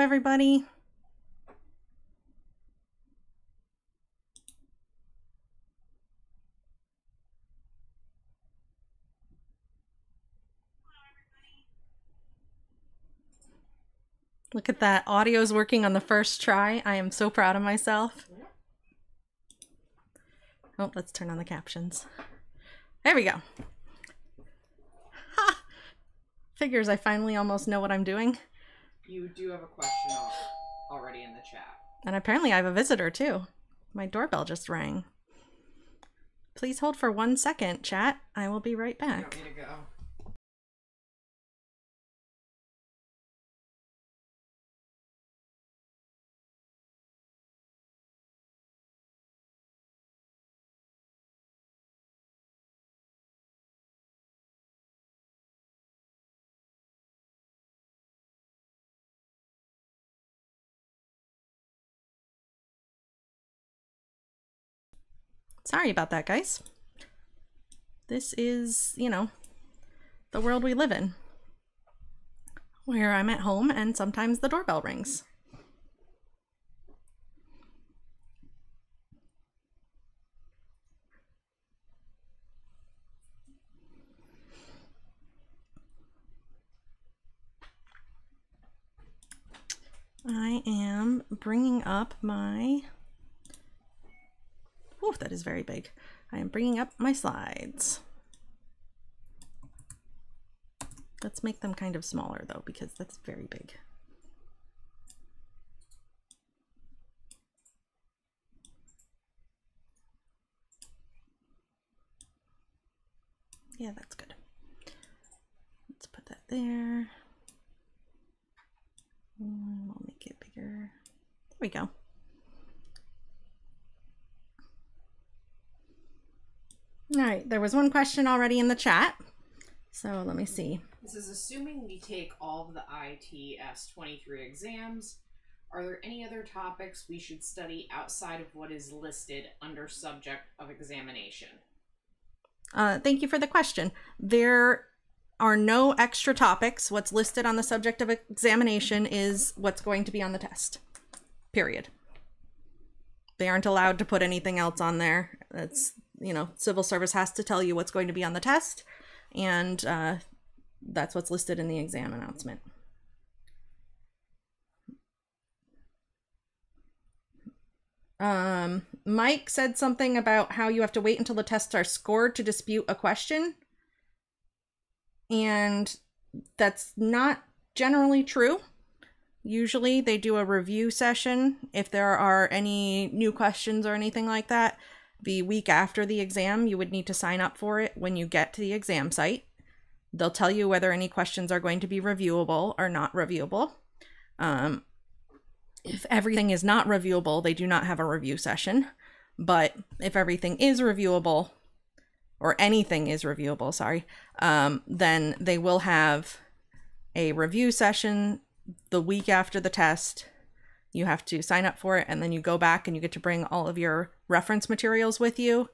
everybody. Look at that. Audio's working on the first try. I am so proud of myself. Oh, let's turn on the captions. There we go. Ha! Figures I finally almost know what I'm doing. You do have a question already in the chat. And apparently I have a visitor too. My doorbell just rang. Please hold for one second, chat. I will be right You back. want me to go? Sorry about that, guys. This is, you know, the world we live in. Where I'm at home and sometimes the doorbell rings. I am bringing up my Oh, that is very big. I am bringing up my slides. Let's make them kind of smaller though, because that's very big. Yeah, that's good. Let's put that there. Mm, We'll make it bigger. There we go. All right, there was one question already in the chat. So let me see. This is assuming we take all of the ITS 23 exams. Are there any other topics we should study outside of what is listed under subject of examination? Uh, thank you for the question. There are no extra topics. What's listed on the subject of examination is what's going to be on the test. Period. They aren't allowed to put anything else on there. That's, you know, civil service has to tell you what's going to be on the test, and uh, that's what's listed in the exam announcement. Um, Mike said something about how you have to wait until the tests are scored to dispute a question. And that's not generally true. Usually they do a review session if there are any new questions or anything like that. The week after the exam, you would need to sign up for it when you get to the exam site. They'll tell you whether any questions are going to be reviewable or not reviewable. Um, if everything is not reviewable, they do not have a review session. But if everything is reviewable, or anything is reviewable, sorry, um, then they will have a review session the week after the test. You have to sign up for it, and then you go back and you get to bring all of your reference materials with you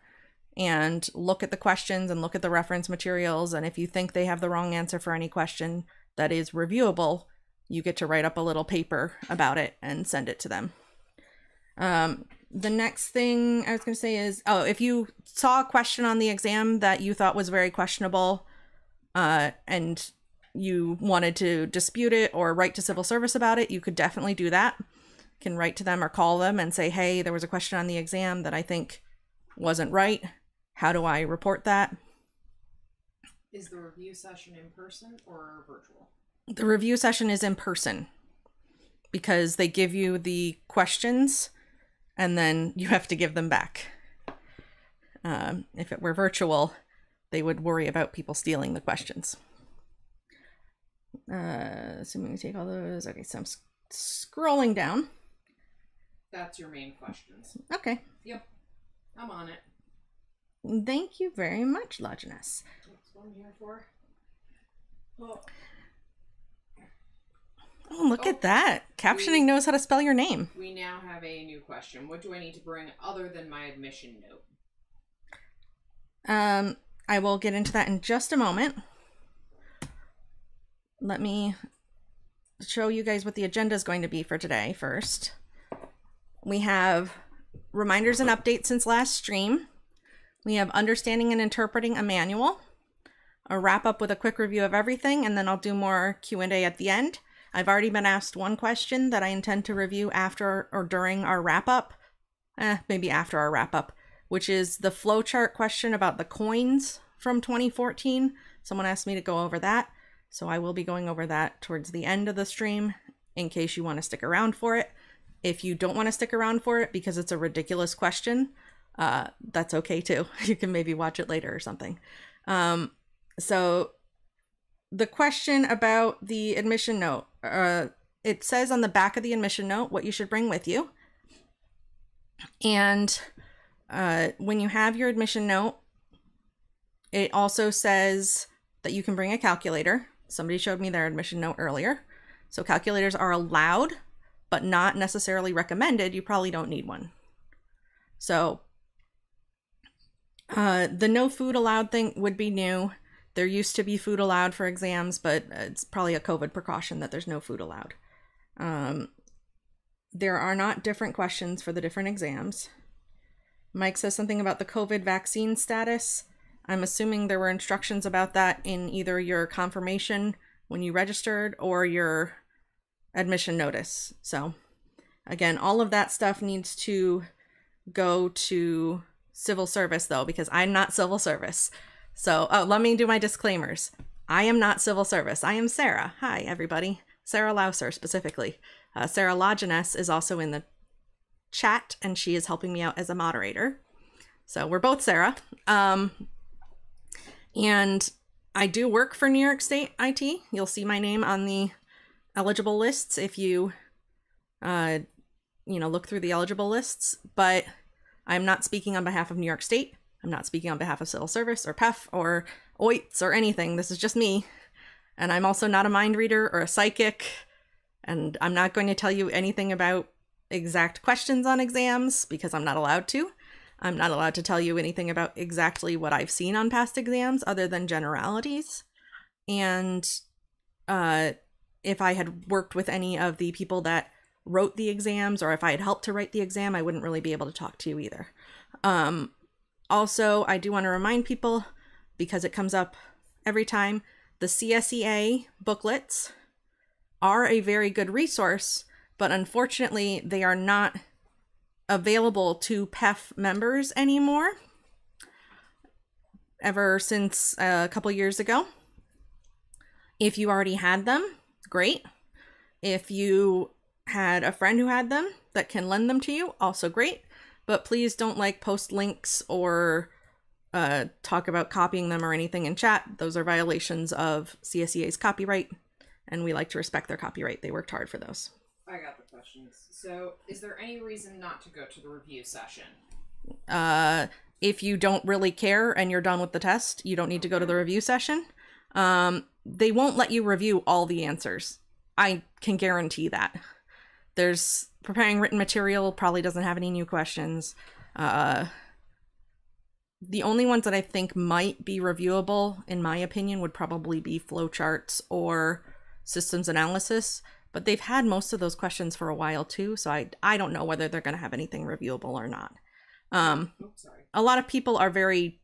and look at the questions and look at the reference materials. And if you think they have the wrong answer for any question that is reviewable, you get to write up a little paper about it and send it to them. Um, the next thing I was going to say is oh, if you saw a question on the exam that you thought was very questionable uh, and you wanted to dispute it or write to civil service about it, you could definitely do that. Can write to them or call them and say, hey, there was a question on the exam that I think wasn't right. How do I report that? Is the review session in person or virtual? The review session is in person because they give you the questions and then you have to give them back. Um, if it were virtual, they would worry about people stealing the questions. Uh, assuming we take all those. Okay, so I'm s- scrolling down. That's your main questions. Okay. Yep. I'm on it. Thank you very much, Longinus. That's what I'm here for. Oh, Oh, look Oh. at that. Captioning knows how to spell your name. we now have a new question. What do I need to bring other than my admission note? Um, I will get into that in just a moment. Let me show you guys what the agenda is going to be for today first. We have reminders and updates since last stream. We have understanding and interpreting a manual, a wrap up with a quick review of everything, and then I'll do more Q&A at the end. I've already been asked one question that I intend to review after or during our wrap up, eh, maybe after our wrap up, which is the flowchart question about the coins from 2014. Someone asked me to go over that, so I will be going over that towards the end of the stream in case you want to stick around for it. If you don't want to stick around for it because it's a ridiculous question, uh, that's okay too. You can maybe watch it later or something. Um, so the question about the admission note, uh, it says on the back of the admission note what you should bring with you. And uh, when you have your admission note, it also says that you can bring a calculator. Somebody showed me their admission note earlier. So calculators are allowed, but not necessarily recommended. You probably don't need one. So uh, the no food allowed thing would be new. There used to be food allowed for exams, but it's probably a COVID precaution that there's no food allowed. Um, there are not different questions for the different exams. Mike says something about the COVID vaccine status. I'm assuming there were instructions about that in either your confirmation when you registered or your admission notice. So, again, all of that stuff needs to go to civil service though, because I'm not civil service. So, oh, let me do my disclaimers. I am not civil service. I am Sarah. Hi, everybody. Sarah Lauser, specifically. Uh, Sarah Lajeunesse is also in the chat, and she is helping me out as a moderator. So we're both Sarah. Um, and I do work for New York State IT. You'll see my name on the eligible lists if you, uh, you know, look through the eligible lists. But I'm not speaking on behalf of New York State. I'm not speaking on behalf of Civil Service or PEF or OITS or anything. This is just me. And I'm also not a mind reader or a psychic. And I'm not going to tell you anything about exact questions on exams because I'm not allowed to. I'm not allowed to tell you anything about exactly what I've seen on past exams other than generalities. And uh, if I had worked with any of the people that wrote the exams or if I had helped to write the exam, I wouldn't really be able to talk to you either. Um, also, I do want to remind people because it comes up every time the CSEA booklets are a very good resource, but unfortunately, they are not available to PEF members anymore ever since a couple years ago. If you already had them, great. If you had a friend who had them that can lend them to you, also great. But please don't like post links or uh, talk about copying them or anything in chat. Those are violations of CSEA's copyright, and we like to respect their copyright. They worked hard for those. I got the questions. So, is there any reason not to go to the review session? Uh, if you don't really care and you're done with the test, you don't need to go to the review session. Um, they won't let you review all the answers. I can guarantee that. There's preparing written material probably doesn't have any new questions. Uh, the only ones that I think might be reviewable, in my opinion, would probably be flowcharts or systems analysis. But they've had most of those questions for a while too, so I I don't know whether they're going to have anything reviewable or not. Um, sorry. a lot of people are very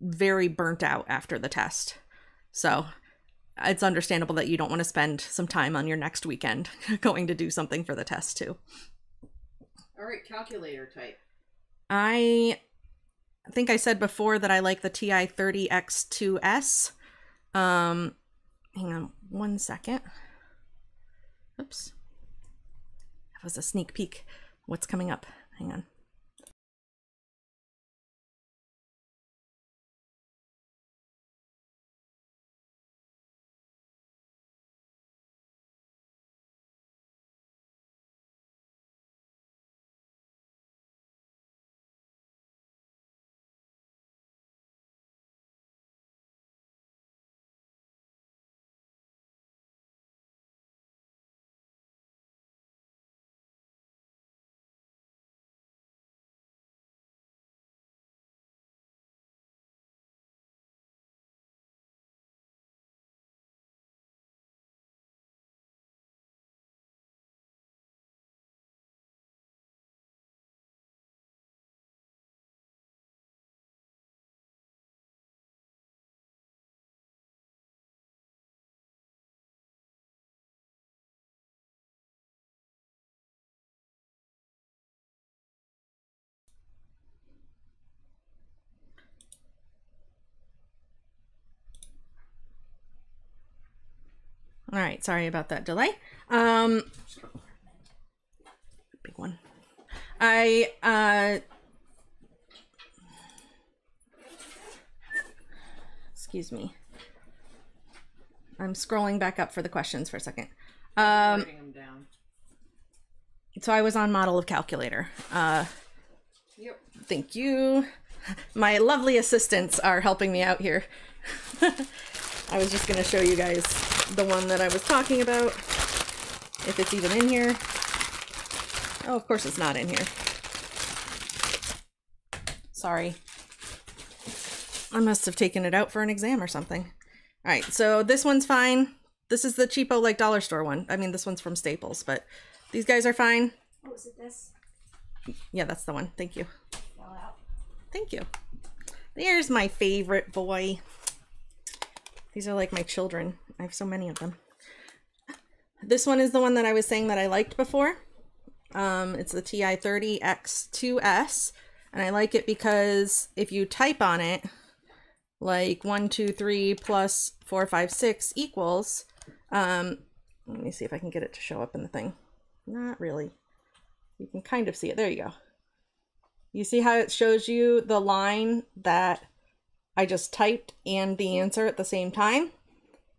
very burnt out after the test, so it's understandable that you don't want to spend some time on your next weekend going to do something for the test too. All right, calculator type. I think I said before that I like the TI 30X2S. Um, hang on one second. Oops. That was a sneak peek. What's coming up? Hang on. All right, sorry about that delay. Um, big one. I uh, excuse me. I'm scrolling back up for the questions for a second. Um, Writing them down. so I was on model of calculator. Uh, Yep. thank you. My lovely assistants are helping me out here. I was just gonna show you guys the one that I was talking about. If it's even in here. Oh, of course it's not in here. Sorry. I must have taken it out for an exam or something. All right, so this one's fine. This is the cheapo like dollar store one. I mean, this one's from Staples, but these guys are fine. Oh, is it this? Yeah, that's the one. Thank you. Thank you. There's my favorite boy. These are like my children. I have so many of them. This one is the one that I was saying that I liked before. Um, it's the TI-30X2S, and I like it because if you type on it, like one, two, three plus four, five, six equals. Um, let me see if I can get it to show up in the thing. Not really. You can kind of see it. There you go. You see how it shows you the line that I just typed and the answer at the same time?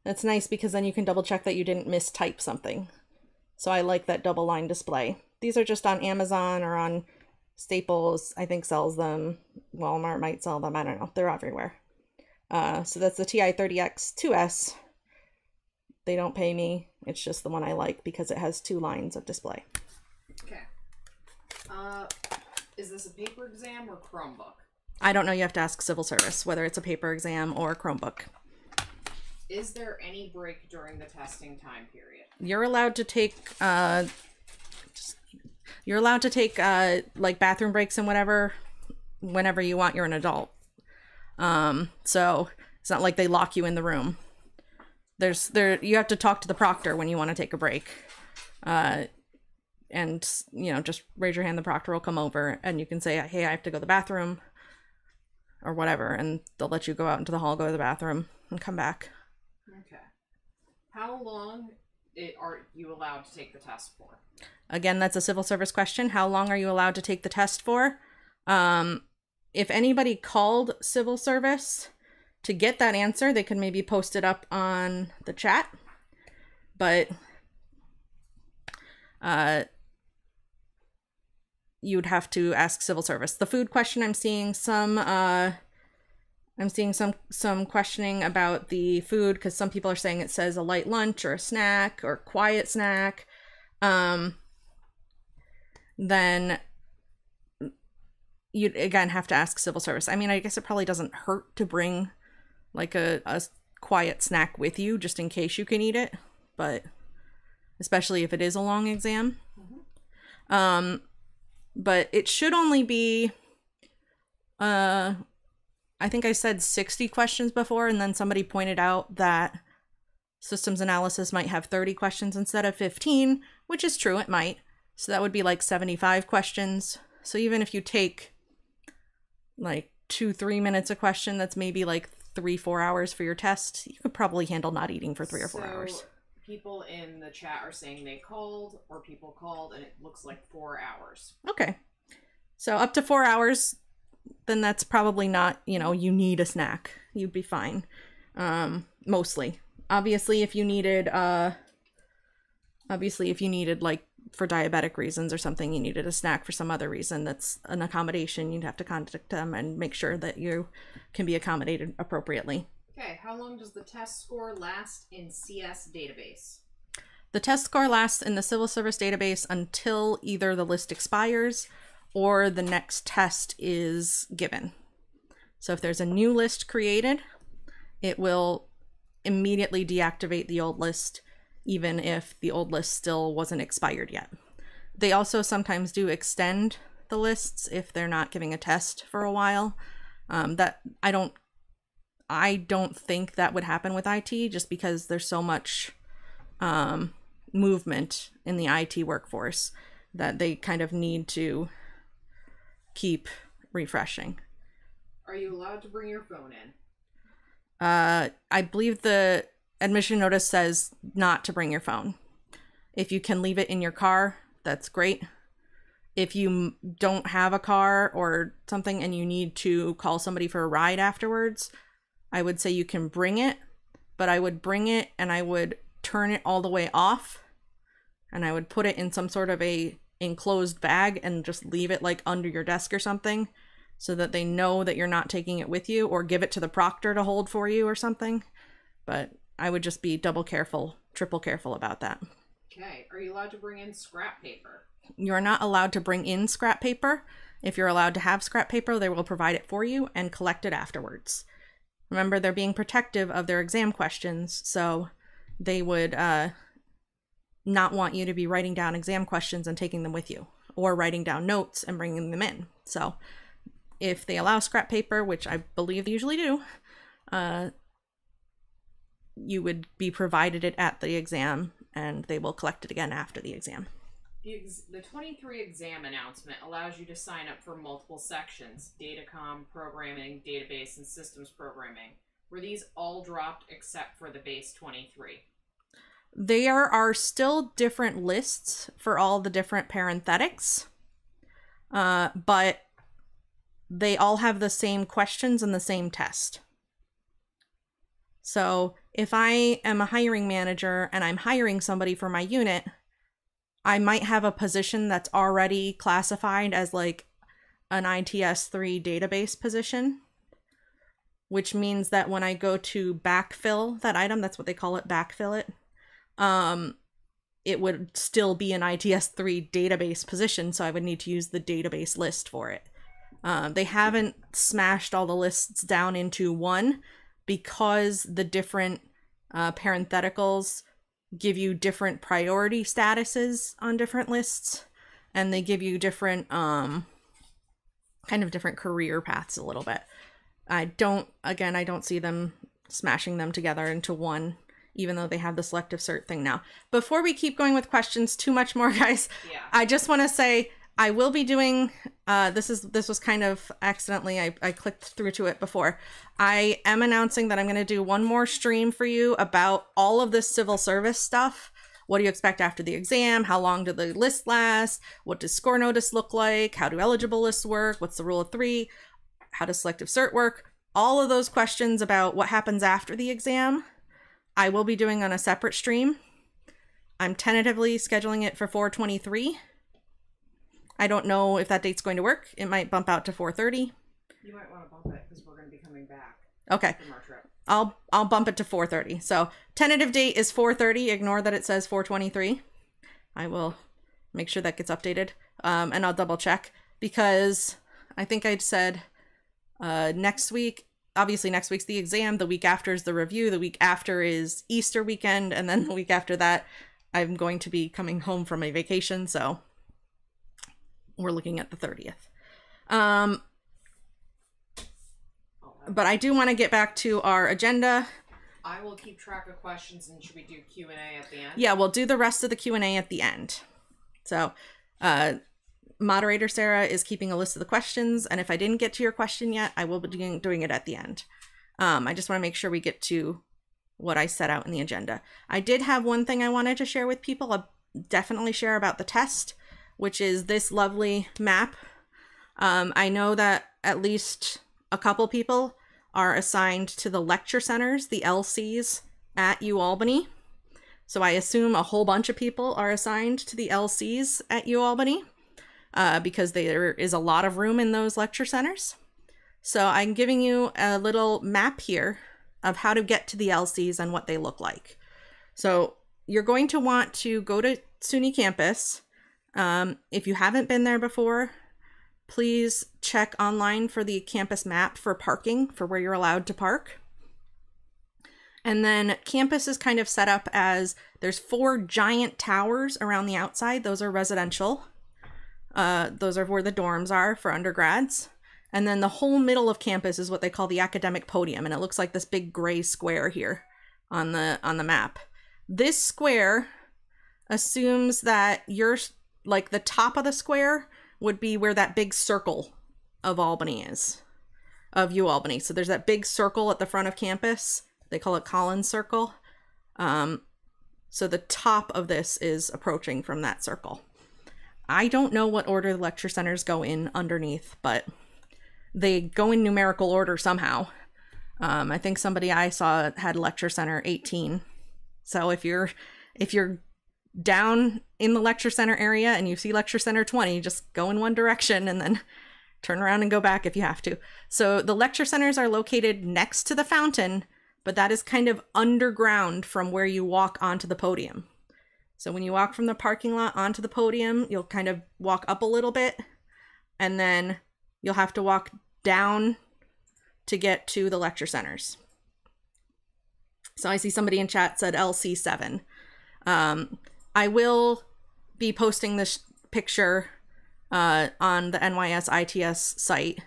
That's nice because then you can double check that you didn't mistype something. So I like that double line display. These are just on Amazon or on Staples, I think sells them. Walmart might sell them. I don't know. They're everywhere. Uh, so that's the TI-30X 2S. They don't pay me. It's just the one I like because it has two lines of display. Okay. Uh, is this a paper exam or Chromebook? I don't know. You have to ask civil service whether it's a paper exam or a Chromebook. Is there any break during the testing time period? You're allowed to take uh, you're allowed to take uh like bathroom breaks and whatever whenever you want. You're an adult. Um, so it's not like they lock you in the room. There's there you have to talk to the proctor when you want to take a break. Uh, and you know just raise your hand. The proctor will come over and you can say, "Hey, I have to go to the bathroom." Or whatever, and they'll let you go out into the hall, go to the bathroom, and come back. Okay. How long it, are you allowed to take the test for? Again, that's a civil service question. How long are you allowed to take the test for? Um, if anybody called civil service to get that answer, they could maybe post it up on the chat. But uh, you'd have to ask civil service. The food question, I'm seeing some. Uh, I'm seeing some some questioning about the food because some people are saying it says a light lunch or a snack or quiet snack. Um, then you'd again have to ask civil service. I mean, I guess it probably doesn't hurt to bring like a, a quiet snack with you just in case you can eat it, but especially if it is a long exam. Um, but it should only be uh I think I said 60 questions before and then somebody pointed out that systems analysis might have 30 questions instead of 15, which is true, it might. So that would be like 75 questions. So even if you take like 2 3 minutes a question, that's maybe like 3 4 hours for your test. You could probably handle not eating for 3 or 4 So, hours. People in the chat are saying they called, or people called, and it looks like four hours. Okay. So up to four hours, then that's probably not, you know, you need a snack. You'd be fine. Um, mostly. Obviously, if you needed, uh, obviously, if you needed, like, for diabetic reasons or something, you needed a snack for some other reason that's an accommodation, you'd have to contact them and make sure that you can be accommodated appropriately. Okay, how long does the test score last in CS database? The test score lasts in the civil service database until either the list expires or the next test is given. So if there's a new list created, it will immediately deactivate the old list, even if the old list still wasn't expired yet. They also sometimes do extend the lists if they're not giving a test for a while. Um, that I don't, I don't think that would happen with IT, just because there's so much um, movement in the IT workforce that they kind of need to keep refreshing. Are you allowed to bring your phone in? Uh, I believe the admission notice says not to bring your phone. If you can leave it in your car, that's great. If you don't have a car or something and you need to call somebody for a ride afterwards, I would say you can bring it, but I would bring it and I would turn it all the way off and I would put it in some sort of a enclosed bag and just leave it like under your desk or something so that they know that you're not taking it with you or give it to the proctor to hold for you or something. But I would just be double careful, triple careful about that. Okay. Are you allowed to bring in scrap paper? You're not allowed to bring in scrap paper. If you're allowed to have scrap paper, they will provide it for you and collect it afterwards. Remember, they're being protective of their exam questions, so they would uh, not want you to be writing down exam questions and taking them with you, or writing down notes and bringing them in. So, if they allow scrap paper, which I believe they usually do, uh, you would be provided it at the exam, and they will collect it again after the exam. The, ex- the 23 exam announcement allows you to sign up for multiple sections datacom, programming, database, and systems programming. Were these all dropped except for the base 23? There are still different lists for all the different parenthetics, uh, but they all have the same questions and the same test. So if I am a hiring manager and I'm hiring somebody for my unit, I might have a position that's already classified as like an ITS3 database position, which means that when I go to backfill that item, that's what they call it, backfill it, um, it would still be an ITS3 database position, so I would need to use the database list for it. Um, they haven't smashed all the lists down into one because the different uh, parentheticals give you different priority statuses on different lists, and they give you different, um, kind of different career paths a little bit. I don't, again, I don't see them smashing them together into one even though they have the selective cert thing now. Before we keep going with questions too much more, guys, Yeah. I just want to say I will be doing uh this is this was kind of accidentally I, I clicked through to it before. I am announcing that I'm gonna do one more stream for you about all of this civil service stuff. What do you expect after the exam? How long do the lists last? What does score notice look like? How do eligible lists work? What's the rule of three? How does selective cert work? All of those questions about what happens after the exam, I will be doing on a separate stream. I'm tentatively scheduling it for 423. I don't know if that date's going to work. It might bump out to 4:30. You might want to bump it because we're going to be coming back Okay. from our trip. I'll I'll bump it to 4:30. So, tentative date is 4:30. Ignore that it says 423. I will make sure that gets updated. Um and I'll double check because I think I'd said uh next week obviously next week's the exam, the week after is the review, the week after is Easter weekend and then the week after that I'm going to be coming home from a vacation, so we're looking at the 30th. Um but I do want to get back to our agenda. I will keep track of questions and should we do Q and A at the end? Yeah, we'll do the rest of the Q&A at the end. So, uh moderator Sarah is keeping a list of the questions and if I didn't get to your question yet, I will be doing, doing it at the end. Um I just want to make sure we get to what I set out in the agenda. I did have one thing I wanted to share with people. I'll definitely share about the test, which is this lovely map. Um I know that at least a couple people are assigned to the lecture centers, the LCs at U Albany. So I assume a whole bunch of people are assigned to the LCs at U Albany uh, because there is a lot of room in those lecture centers. So I'm giving you a little map here of how to get to the LCs and what they look like. So you're going to want to go to SUNY campus. Um, if you haven't been there before, please check online for the campus map for parking, for where you're allowed to park. And then campus is kind of set up as there's four giant towers around the outside. Those are residential. Uh, those are where the dorms are for undergrads. And then the whole middle of campus is what they call the academic podium, and it looks like this big gray square here on the on the map. This square assumes that you're like the top of the square would be where that big circle of Albany is, of U Albany. So there's that big circle at the front of campus. They call it Collins Circle. Um, so the top of this is approaching from that circle. I don't know what order the lecture centers go in underneath, but they go in numerical order somehow. Um, I think somebody I saw had lecture center 18. So if you're if you're down in the lecture center area and you see lecture center 20, just go in one direction and then turn around and go back if you have to. So the lecture centers are located next to the fountain, but that is kind of underground from where you walk onto the podium. So when you walk from the parking lot onto the podium, you'll kind of walk up a little bit and then you'll have to walk down to get to the lecture centers. So I see somebody in chat said LC7. Um, I will be posting this picture uh, on the NYS ITS site.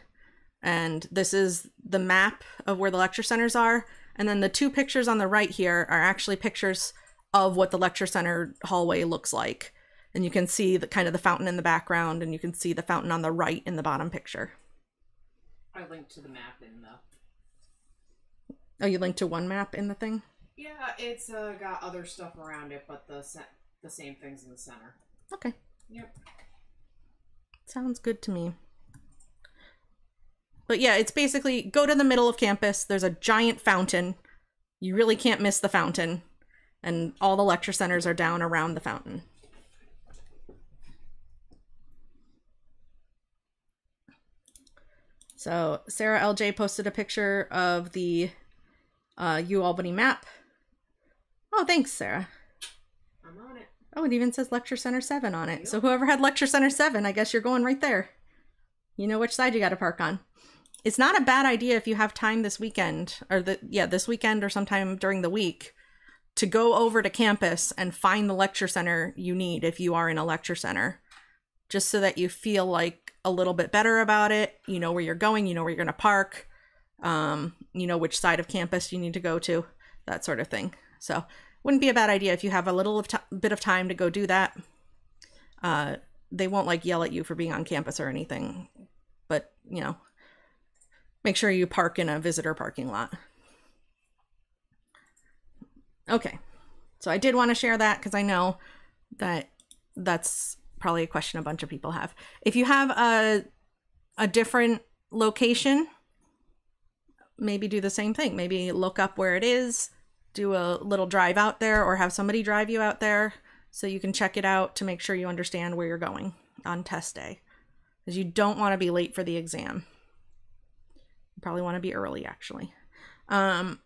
And this is the map of where the lecture centers are. And then the two pictures on the right here are actually pictures of what the lecture center hallway looks like. And you can see the kind of the fountain in the background, and you can see the fountain on the right in the bottom picture. I linked to the map in the. Oh, you linked to one map in the thing? Yeah, it's uh, got other stuff around it, but the the same things in the center. Okay. Yep. Sounds good to me. But yeah, it's basically go to the middle of campus. There's a giant fountain. You really can't miss the fountain. And all the lecture centers are down around the fountain. So Sarah LJ posted a picture of the uh, U Albany map. Oh, thanks, Sarah. I'm on it. Oh, it even says Lecture Center 7 on it. So whoever had Lecture Center 7, I guess you're going right there. You know which side you got to park on. It's not a bad idea if you have time this weekend, or the yeah, this weekend or sometime during the week, to go over to campus and find the lecture center you need if you are in a lecture center, just so that you feel like a little bit better about it. You know where you're going, you know where you're going to park, um, you know which side of campus you need to go to, that sort of thing. So wouldn't be a bad idea if you have a little of bit of time to go do that. Uh, they won't like yell at you for being on campus or anything, but you know, make sure you park in a visitor parking lot. Okay, so I did want to share that because I know that that's probably a question a bunch of people have. If you have a a different location, maybe do the same thing. Maybe look up where it is do a little drive out there or have somebody drive you out there so you can check it out to make sure you understand where you're going on test day. Because you don't want to be late for the exam. You probably want to be early, actually. Um,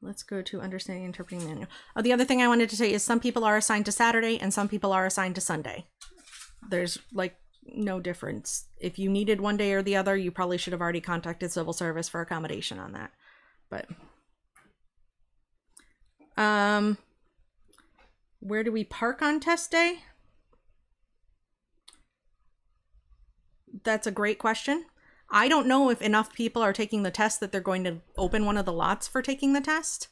let's go to understanding interpreting manual. Oh, the other thing I wanted to say is some people are assigned to Saturday and some people are assigned to Sunday. There's like no difference. If you needed one day or the other, you probably should have already contacted civil service for accommodation on that. But um where do we park on test day? That's a great question. I don't know if enough people are taking the test that they're going to open one of the lots for taking the test.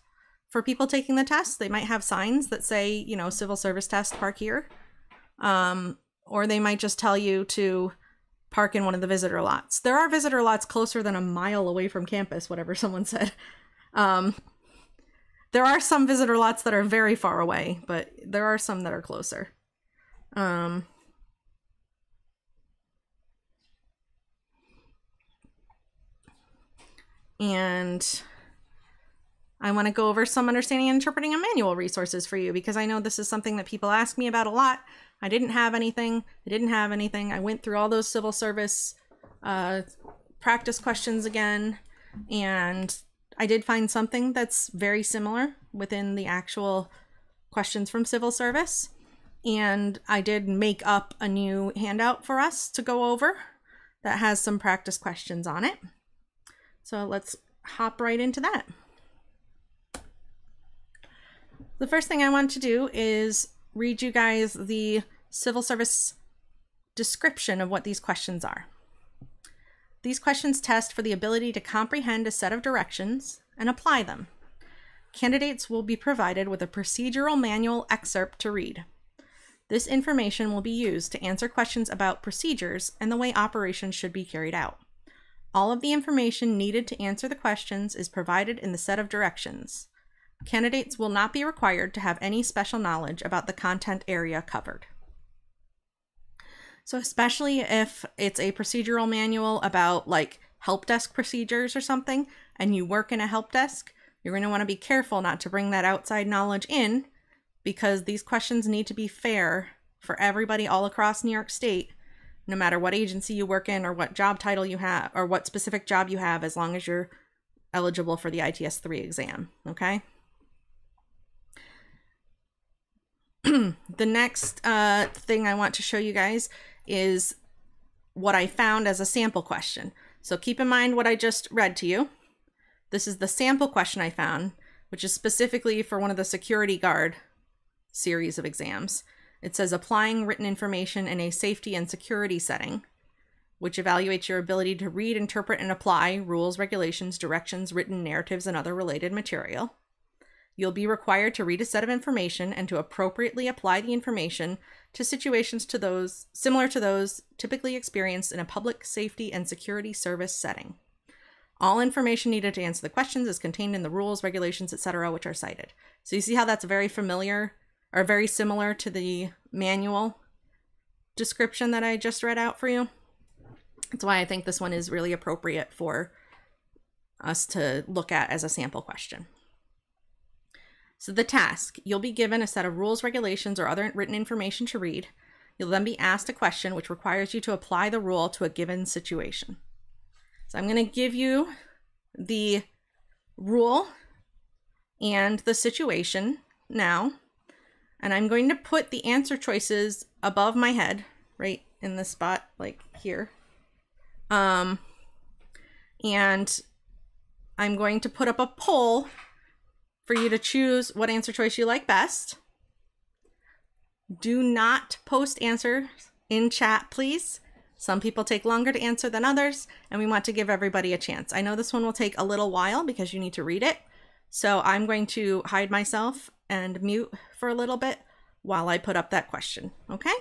For people taking the test, they might have signs that say, you know, civil service test park here. Um, or they might just tell you to park in one of the visitor lots. There are visitor lots closer than a mile away from campus, whatever someone said. Um, there are some visitor lots that are very far away, but there are some that are closer. Um, and I want to go over some understanding and interpreting and manual resources for you because I know this is something that people ask me about a lot. I didn't have anything. I didn't have anything. I went through all those civil service uh, practice questions again, and I did find something that's very similar within the actual questions from civil service. And I did make up a new handout for us to go over that has some practice questions on it. So let's hop right into that. The first thing I want to do is read you guys the civil service description of what these questions are. These questions test for the ability to comprehend a set of directions and apply them. Candidates will be provided with a procedural manual excerpt to read. This information will be used to answer questions about procedures and the way operations should be carried out. All of the information needed to answer the questions is provided in the set of directions. Candidates will not be required to have any special knowledge about the content area covered. So, especially if it's a procedural manual about like help desk procedures or something, and you work in a help desk, you're going to want to be careful not to bring that outside knowledge in because these questions need to be fair for everybody all across New York State, no matter what agency you work in or what job title you have or what specific job you have, as long as you're eligible for the ITS 3 exam. Okay. the next uh, thing I want to show you guys is what I found as a sample question. So keep in mind what I just read to you. This is the sample question I found, which is specifically for one of the security guard series of exams. It says applying written information in a safety and security setting, which evaluates your ability to read, interpret, and apply rules, regulations, directions, written narratives, and other related material. You'll be required to read a set of information and to appropriately apply the information to situations to those similar to those typically experienced in a public safety and security service setting. All information needed to answer the questions is contained in the rules, regulations, etc., which are cited. So you see how that's very familiar or very similar to the manual description that I just read out for you. That's why I think this one is really appropriate for us to look at as a sample question. So the task, you'll be given a set of rules, regulations, or other written information to read. You'll then be asked a question which requires you to apply the rule to a given situation. So I'm going to give you the rule and the situation now. And I'm going to put the answer choices above my head, right in the spot, like here. Um, and I'm going to put up a poll for you to choose what answer choice you like best. Do not post answers in chat, please. Some people take longer to answer than others, and we want to give everybody a chance. I know this one will take a little while because you need to read it. So I'm going to hide myself and mute for a little bit while I put up that question, okay?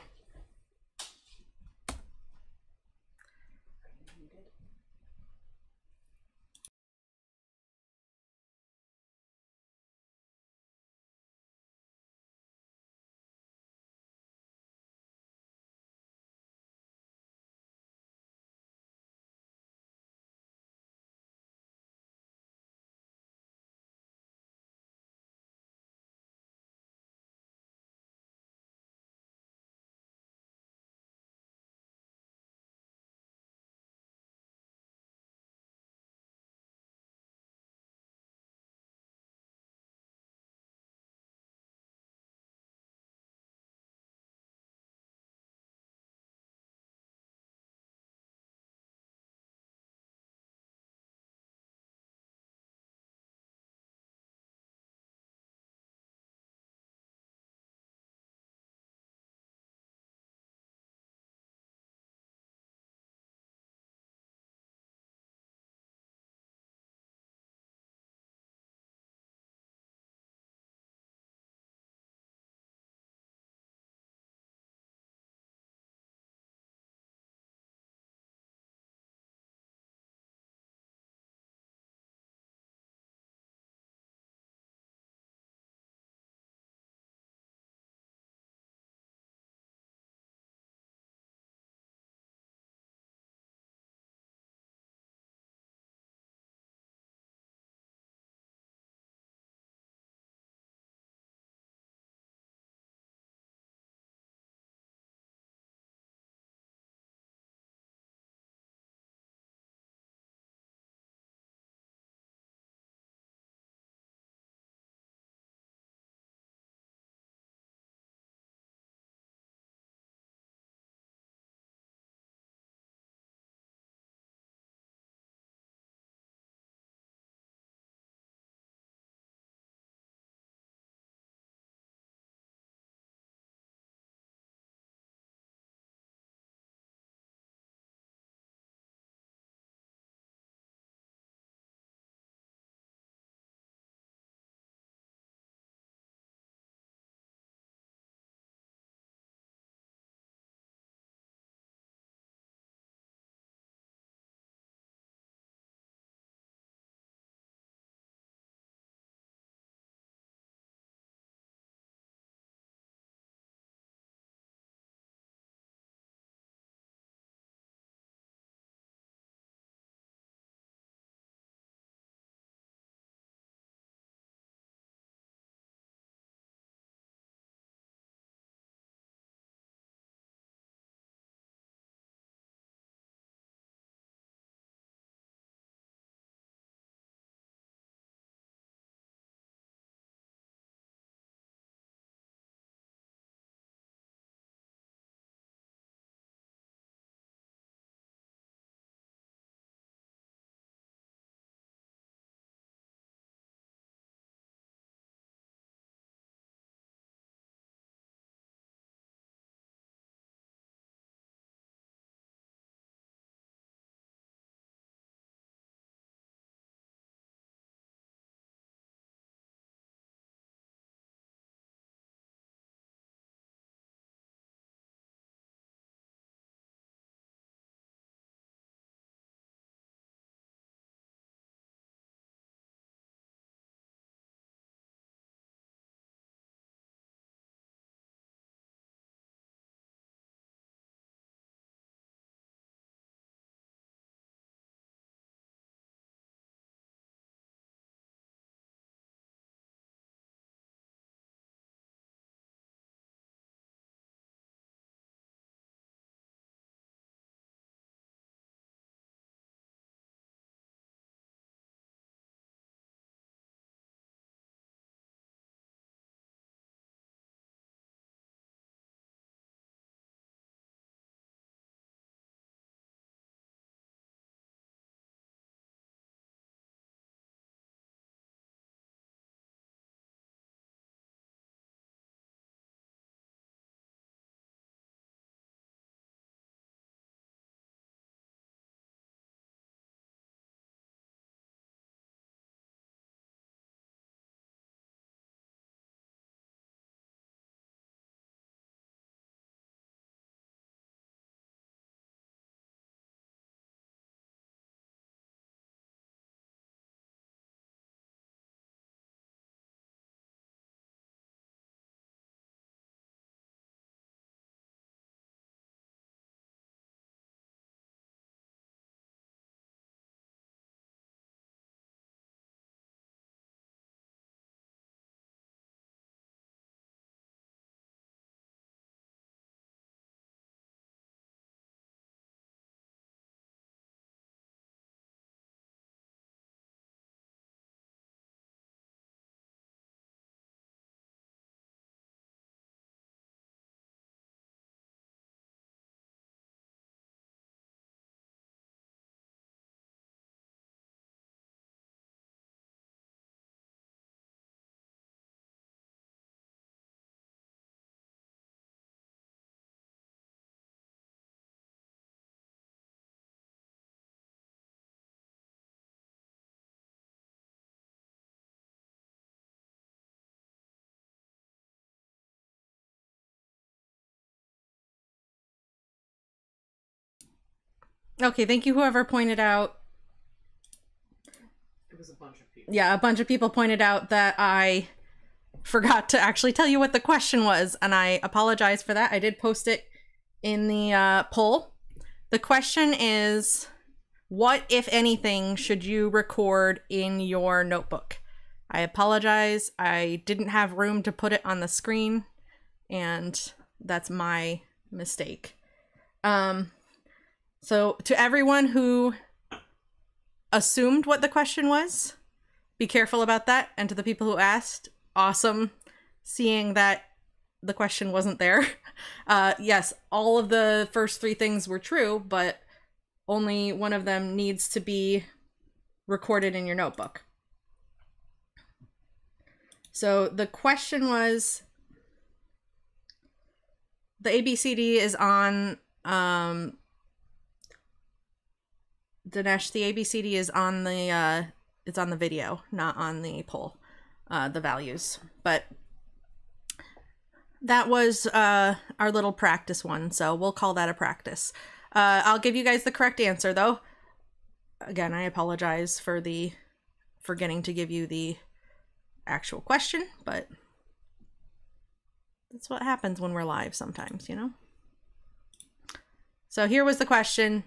Okay, thank you whoever pointed out It was a bunch of people. yeah, a bunch of people pointed out that I forgot to actually tell you what the question was, and I apologize for that. I did post it in the uh, poll. The question is What, if anything, should you record in your notebook? I apologize. I didn't have room to put it on the screen, and that's my mistake. Um, so, to everyone who assumed what the question was, be careful about that. And to the people who asked, awesome seeing that the question wasn't there. Uh, yes, all of the first three things were true, but only one of them needs to be recorded in your notebook. So the question was the ABCD is on um Dinesh, the ABCD is on the uh it's on the video, not on the poll, uh, the values. But that was uh, our little practice one, so we'll call that a practice. Uh, I'll give you guys the correct answer, though. Again, I apologize for the forgetting to give you the actual question, but that's what happens when we're live sometimes, you know? So here was the question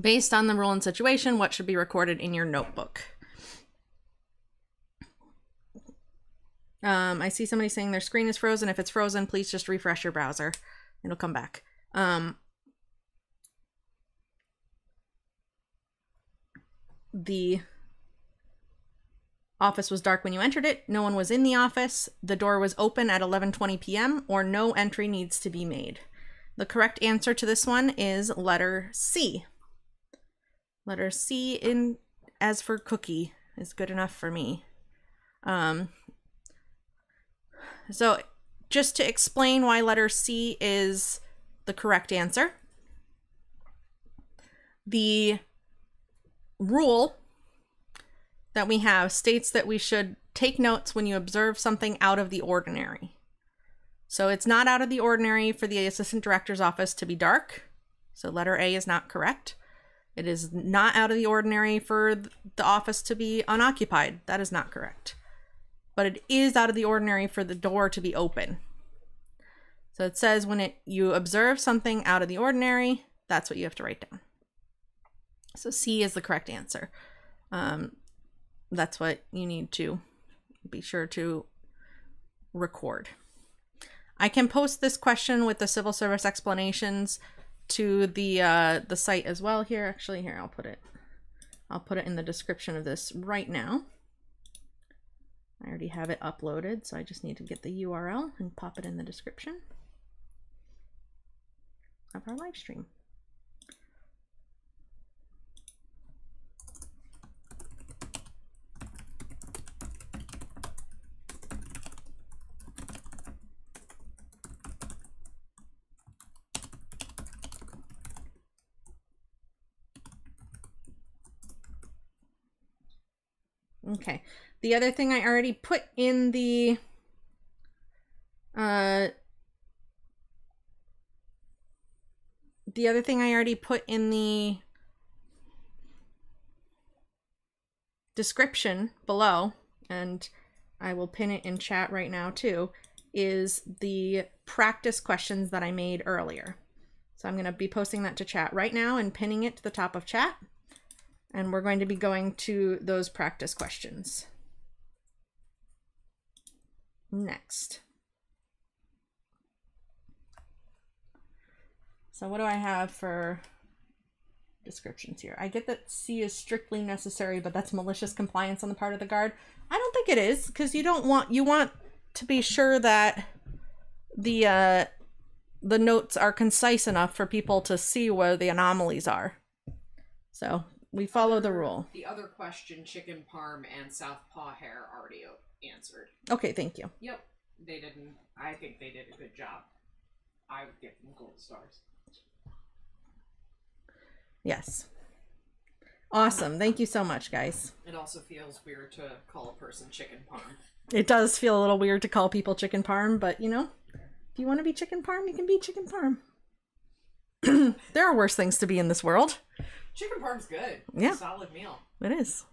based on the rule and situation, what should be recorded in your notebook? Um, I see somebody saying their screen is frozen. If it's frozen, please just refresh your browser. It'll come back. Um, the office was dark when you entered it. No one was in the office. The door was open at 11:20 p.m. or no entry needs to be made. The correct answer to this one is letter C. Letter C in as for cookie is good enough for me. Um, so just to explain why letter C is the correct answer, the rule that we have states that we should take notes when you observe something out of the ordinary. So it's not out of the ordinary for the assistant director's office to be dark. So letter A is not correct. It is not out of the ordinary for the office to be unoccupied. That is not correct. But it is out of the ordinary for the door to be open. So it says when it you observe something out of the ordinary, that's what you have to write down. So C is the correct answer. Um, that's what you need to be sure to record. I can post this question with the civil service explanations to the uh, the site as well here. Actually, here I'll put it. I'll put it in the description of this right now. I already have it uploaded, so I just need to get the URL and pop it in the description of our live stream. Okay. The other thing I already put in the uh the other thing I already put in the description below and I will pin it in chat right now too is the practice questions that I made earlier. So I'm going to be posting that to chat right now and pinning it to the top of chat and we're going to be going to those practice questions. Next. So what do I have for descriptions here? I get that C is strictly necessary, but that's malicious compliance on the part of the guard. I don't think it is because you don't want you want to be sure that the uh the notes are concise enough for people to see where the anomalies are. So we follow the rule. The other question, chicken parm and southpaw hair, already o- answered. Okay, thank you. Yep, they didn't. I think they did a good job. I would give them gold stars. Yes. Awesome. Thank you so much, guys. It also feels weird to call a person chicken parm. It does feel a little weird to call people chicken parm, but you know, if you want to be chicken parm, you can be chicken parm. there are worse things to be in this world. Chicken parm's good. It's Yeah. a solid meal. It is.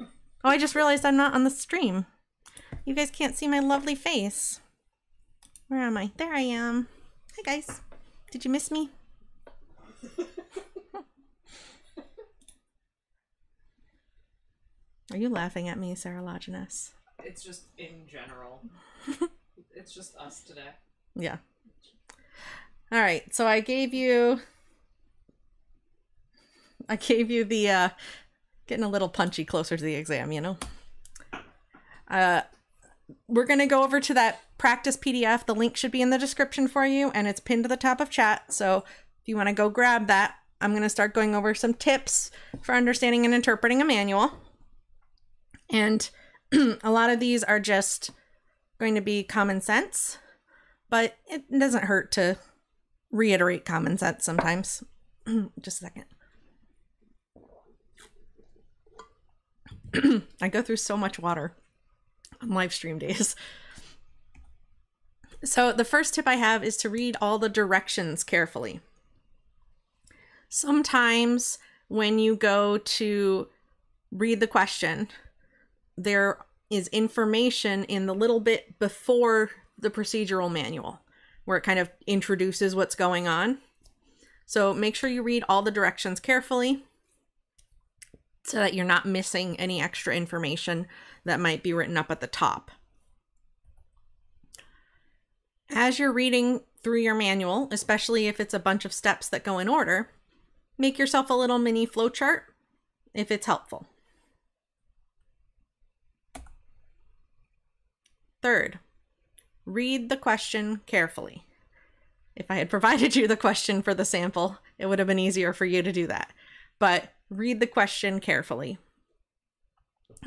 oh, I just realized I'm not on the stream. You guys can't see my lovely face. Where am I? There I am. Hi, guys. Did you miss me? Are you laughing at me, Sarah Loginus? It's just in general. it's just us today. Yeah. All right. So I gave you I gave you the uh getting a little punchy closer to the exam, you know. Uh we're going to go over to that practice PDF. The link should be in the description for you and it's pinned to the top of chat. So if you want to go grab that, I'm going to start going over some tips for understanding and interpreting a manual. And a lot of these are just going to be common sense but it doesn't hurt to reiterate common sense sometimes. Just a second. I go through so much water on live stream days. So, the first tip I have is to read all the directions carefully. Sometimes when you go to read the question, there is information in the little bit before the procedural manual where it kind of introduces what's going on. So make sure you read all the directions carefully so that you're not missing any extra information that might be written up at the top. As you're reading through your manual, especially if it's a bunch of steps that go in order, make yourself a little mini flowchart if it's helpful. Third, read the question carefully. If I had provided you the question for the sample, it would have been easier for you to do that. But read the question carefully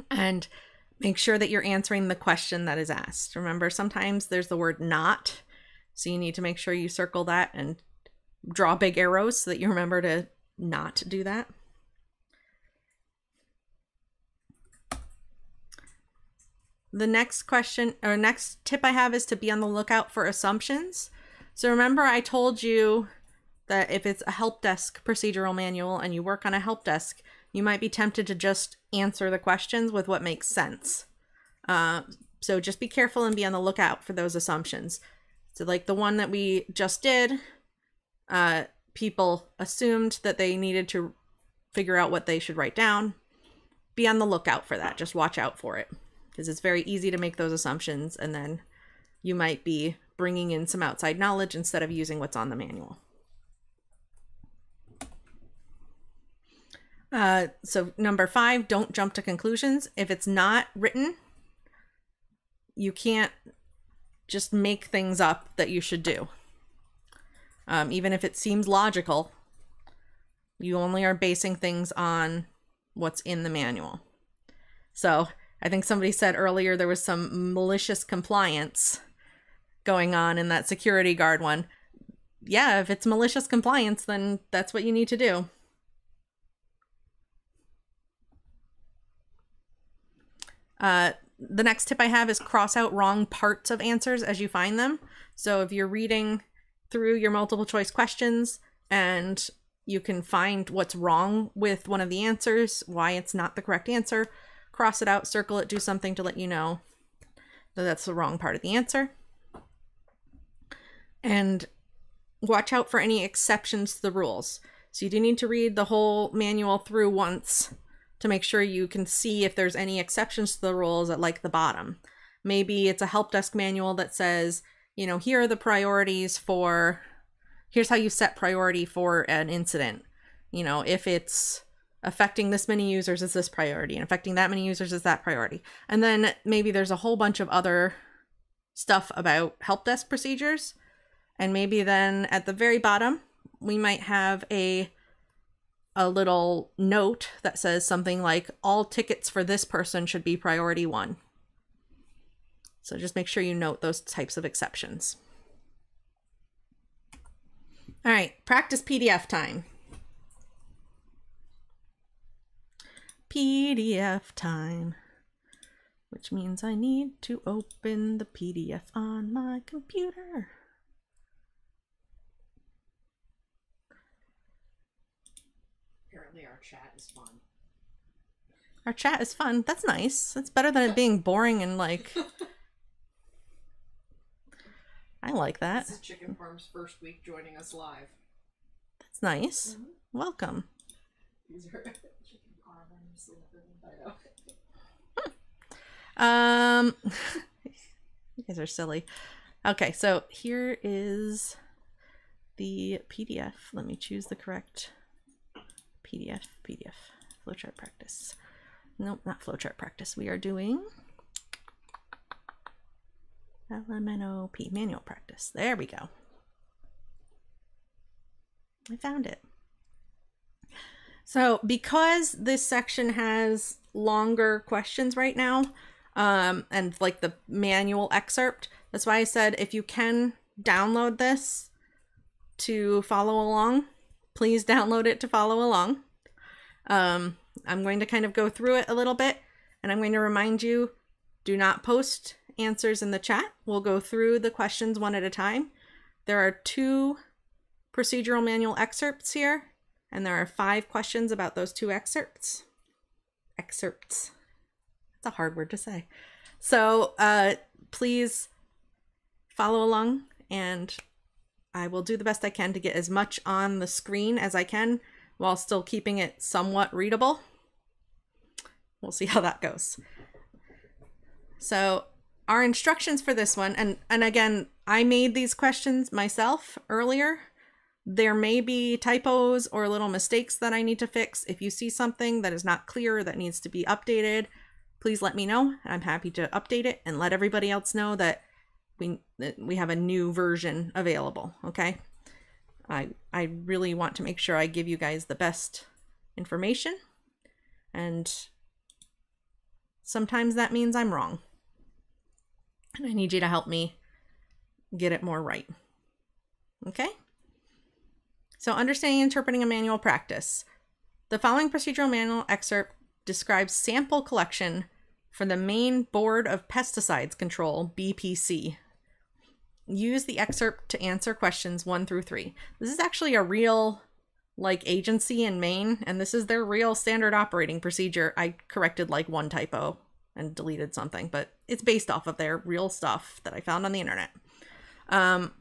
and make sure that you're answering the question that is asked. Remember, sometimes there's the word not, so you need to make sure you circle that and draw big arrows so that you remember to not do that. The next question or next tip I have is to be on the lookout for assumptions. So remember I told you that if it's a help desk procedural manual and you work on a help desk, you might be tempted to just answer the questions with what makes sense. Uh, so just be careful and be on the lookout for those assumptions. So like the one that we just did, uh, people assumed that they needed to figure out what they should write down. Be on the lookout for that. Just watch out for it because it's very easy to make those assumptions and then you might be bringing in some outside knowledge instead of using what's on the manual. Uh, so number five, don't jump to conclusions. If it's not written, you can't just make things up that you should do. Um, even if it seems logical, you only are basing things on what's in the manual. So I think somebody said earlier there was some malicious compliance going on in that security guard one. Yeah, if it's malicious compliance, then that's what you need to do. Uh, the next tip I have is cross out wrong parts of answers as you find them. So if you're reading through your multiple choice questions and you can find what's wrong with one of the answers, why it's not the correct answer, cross it out, circle it, do something to let you know that that's the wrong part of the answer. And watch out for any exceptions to the rules. So you do need to read the whole manual through once to make sure you can see if there's any exceptions to the rules at like the bottom. Maybe it's a help desk manual that says, you know, here are the priorities for here's how you set priority for an incident. You know, if it's affecting this many users is this priority and affecting that many users is that priority. And then maybe there's a whole bunch of other stuff about help desk procedures. And maybe then at the very bottom, we might have a a little note that says something like all tickets for this person should be priority 1. So just make sure you note those types of exceptions. All right, practice PDF time. PDF time, which means I need to open the PDF on my computer. Apparently, our chat is fun. Our chat is fun. That's nice. That's better than it being boring and like. I like that. This is Chicken Farm's first week joining us live. That's nice. Welcome. These are Chicken Farmers. Um, you guys are silly. Okay, so here is the PDF. Let me choose the correct PDF. PDF. Flowchart practice. Nope, not flowchart practice. We are doing LMNOP, manual practice. There we go. I found it. So because this section has longer questions right now, um, and like the manual excerpt, that's why I said if you can download this to follow along, please download it to follow along. Um, I'm going to kind of go through it a little bit, and I'm going to remind you do not post answers in the chat. We'll go through the questions one at a time. There are two procedural manual excerpts here, and there are five questions about those two excerpts. Excerpts. It's a hard word to say. So uh, please follow along, and I will do the best I can to get as much on the screen as I can while still keeping it somewhat readable. We'll see how that goes. So our instructions for this one, and, and again, I made these questions myself earlier. There may be typos or little mistakes that I need to fix. If you see something that is not clear that needs to be updated, please let me know. I'm happy to update it and let everybody else know that we we have a new version available, okay? I I really want to make sure I give you guys the best information and sometimes that means I'm wrong. And I need you to help me get it more right. Okay? So, understanding interpreting a manual practice. The following procedural manual excerpt describes sample collection for the Maine Board of Pesticides Control, BPC. Use the excerpt to answer questions one through three. This is actually a real like agency in Maine, and this is their real standard operating procedure. I corrected like one typo and deleted something, but it's based off of their real stuff that I found on the internet. Um,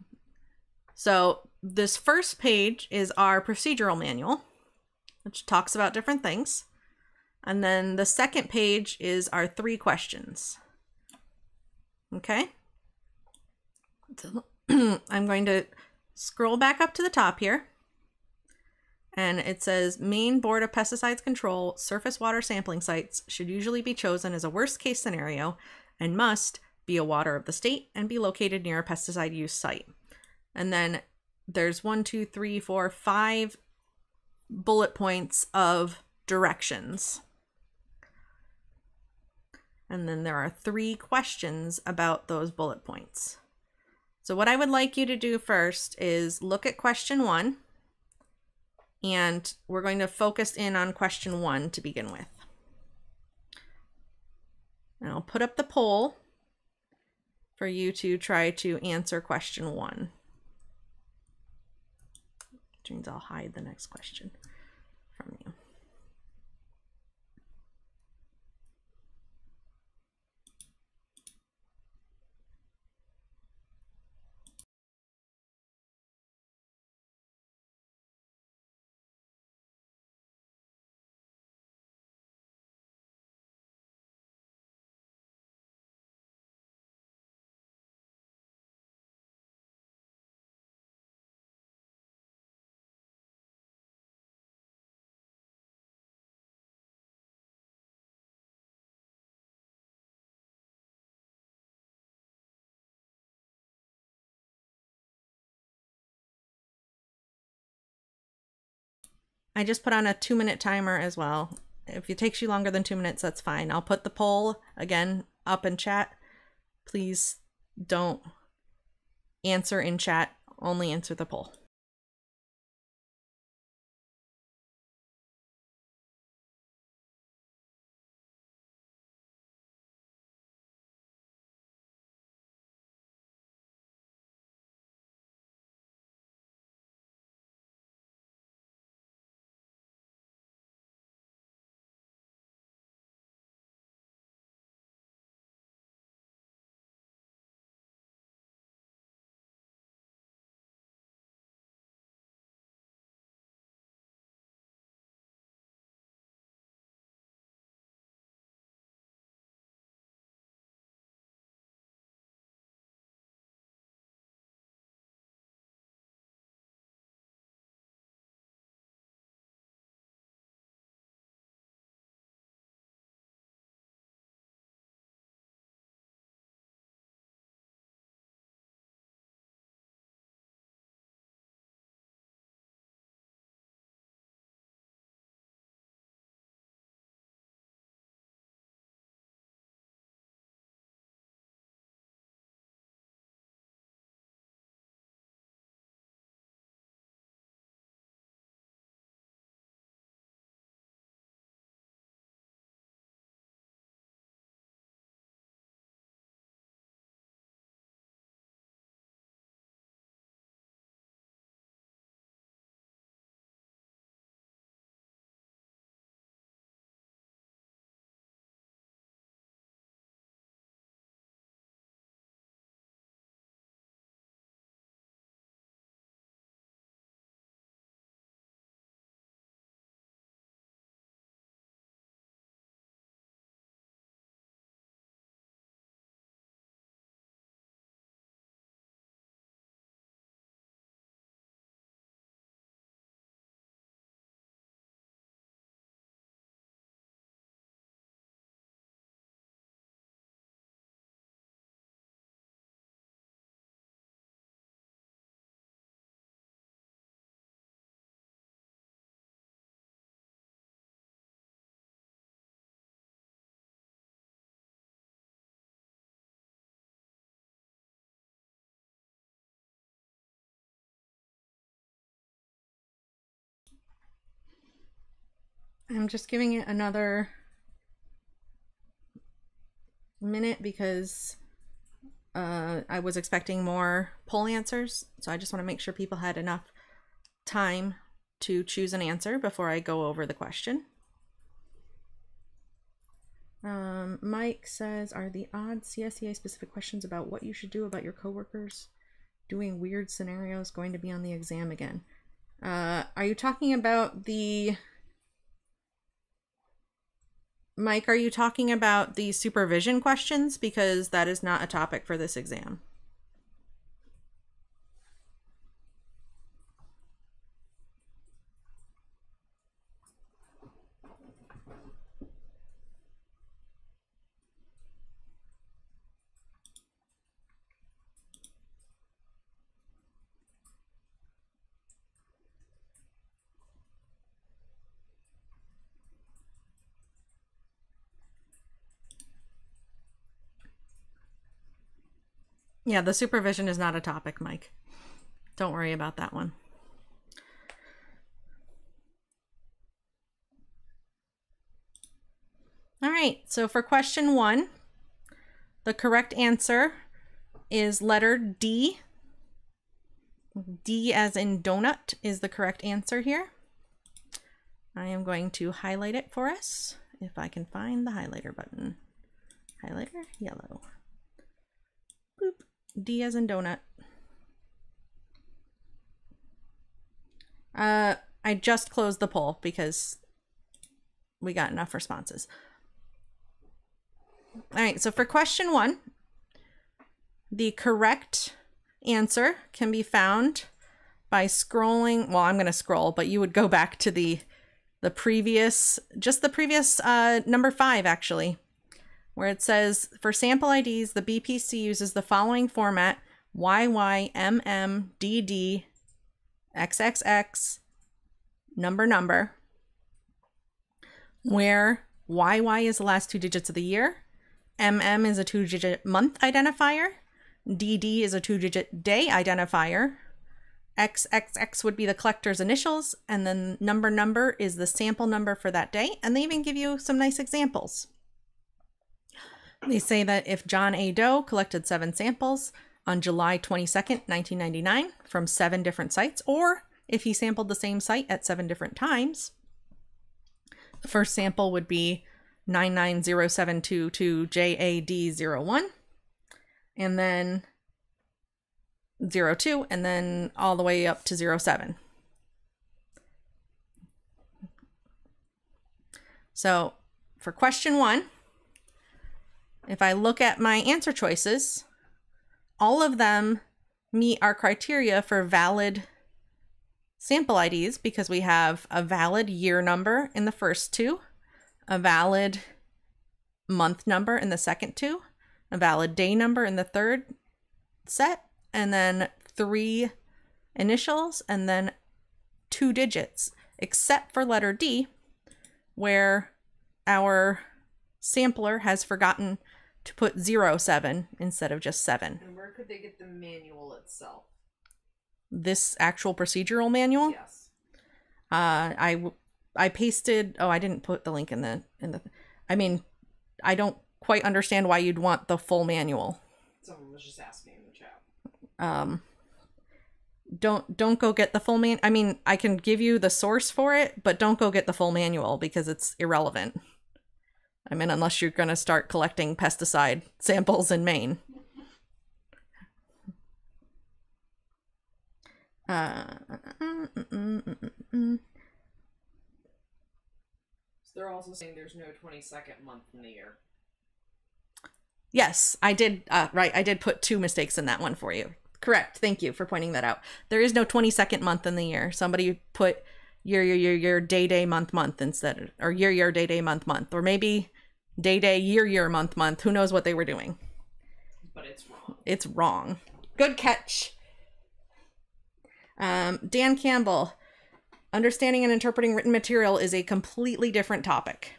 so this first page is our procedural manual, which talks about different things. And then the second page is our three questions. Okay. So I'm going to scroll back up to the top here. And it says Maine Board of Pesticides Control surface water sampling sites should usually be chosen as a worst case scenario and must be a water of the state and be located near a pesticide use site. And then there's one, two, three, four, five bullet points of directions. And then there are three questions about those bullet points. So, what I would like you to do first is look at question one, and we're going to focus in on question one to begin with. And I'll put up the poll for you to try to answer question one. Which means I'll hide the next question from you. I just put on a two minute timer as well. If it takes you longer than two minutes, that's fine. I'll put the poll again up in chat. Please don't answer in chat, only answer the poll. I'm just giving it another minute because uh, I was expecting more poll answers. So I just want to make sure people had enough time to choose an answer before I go over the question. Um, Mike says, are the odd CSEA specific questions about what you should do about your coworkers doing weird scenarios going to be on the exam again? Uh, are you talking about the Mike, are you talking about the supervision questions? Because that is not a topic for this exam. Yeah, the supervision is not a topic, Mike. Don't worry about that one. All right, so for question one, the correct answer is letter D. D as in donut is the correct answer here. I am going to highlight it for us if I can find the highlighter button. Highlighter, yellow. D as in donut. Uh, I just closed the poll because we got enough responses. All right, so for question one, the correct answer can be found by scrolling. Well, I'm going to scroll, but you would go back to the the previous, just the previous uh, number five, actually where it says for sample IDs, the BPC uses the following format YYMMDD XXX number number, where YY is the last two digits of the year, MM is a two digit month identifier, DD is a two digit day identifier, XXX would be the collector's initials, and then number number is the sample number for that day. And they even give you some nice examples. They say that if John A. Doe collected seven samples on July 22nd, 1999, from seven different sites, or if he sampled the same site at seven different times, the first sample would be 990722JAD01, and then 02, and then all the way up to 07. So for question one, if I look at my answer choices, all of them meet our criteria for valid sample IDs because we have a valid year number in the first two, a valid month number in the second two, a valid day number in the third set, and then three initials and then two digits, except for letter D, where our sampler has forgotten to put zero seven instead of just seven. And where could they get the manual itself? This actual procedural manual. Yes. Uh, I I pasted. Oh, I didn't put the link in the in the. I mean, I don't quite understand why you'd want the full manual. Someone was just asking in the chat. Um. Don't don't go get the full man. I mean, I can give you the source for it, but don't go get the full manual because it's irrelevant. I mean, unless you're going to start collecting pesticide samples in Maine. Uh, mm, mm, mm, So they're also saying there's no 22nd month in the year. yes, I did. Uh, right, I did put two mistakes in that one for you. Correct. Thank you for pointing that out. There is no 22nd month in the year. Somebody put year, year, year, year, day, day, month, month instead, or year, year, day, day, month, month, or maybe day, day, year, year, month, month. Who knows what they were doing? But it's wrong. It's wrong. Good catch. Um, Dan Campbell, understanding and interpreting written material is a completely different topic.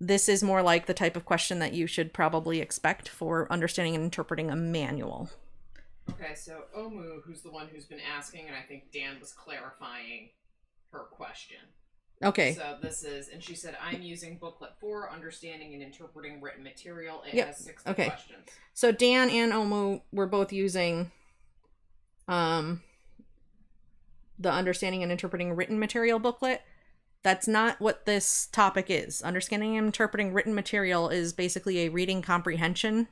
This is more like the type of question that you should probably expect for understanding and interpreting a manual. Okay, so Omu, who's the one who's been asking, and I think Dan was clarifying her question. Okay. So this is, and she said, I'm using booklet four, understanding and interpreting written material. It Yep. has 60 Okay. questions. So Dan and Omo were both using um the understanding and interpreting written material booklet. That's not what this topic is. Understanding and interpreting written material is basically a reading comprehension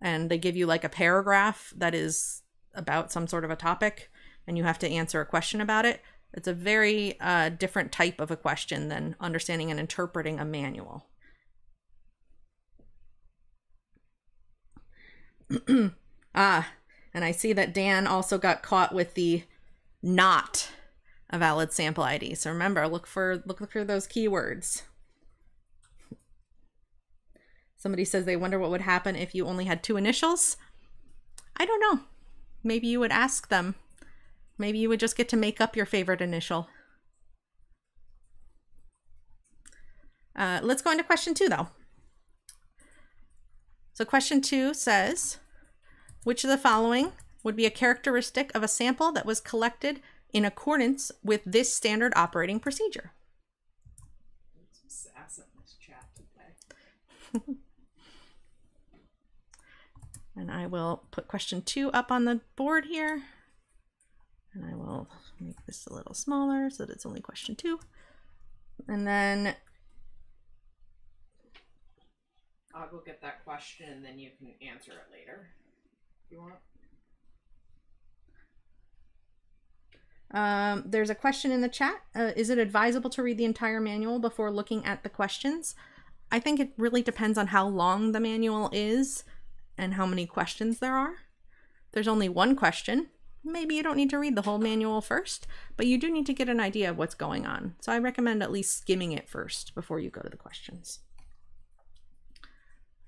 and they give you like a paragraph that is about some sort of a topic and you have to answer a question about it. It's a very uh, different type of a question than understanding and interpreting a manual. ah, and I see that Dan also got caught with the not a valid sample ID. So remember, look for look for those keywords. Somebody says they wonder what would happen if you only had two initials. I don't know. Maybe you would ask them. Maybe you would just get to make up your favorite initial. Uh, let's go into question two, though. So, question two says Which of the following would be a characteristic of a sample that was collected in accordance with this standard operating procedure? And I will put question two up on the board here. And I will make this a little smaller so that it's only question two. And then, I'll go get that question and then you can answer it later. If you want? um, there's a question in the chat. Uh, is it advisable to read the entire manual before looking at the questions? I think it really depends on how long the manual is and how many questions there are. There's only one question, maybe you don't need to read the whole manual first, but you do need to get an idea of what's going on. So I recommend at least skimming it first before you go to the questions.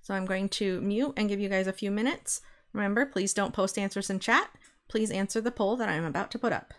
So I'm going to mute and give you guys a few minutes. Remember, please don't post answers in chat. Please answer the poll that I'm about to put up.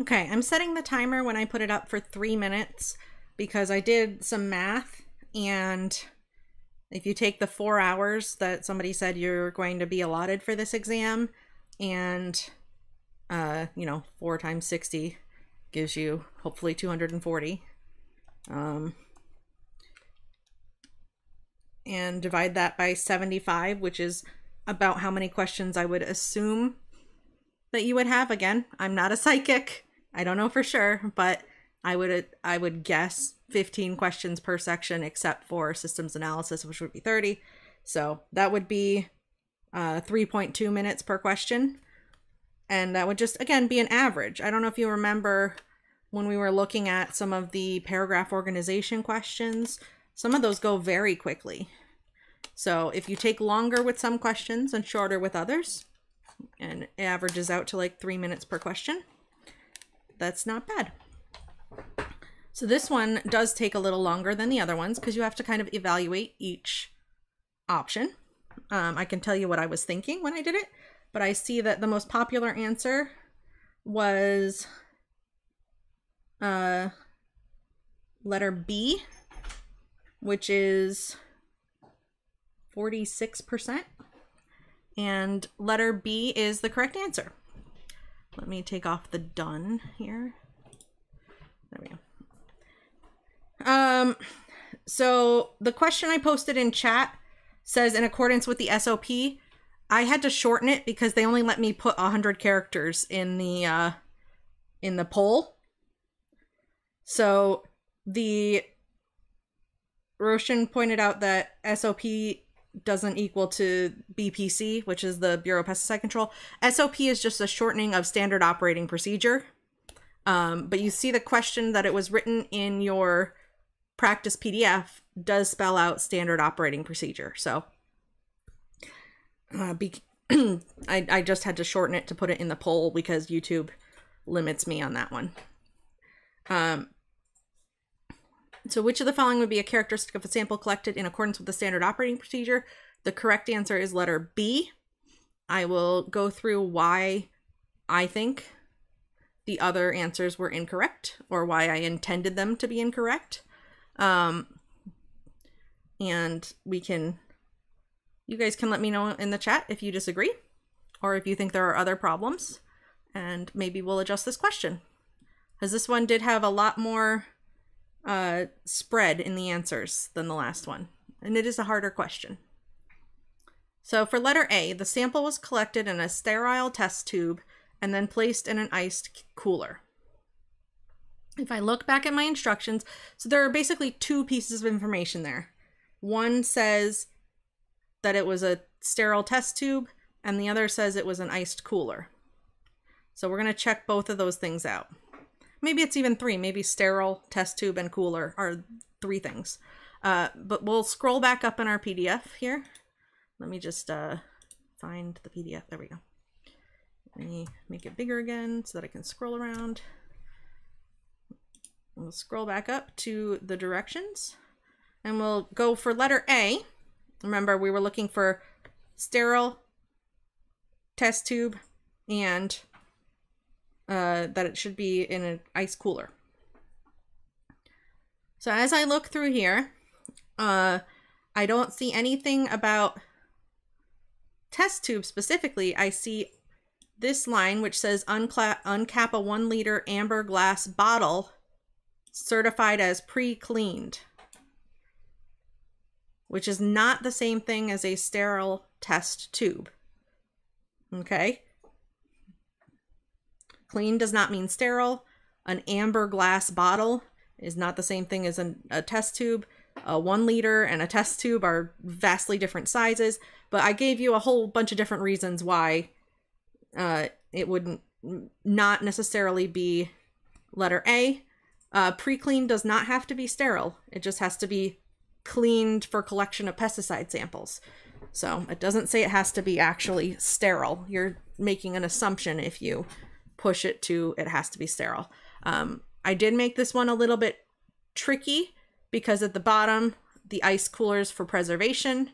Okay, I'm setting the timer when I put it up for three minutes because I did some math and if you take the four hours that somebody said you're going to be allotted for this exam and uh you know four times 60 gives you hopefully 240 um and divide that by 75 which is about how many questions i would assume that you would have. Again i'm not a psychic i don't know for sure but i would i would guess 15 questions per section except for systems analysis which would be 30 so that would be uh, 3.2 minutes per question. And that would just again be an average. I don't know if you remember when we were looking at some of the paragraph organization questions some of those go very quickly. So if you take longer with some questions and shorter with others and it averages out to like three minutes per question that's not bad so this one does take a little longer than the other ones because you have to kind of evaluate each option um, i can tell you what i was thinking when i did it but I see that the most popular answer was uh, letter B, which is 46%. And letter B is the correct answer. Let me take off the done here. There we go. Um, so the question I posted in chat says in accordance with the SOP, I had to shorten it because they only let me put 100 characters in the uh in the poll. So the Roshan pointed out that SOP doesn't equal to BPC, which is the Bureau of Pesticide Control. SOP is just a shortening of standard operating procedure. Um, but you see the question that it was written in your practice PDF does spell out standard operating procedure. So uh, be- I, I just had to shorten it to put it in the poll because YouTube limits me on that one. Um, so which of the following would be a characteristic of a sample collected in accordance with the standard operating procedure? The correct answer is letter B. I will go through why I think the other answers were incorrect or why I intended them to be incorrect. Um, and we can you guys can let me know in the chat if you disagree or if you think there are other problems, and maybe we'll adjust this question. Because this one did have a lot more uh, spread in the answers than the last one, and it is a harder question. So for letter A, the sample was collected in a sterile test tube and then placed in an iced cooler. If I look back at my instructions, so there are basically two pieces of information there. One says that it was a sterile test tube, and the other says it was an iced cooler. So we're going to check both of those things out. Maybe it's even three. Maybe sterile, test tube, and cooler are three things. Uh, but we'll scroll back up in our PDF here. Let me just uh, find the PDF. There we go. Let me make it bigger again so that I can scroll around. We'll scroll back up to the directions and we'll go for letter A. Remember, we were looking for sterile test tube and uh, that it should be in an ice cooler. So as I look through here, uh, I don't see anything about test tube specifically. I see this line which says uncap a one liter amber glass bottle certified as pre-cleaned which is not the same thing as a sterile test tube. Okay? Clean does not mean sterile. An amber glass bottle is not the same thing as an, a test tube. A one liter and a test tube are vastly different sizes, but I gave you a whole bunch of different reasons why uh, it would not necessarily be letter A. Uh, pre-clean does not have to be sterile. It just has to be cleaned for collection of pesticide samples. So it doesn't say it has to be actually sterile. You're making an assumption if you push it to it has to be sterile. Um, I did make this one a little bit tricky because at the bottom, the ice coolers for preservation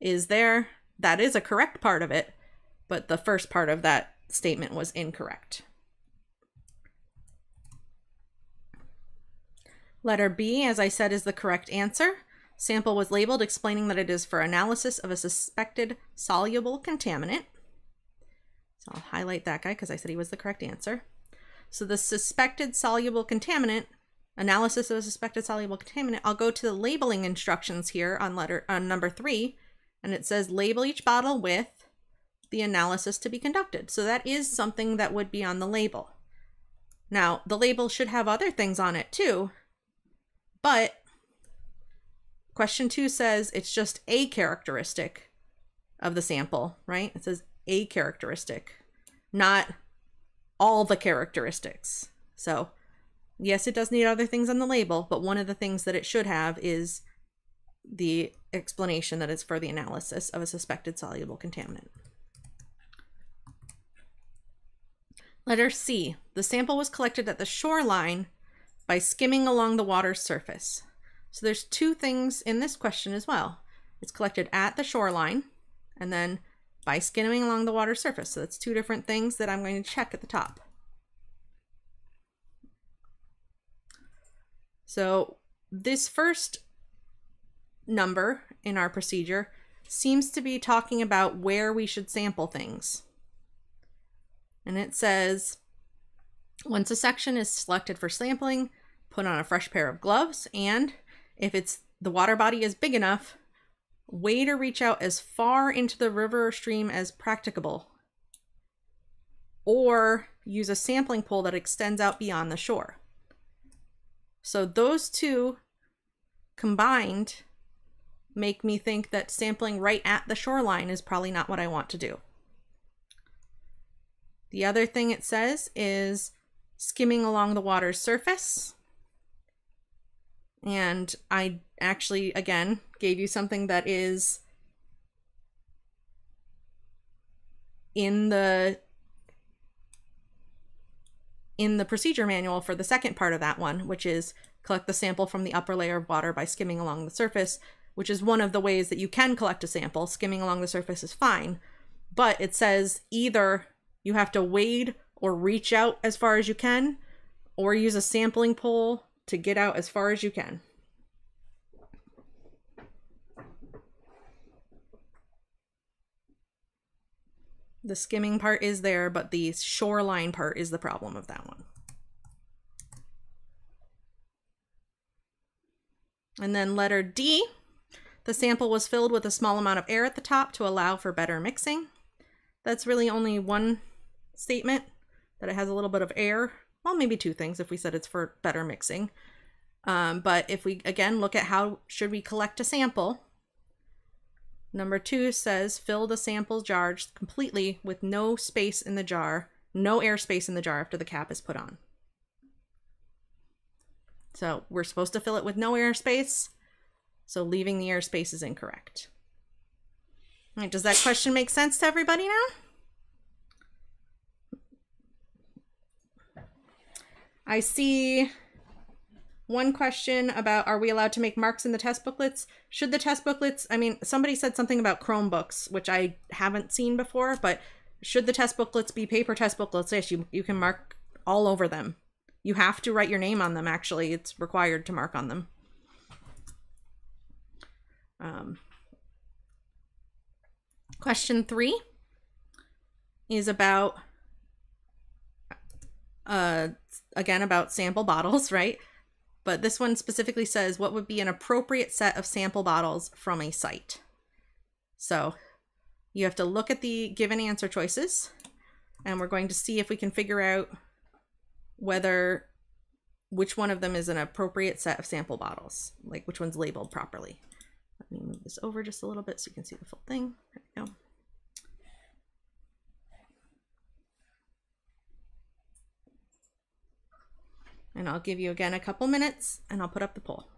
is there. That is a correct part of it, but the first part of that statement was incorrect. Letter B, as I said, is the correct answer. Sample was labeled explaining that it is for analysis of a suspected soluble contaminant. So I'll highlight that guy because I said he was the correct answer. So the suspected soluble contaminant, analysis of a suspected soluble contaminant, I'll go to the labeling instructions here on letter on number three, and it says label each bottle with the analysis to be conducted. So that is something that would be on the label. Now, the label should have other things on it too, but question two says it's just a characteristic of the sample, right? It says a characteristic, not all the characteristics. So, yes, it does need other things on the label, but one of the things that it should have is the explanation that it's for the analysis of a suspected soluble contaminant. Letter C. The sample was collected at the shoreline by skimming along the water's surface. So there's two things in this question as well. It's collected at the shoreline and then by skimming along the water surface. So that's two different things that I'm going to check at the top. So this first number in our procedure seems to be talking about where we should sample things. And it says, once a section is selected for sampling, put on a fresh pair of gloves, and if it's the water body is big enough, way to reach out as far into the river or stream as practicable. Or use a sampling pole that extends out beyond the shore. So those two combined make me think that sampling right at the shoreline is probably not what I want to do. The other thing it says is skimming along the water's surface. And I actually, again, gave you something that is in the in the procedure manual for the second part of that one, which is collect the sample from the upper layer of water by skimming along the surface, which is one of the ways that you can collect a sample. Skimming along the surface is fine, but it says either you have to wade or reach out as far as you can, or use a sampling pole to get out as far as you can. The skimming part is there, but the shoreline part is the problem of that one. And then letter D, the sample was filled with a small amount of air at the top to allow for better mixing. That's really only one statement, that it has a little bit of air. Well, maybe two things if we said it's for better mixing. Um, but if we, again, look at how should we collect a sample, Number two says fill the sample jar completely with no space in the jar, no air space in the jar after the cap is put on. So we're supposed to fill it with no air space. So leaving the air space is incorrect. Does that question make sense to everybody now? I see one question about are we allowed to make marks in the test booklets? Should the test booklets, I mean, somebody said something about Chromebooks, which I haven't seen before, but should the test booklets be paper test booklets? Yes, you, you can mark all over them. You have to write your name on them, actually. It's required to mark on them. Um, question three is about, uh, again, about sample bottles, right? But this one specifically says what would be an appropriate set of sample bottles from a site. So you have to look at the given answer choices and we're going to see if we can figure out whether which one of them is an appropriate set of sample bottles, like which one's labeled properly. Let me move this over just a little bit so you can see the full thing. There we go. And I'll give you again a couple minutes and I'll put up the poll.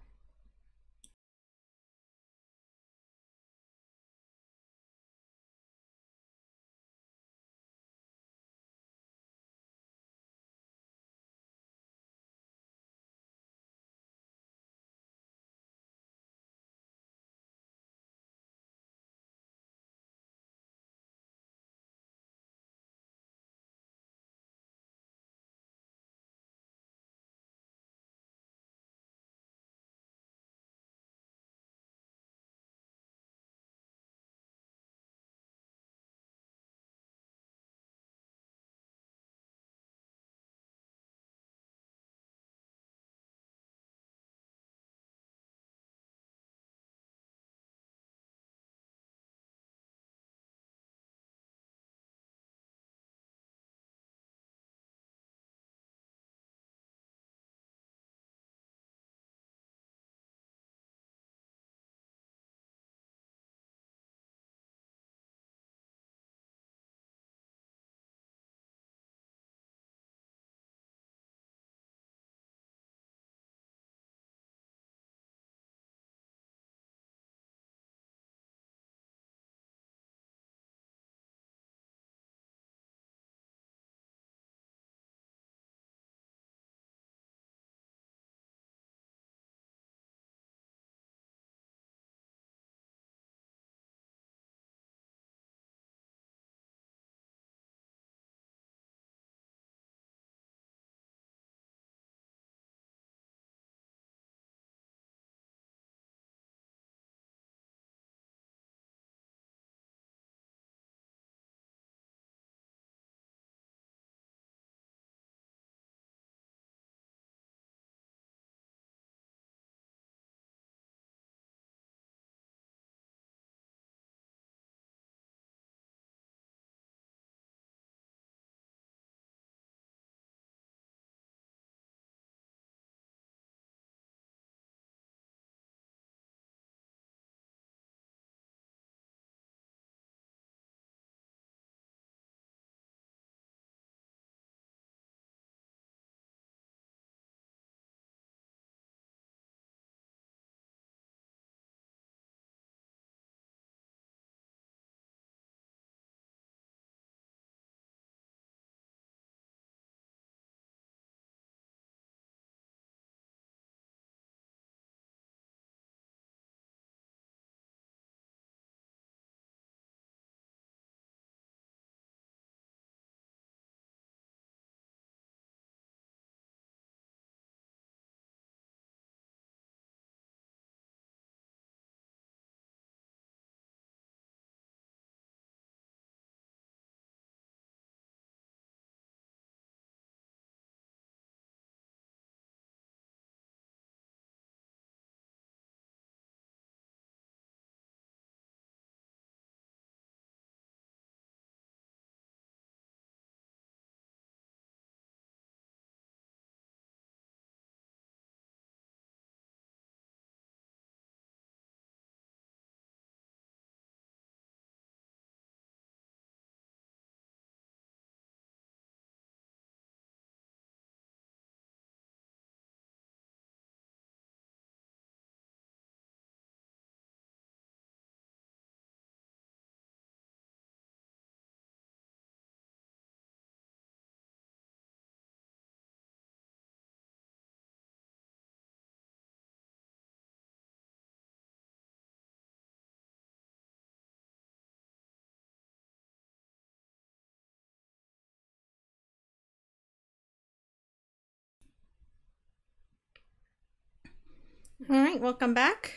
All right, welcome back.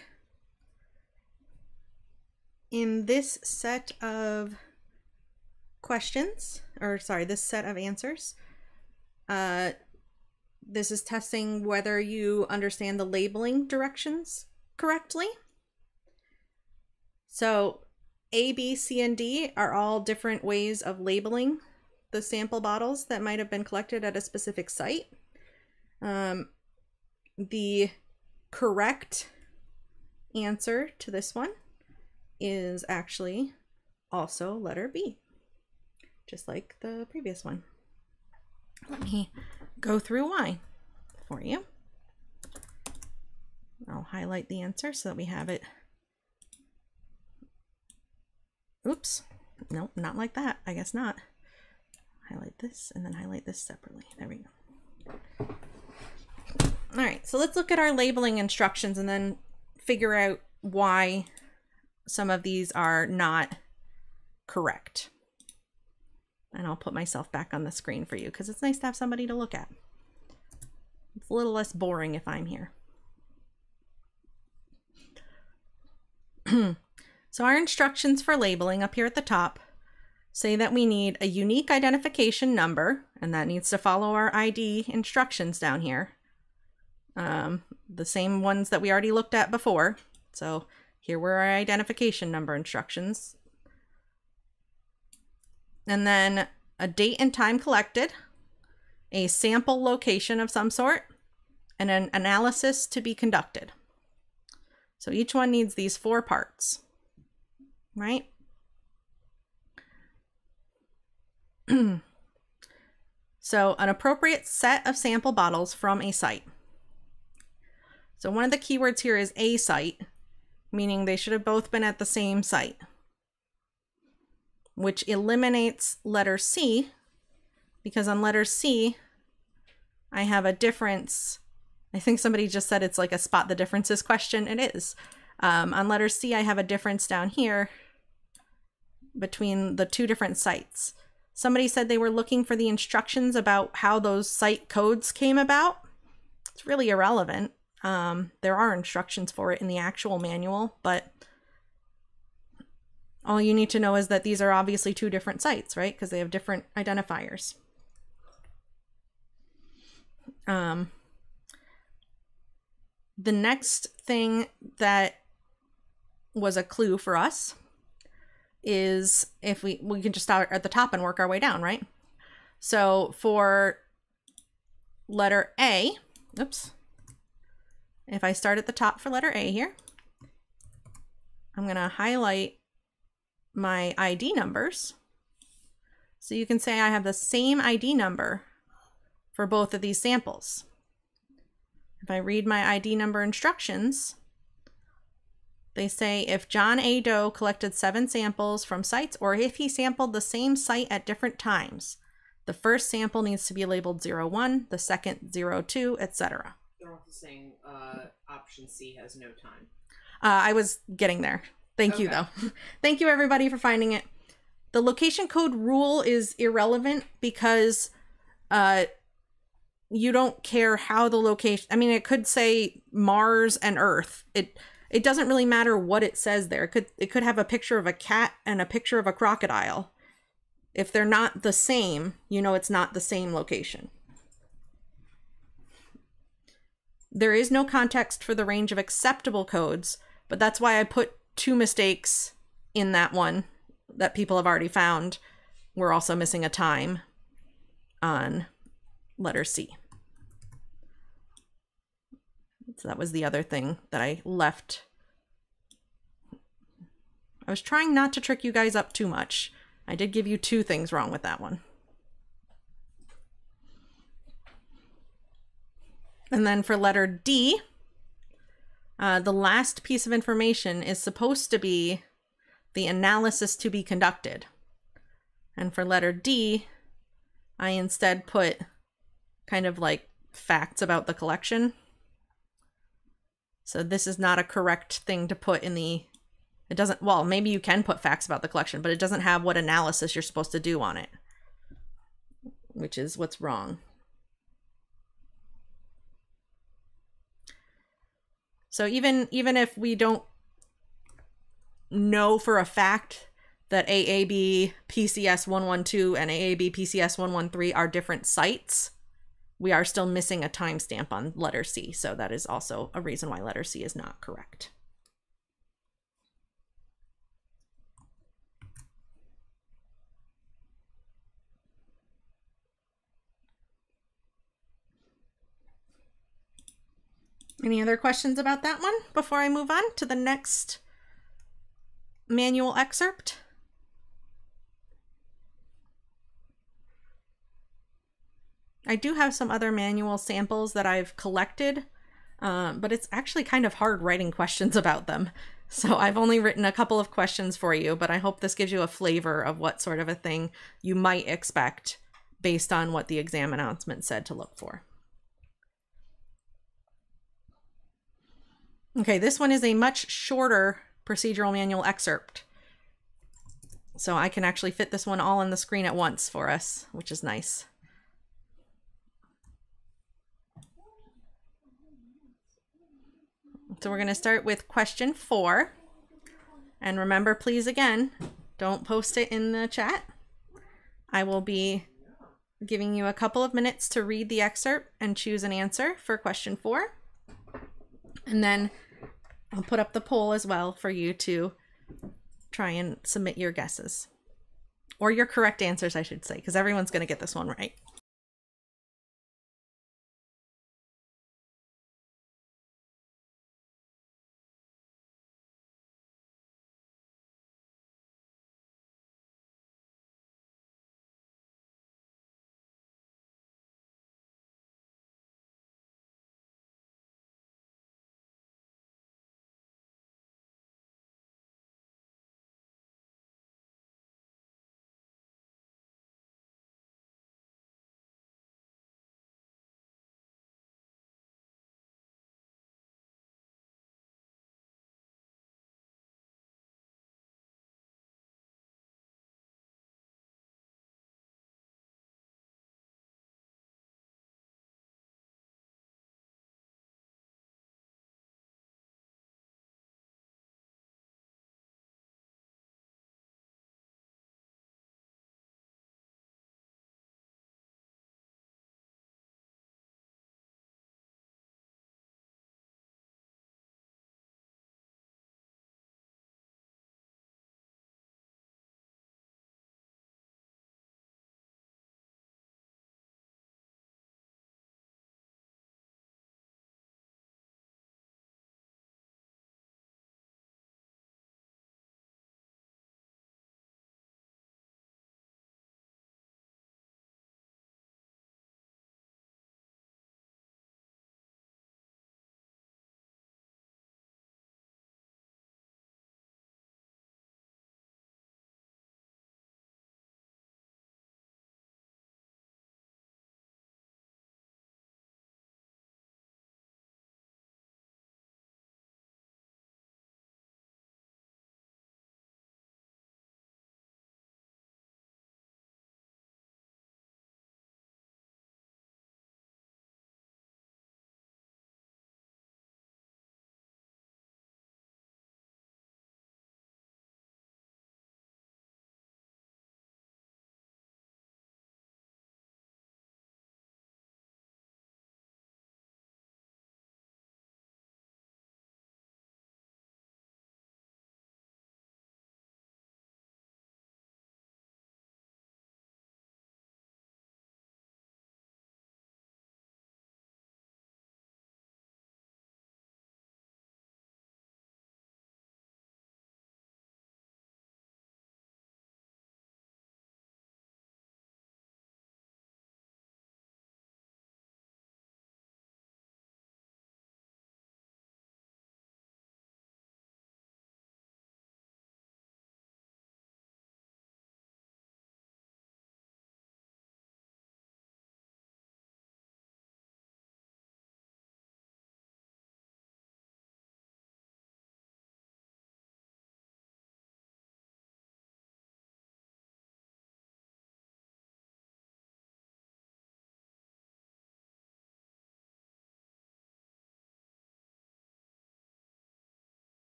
In this set of questions, or sorry, this set of answers, uh, this is testing whether you understand the labeling directions correctly. So, A, B, C, and D are all different ways of labeling the sample bottles that might have been collected at a specific site. Um, the correct answer to this one is actually also letter B, just like the previous one. Let me go through why for you. I'll highlight the answer so that we have it. Oops. Nope, not like that. I guess not. Highlight this and then highlight this separately. There we go. All right, so let's look at our labeling instructions and then figure out why some of these are not correct. And I'll put myself back on the screen for you because it's nice to have somebody to look at. It's a little less boring if I'm here. so our instructions for labeling up here at the top say that we need a unique identification number, and that needs to follow our ID instructions down here. Um, the same ones that we already looked at before. So here were our identification number instructions. And then a date and time collected, a sample location of some sort, and an analysis to be conducted. So each one needs these four parts, right? so an appropriate set of sample bottles from a site. So one of the keywords here is a site, meaning they should have both been at the same site, which eliminates letter C because on letter C, I have a difference. I think somebody just said it's like a spot the differences question. It is. Um, on letter C, I have a difference down here between the two different sites. Somebody said they were looking for the instructions about how those site codes came about. It's really irrelevant. Um, there are instructions for it in the actual manual, but all you need to know is that these are obviously two different sites, right? Because they have different identifiers. Um, the next thing that was a clue for us is if we we can just start at the top and work our way down, right? So for letter A, oops. If I start at the top for letter A here, I'm going to highlight my ID numbers. So you can say I have the same ID number for both of these samples. If I read my ID number instructions, they say if John A. Doe collected seven samples from sites or if he sampled the same site at different times, the first sample needs to be labeled 01, the second 02, etc. Saying uh, option C has no time. Uh, I was getting there. Thank you, though. Thank you, everybody, for finding it. The location code rule is irrelevant because uh, you don't care how the location. I mean, it could say Mars and Earth. It it doesn't really matter what it says there. It could it could have a picture of a cat and a picture of a crocodile. If they're not the same, you know it's not the same location. There is no context for the range of acceptable codes, but that's why I put two mistakes in that one that people have already found. We're also missing a time on letter C. So that was the other thing that I left. I was trying not to trick you guys up too much. I did give you two things wrong with that one. And then for letter D, uh, the last piece of information is supposed to be the analysis to be conducted. And for letter D, I instead put kind of like facts about the collection. So this is not a correct thing to put in the. It doesn't. Well, maybe you can put facts about the collection, but it doesn't have what analysis you're supposed to do on it, which is what's wrong. So even even if we don't know for a fact that AAB PCS 112 and AAB PCS 113 are different sites, we are still missing a timestamp on letter C. So that is also a reason why letter C is not correct. Any other questions about that one before I move on to the next manual excerpt? I do have some other manual samples that I've collected, um, but it's actually kind of hard writing questions about them. So I've only written a couple of questions for you, but I hope this gives you a flavor of what sort of a thing you might expect based on what the exam announcement said to look for. Okay, this one is a much shorter procedural manual excerpt. So I can actually fit this one all on the screen at once for us, which is nice. So we're going to start with question four. And remember, please, again, don't post it in the chat. I will be giving you a couple of minutes to read the excerpt and choose an answer for question four. And then I'll put up the poll as well for you to try and submit your guesses. Or your correct answers, I should say, because everyone's going to get this one right.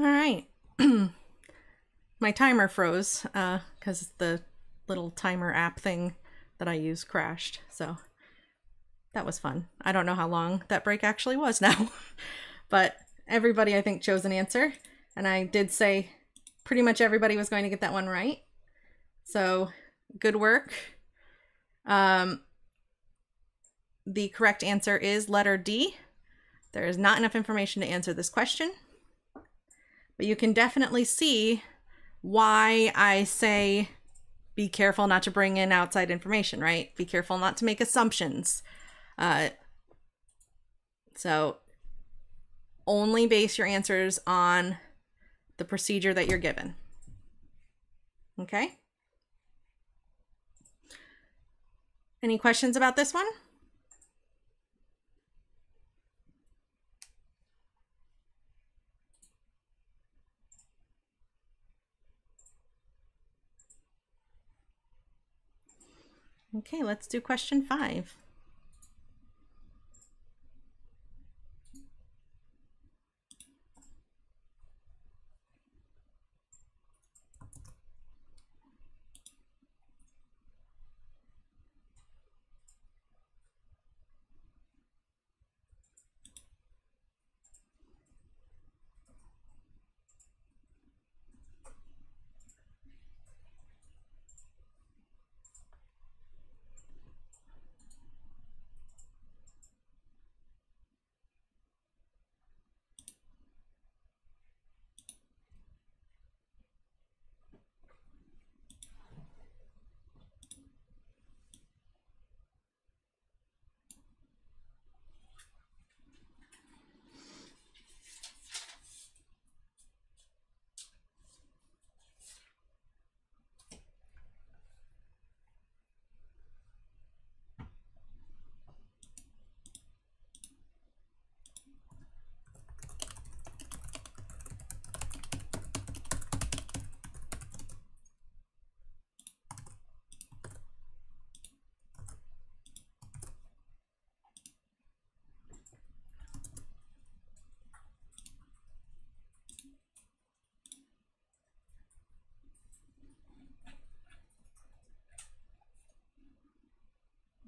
All right. My timer froze because the little timer app thing that I use crashed. So that was fun. I don't know how long that break actually was now, but everybody I think chose an answer. And I did say pretty much everybody was going to get that one right. So good work. Um, the correct answer is letter D. There is not enough information to answer this question, but you can definitely see why I say be careful not to bring in outside information, right? Be careful not to make assumptions. Uh, so only base your answers on the procedure that you're given. Okay? Any questions about this one? Okay, let's do question five.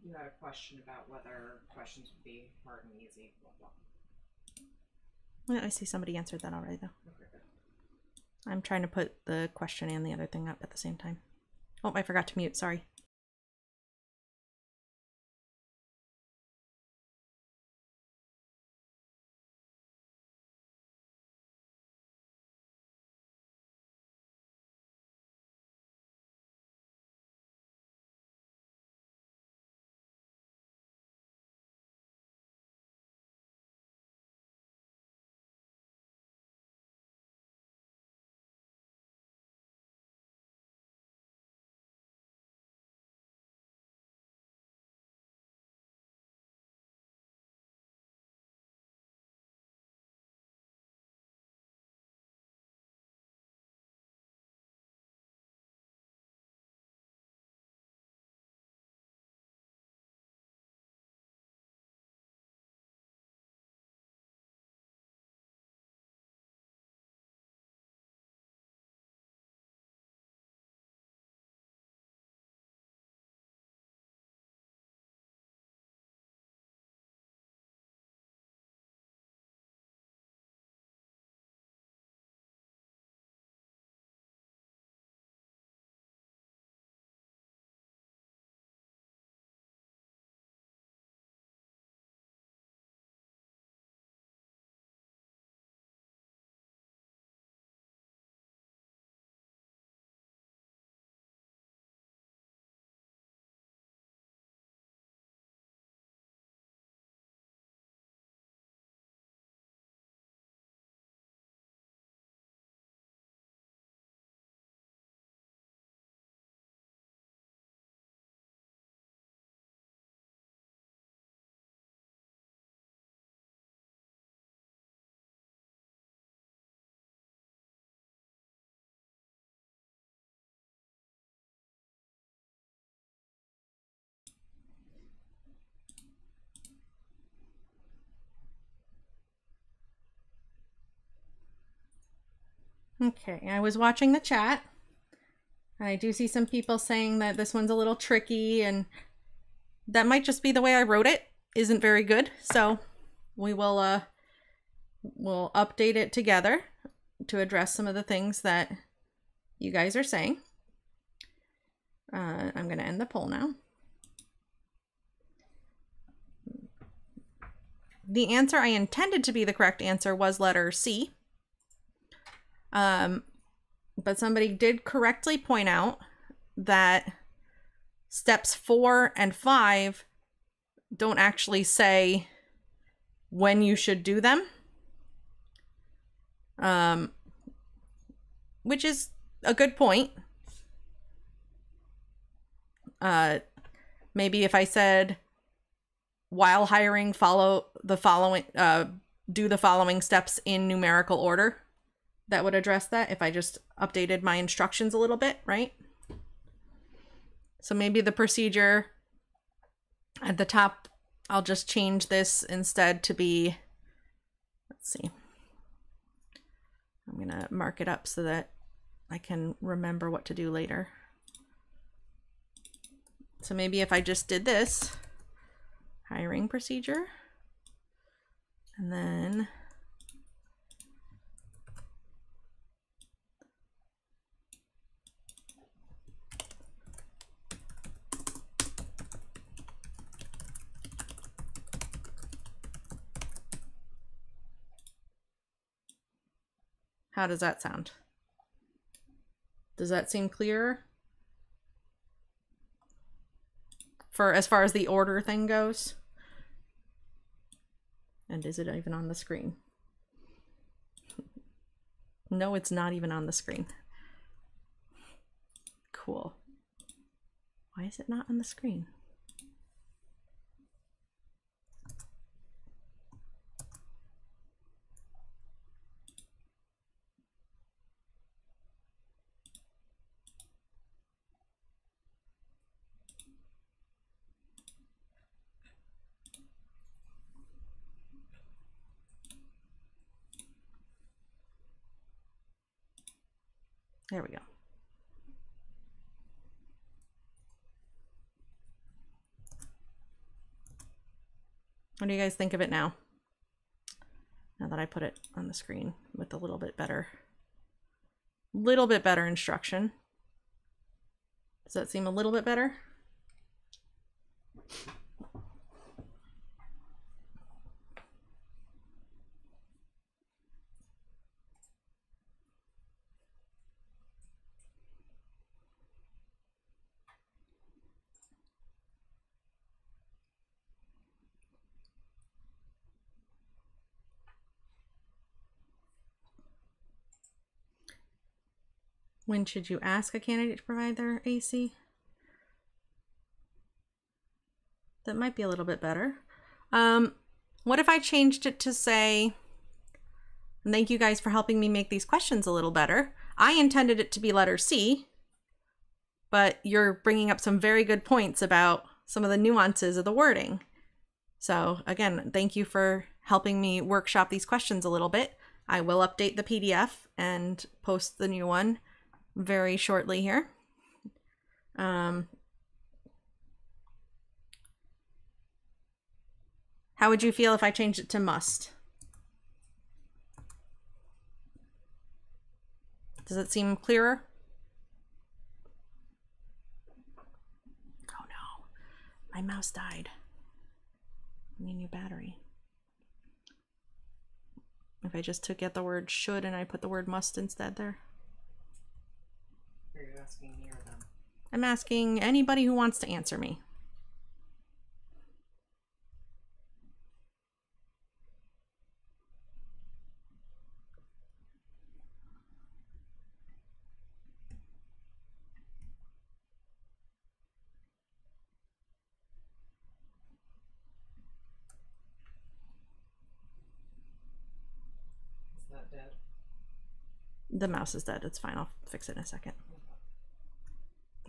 You had a question about whether questions would be hard and easy. Blah blah. I see somebody answered that already though. Okay. I'm trying to put the question and the other thing up at the same time. Oh, I forgot to mute. Sorry. Okay, I was watching the chat. And I do see some people saying that this one's a little tricky and that might just be the way I wrote it. Isn't very good. So we will uh we'll update it together to address some of the things that you guys are saying. Uh, I'm going to end the poll now. The answer I intended to be the correct answer was letter C. Um, but somebody did correctly point out that steps four and five don't actually say when you should do them. Um, which is a good point. Uh, maybe if I said while hiring, follow the following, uh, do the following steps in numerical order that would address that if I just updated my instructions a little bit, right? So maybe the procedure at the top, I'll just change this instead to be, let's see. I'm to mark it up so that I can remember what to do later. So maybe if I just did this, hiring procedure, and then How does that sound? Does that seem clearer? For as far as the order thing goes? And is it even on the screen? no, it's not even on the screen. Cool. Why is it not on the screen? There we go. What do you guys think of it now? Now that I put it on the screen with a little bit better, little bit better instruction. Does that seem a little bit better? When should you ask a candidate to provide their AC? That might be a little bit better. Um, what if I changed it to say, thank you guys for helping me make these questions a little better. I intended it to be letter C, but you're bringing up some very good points about some of the nuances of the wording. So again, thank you for helping me workshop these questions a little bit. I will update the PDF and post the new one very shortly here. Um, how would you feel if I changed it to must? Does it seem clearer? Oh no, my mouse died. I need a new battery. If I just took out the word should and I put the word must instead there. Asking me or them? I'm asking anybody who wants to answer me. Is that dead? The mouse is dead. It's fine. I'll fix it in a second.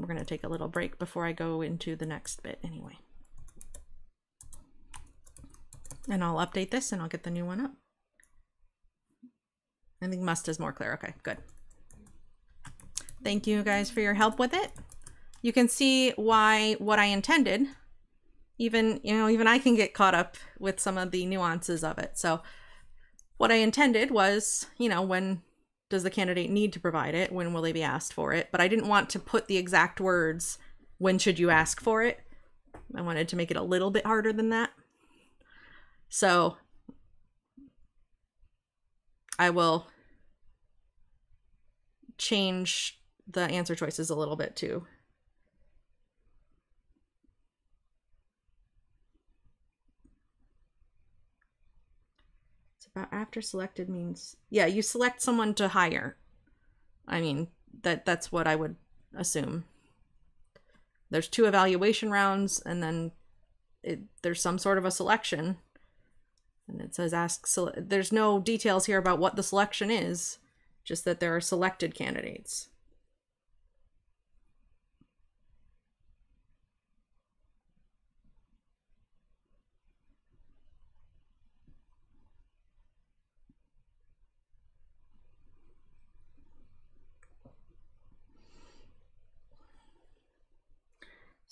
We're going to take a little break before I go into the next bit anyway. And I'll update this and I'll get the new one up. I think must is more clear. Okay, good. Thank you guys for your help with it. You can see why what I intended. Even, you know, even I can get caught up with some of the nuances of it. So what I intended was, you know, when does the candidate need to provide it? When will they be asked for it? But I didn't want to put the exact words, when should you ask for it? I wanted to make it a little bit harder than that. So I will change the answer choices a little bit too. After selected means yeah, you select someone to hire. I mean, that that's what I would assume. There's two evaluation rounds and then it, there's some sort of a selection. And it says ask sele- there's no details here about what the selection is, just that there are selected candidates.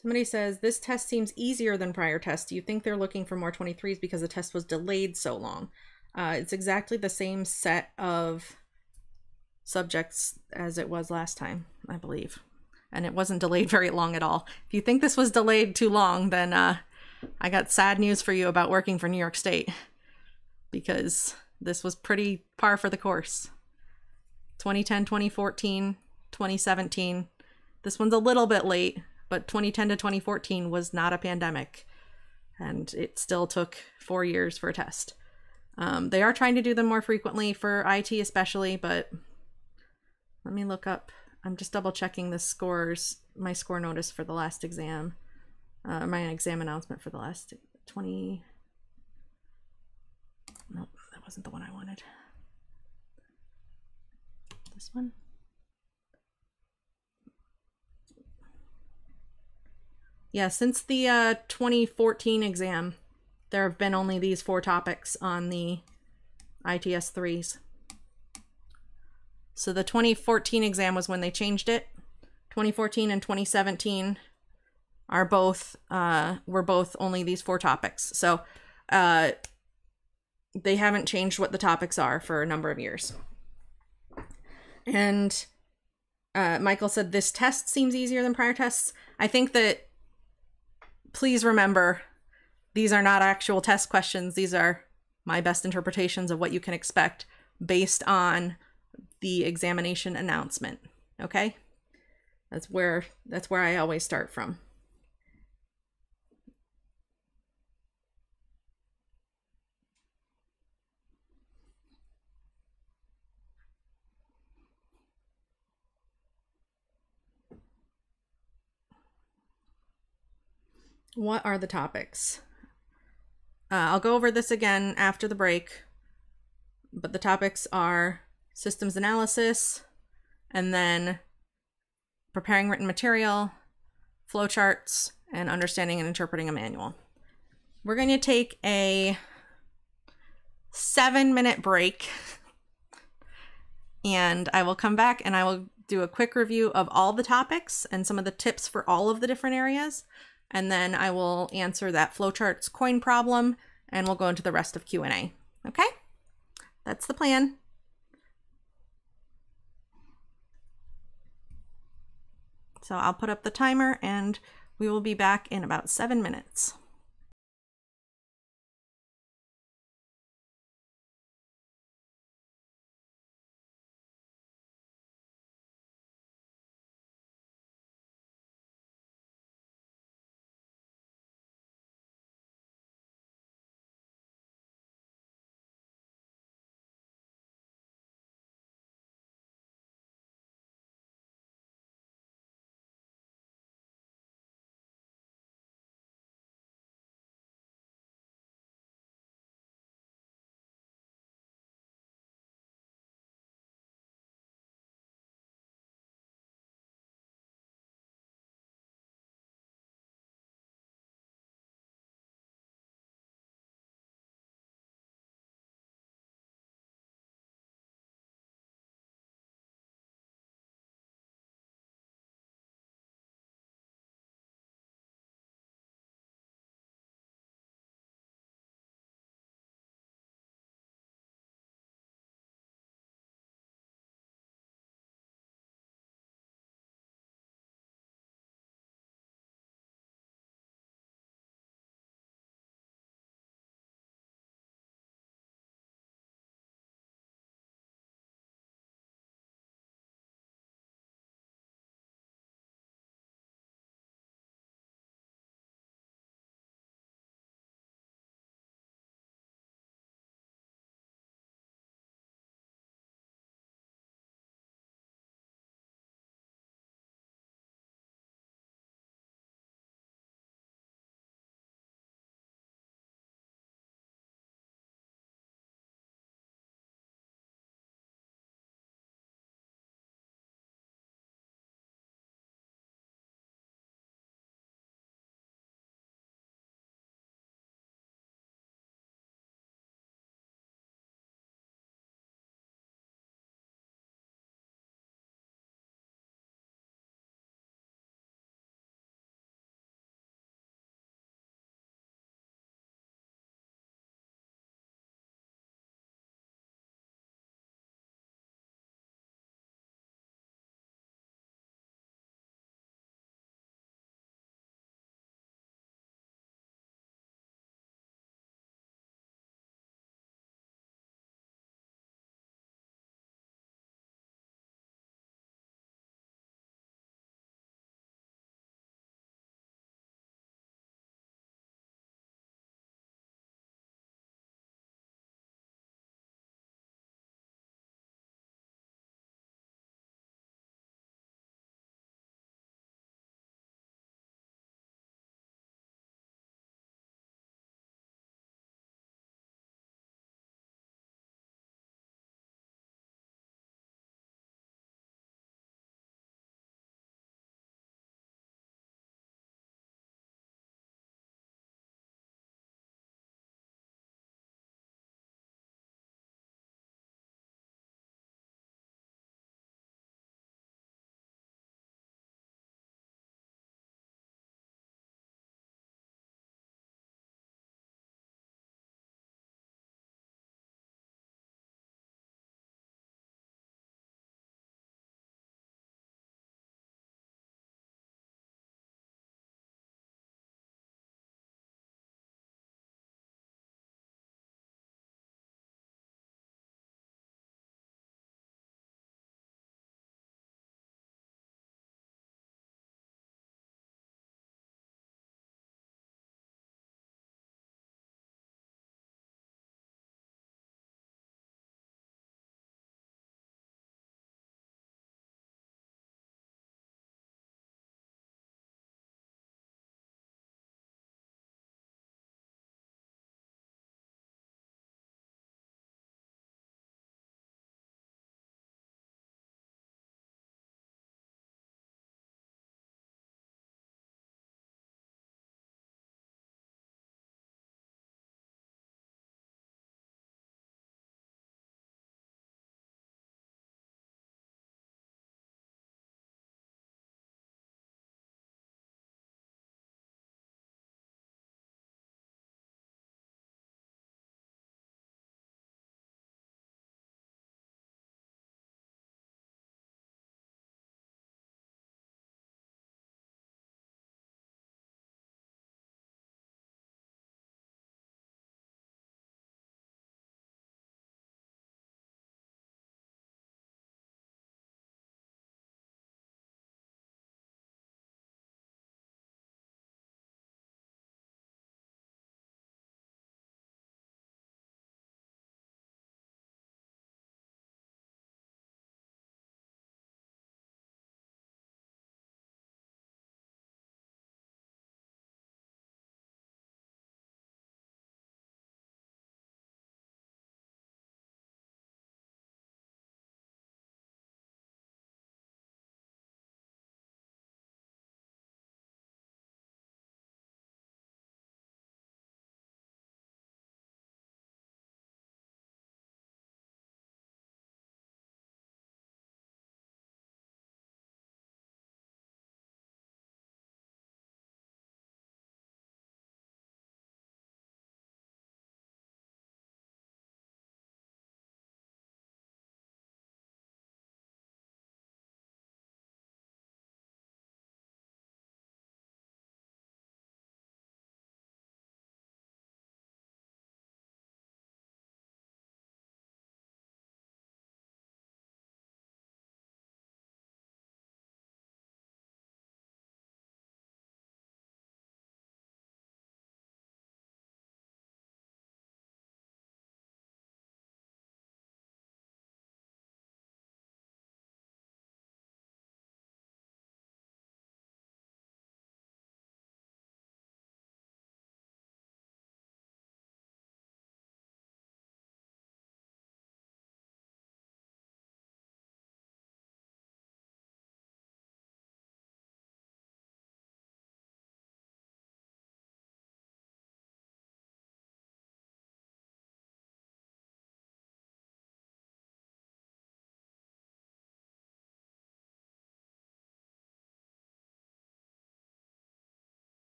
Somebody says this test seems easier than prior tests. You think they're looking for more 23s because the test was delayed so long? Uh, it's exactly the same set of subjects as it was last time, I believe. And it wasn't delayed very long at all. If you think this was delayed too long, then uh, I got sad news for you about working for New York State because this was pretty par for the course. 2010, 2014, 2017. This one's a little bit late, but 2010 to 2014 was not a pandemic and it still took four years for a test. Um, they are trying to do them more frequently for it especially but let me look up i'm just double checking the scores my score notice for the last exam uh, my exam announcement for the last 20 nope that wasn't the one i wanted. This one Yeah, since the uh, 2014 exam, there have been only these four topics on the ITS 3s. So the 2014 exam was when they changed it. 2014 and 2017 are both uh, were both only these four topics. So uh, they haven't changed what the topics are for a number of years. And uh, Michael said this test seems easier than prior tests. I think that please remember these are not actual test questions. These are my best interpretations of what you can expect based on the examination announcement. Okay? That's where that's where I always start from. What are the topics? Uh, I'll go over this again after the break, but the topics are systems analysis, and then preparing written material, flowcharts, and understanding and interpreting a manual. We're going to take a seven minute break, and I will come back and I will do a quick review of all the topics and some of the tips for all of the different areas and then I will answer that flowcharts coin problem and we'll go into the rest of Q&A. Okay? That's the plan. So I'll put up the timer and we will be back in about seven minutes.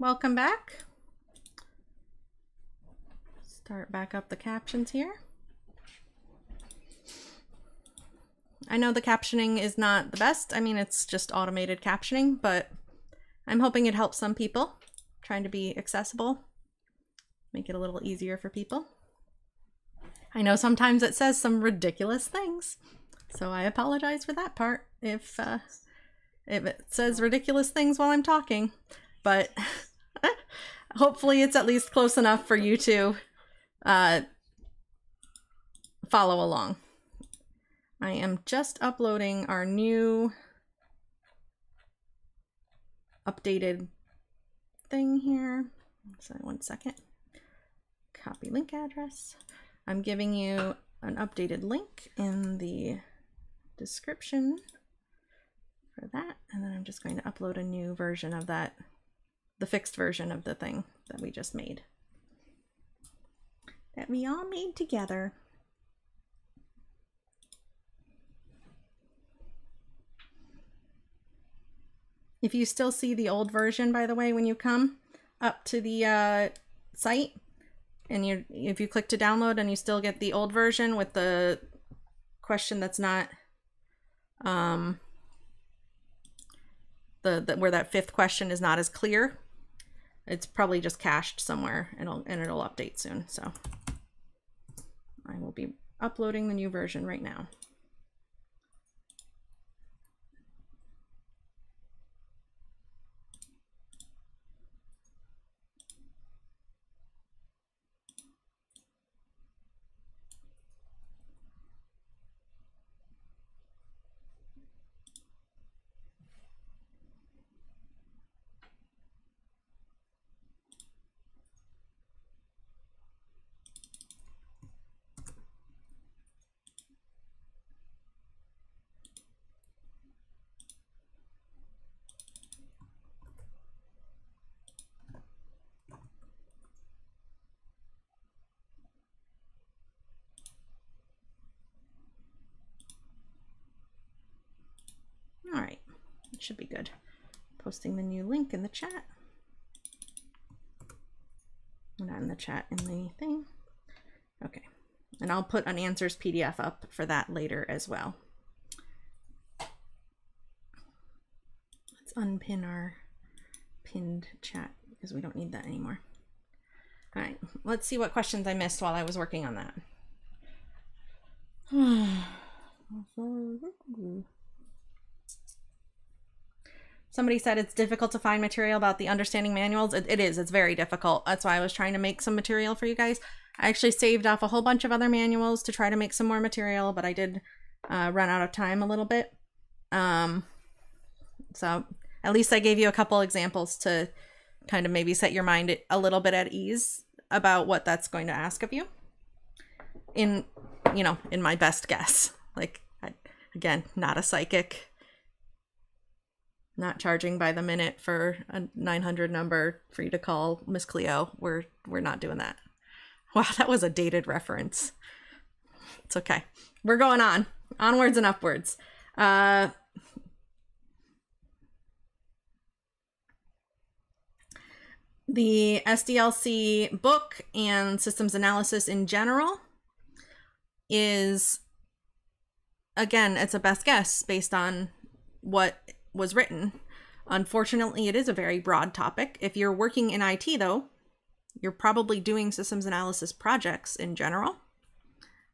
Welcome back. Start back up the captions here. I know the captioning is not the best. I mean, it's just automated captioning, but I'm hoping it helps some people. Trying to be accessible, make it a little easier for people. I know sometimes it says some ridiculous things, so I apologize for that part if uh, if it says ridiculous things while I'm talking, but hopefully it's at least close enough for you to uh, follow along. I am just uploading our new updated thing here. So one second. Copy link address. I'm giving you an updated link in the description for that. And then I'm just going to upload a new version of that, the fixed version of the thing that we just made. That we all made together. If you still see the old version, by the way, when you come up to the uh, site, and you if you click to download and you still get the old version with the question that's not um the, the where that fifth question is not as clear it's probably just cached somewhere and it'll and it'll update soon so. I will be uploading the new version right now All right, it should be good. Posting the new link in the chat. Not in the chat, in the thing. Okay, and I'll put an answers PDF up for that later as well. Let's unpin our pinned chat because we don't need that anymore. All right, let's see what questions I missed while I was working on that. Somebody said it's difficult to find material about the understanding manuals. It, it is, it's very difficult. That's why I was trying to make some material for you guys. I actually saved off a whole bunch of other manuals to try to make some more material, but I did uh, run out of time a little bit. Um, so at least I gave you a couple examples to kind of maybe set your mind a little bit at ease about what that's going to ask of you. In, you know, in my best guess. Like, I, again, not a psychic not charging by the minute for a 900 number for you to call Miss Cleo. We're we're not doing that. Wow, that was a dated reference. It's okay. We're going on. Onwards and upwards. Uh the SDLC book and systems analysis in general is again, it's a best guess based on what was written. Unfortunately, it is a very broad topic. If you're working in IT, though, you're probably doing systems analysis projects in general.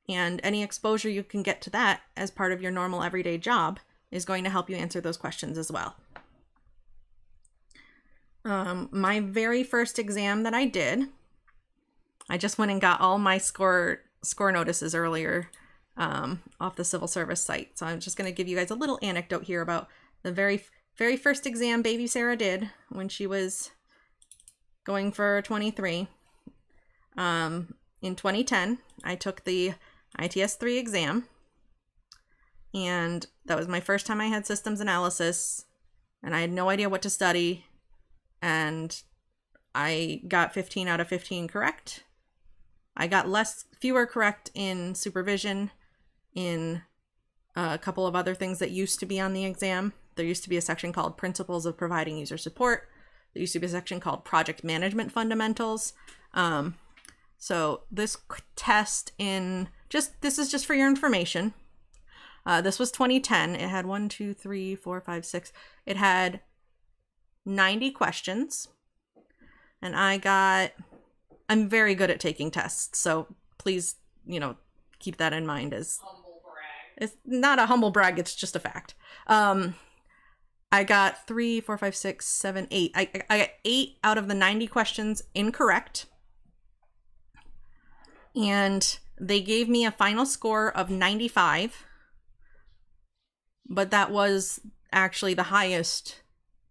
And any exposure you can get to that as part of your normal everyday job is going to help you answer those questions as well. Um, my very first exam that I did, I just went and got all my score score notices earlier um, off the civil service site. So I'm just going to give you guys a little anecdote here about the very very first exam baby Sarah did when she was going for 23. Um, in 2010, I took the ITS 3 exam, and that was my first time I had systems analysis, and I had no idea what to study, and I got 15 out of 15 correct. I got less, fewer correct in supervision, in a couple of other things that used to be on the exam there used to be a section called Principles of Providing User Support. there used to be a section called Project Management Fundamentals. Um, so this test in just this is just for your information. Uh, this was 2010. It had one, two, three, four, five, six. It had 90 questions, and I got. I'm very good at taking tests, so please, you know, keep that in mind as Humble brag. it's not a humble brag it's just a fact um i got three four five six seven eight. I, I got eight out of the 90 questions incorrect. And they gave me a final score of 95 but that was actually the highest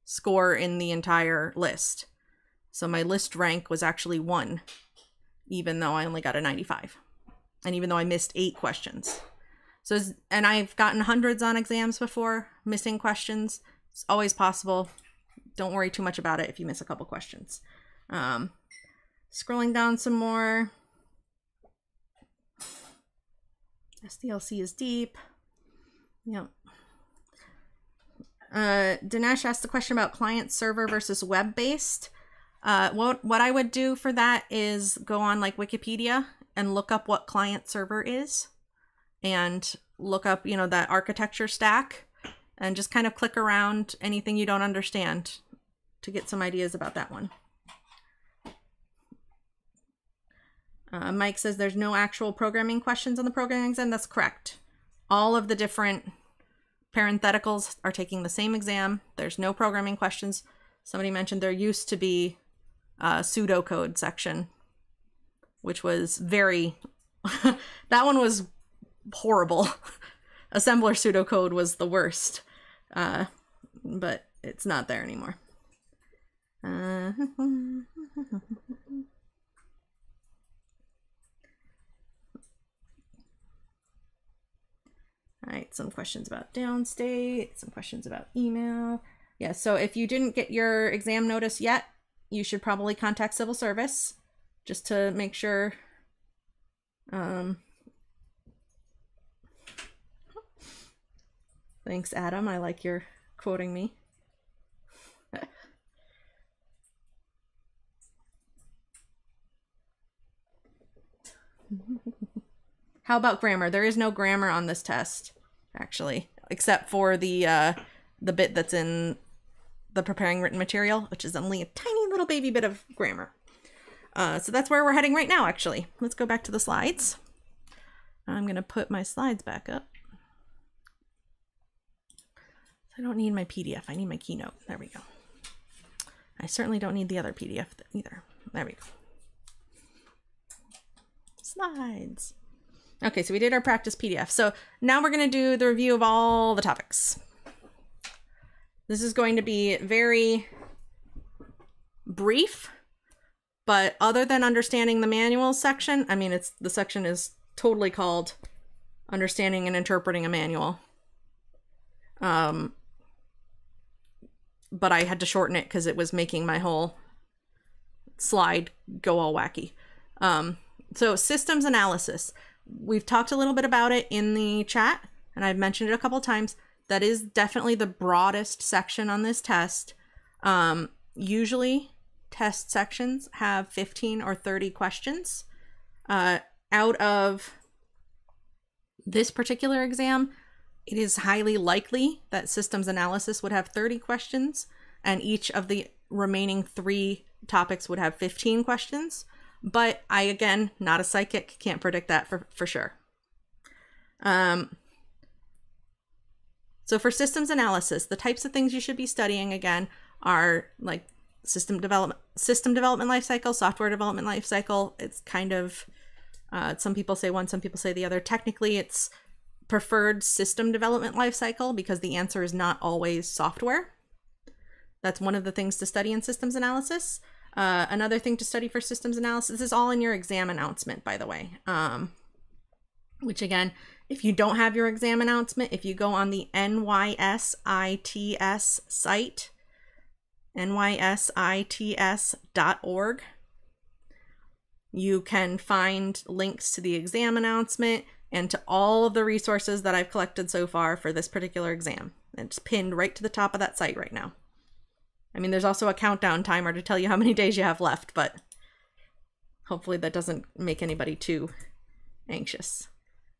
score in the entire list. So my list rank was actually one even though i only got a 95 and even though i missed eight questions. So, and I've gotten hundreds on exams before, missing questions. It's always possible. Don't worry too much about it if you miss a couple questions. Um, scrolling down some more. SDLC is deep. Yep. Uh, Dinesh asked the question about client server versus web based. Uh, what what I would do for that is go on like Wikipedia and look up what client server is and look up, you know, that architecture stack and just kind of click around anything you don't understand to get some ideas about that one. Uh, Mike says there's no actual programming questions on the programming exam. That's correct. All of the different parentheticals are taking the same exam. There's no programming questions. Somebody mentioned there used to be a pseudocode section, which was very. that one was horrible. Assembler pseudocode was the worst. Uh, but it's not there anymore. Uh, all right, some questions about downstate, some questions about email. Yeah, so if you didn't get your exam notice yet, you should probably contact civil service just to make sure um, Thanks, Adam. I like your quoting me. How about grammar? There is no grammar on this test, actually, except for the uh, the bit that's in the preparing written material, which is only a tiny little baby bit of grammar. Uh, so that's where we're heading right now, actually. Let's go back to the slides. I'm going to put my slides back up. I don't need my PDF. I need my keynote. There we go. I certainly don't need the other PDF either. There we go. Slides. Okay, so we did our practice PDF. So now we're going to do the review of all the topics. This is going to be very brief, but other than understanding the manual section, I mean, it's the section is totally called Understanding and Interpreting a Manual. Um, but I had to shorten it because it was making my whole slide go all wacky. Um, so, systems analysis. We've talked a little bit about it in the chat, and I've mentioned it a couple times. That is definitely the broadest section on this test. Um, usually, test sections have 15 or 30 questions. Uh, out of this particular exam, it is highly likely that systems analysis would have 30 questions, and each of the remaining three topics would have 15 questions. But I, again, not a psychic, can't predict that for, for sure. Um, so, for systems analysis, the types of things you should be studying again are like system development, system development lifecycle, software development lifecycle. It's kind of uh, some people say one, some people say the other. Technically, it's preferred system development lifecycle because the answer is not always software. That's one of the things to study in systems analysis. Uh, another thing to study for systems analysis is all in your exam announcement, by the way. Um, which again, if you don't have your exam announcement, if you go on the NYSITS site, nysits.org, you can find links to the exam announcement and to all of the resources that I've collected so far for this particular exam. It's pinned right to the top of that site right now. I mean, there's also a countdown timer to tell you how many days you have left, but hopefully that doesn't make anybody too anxious.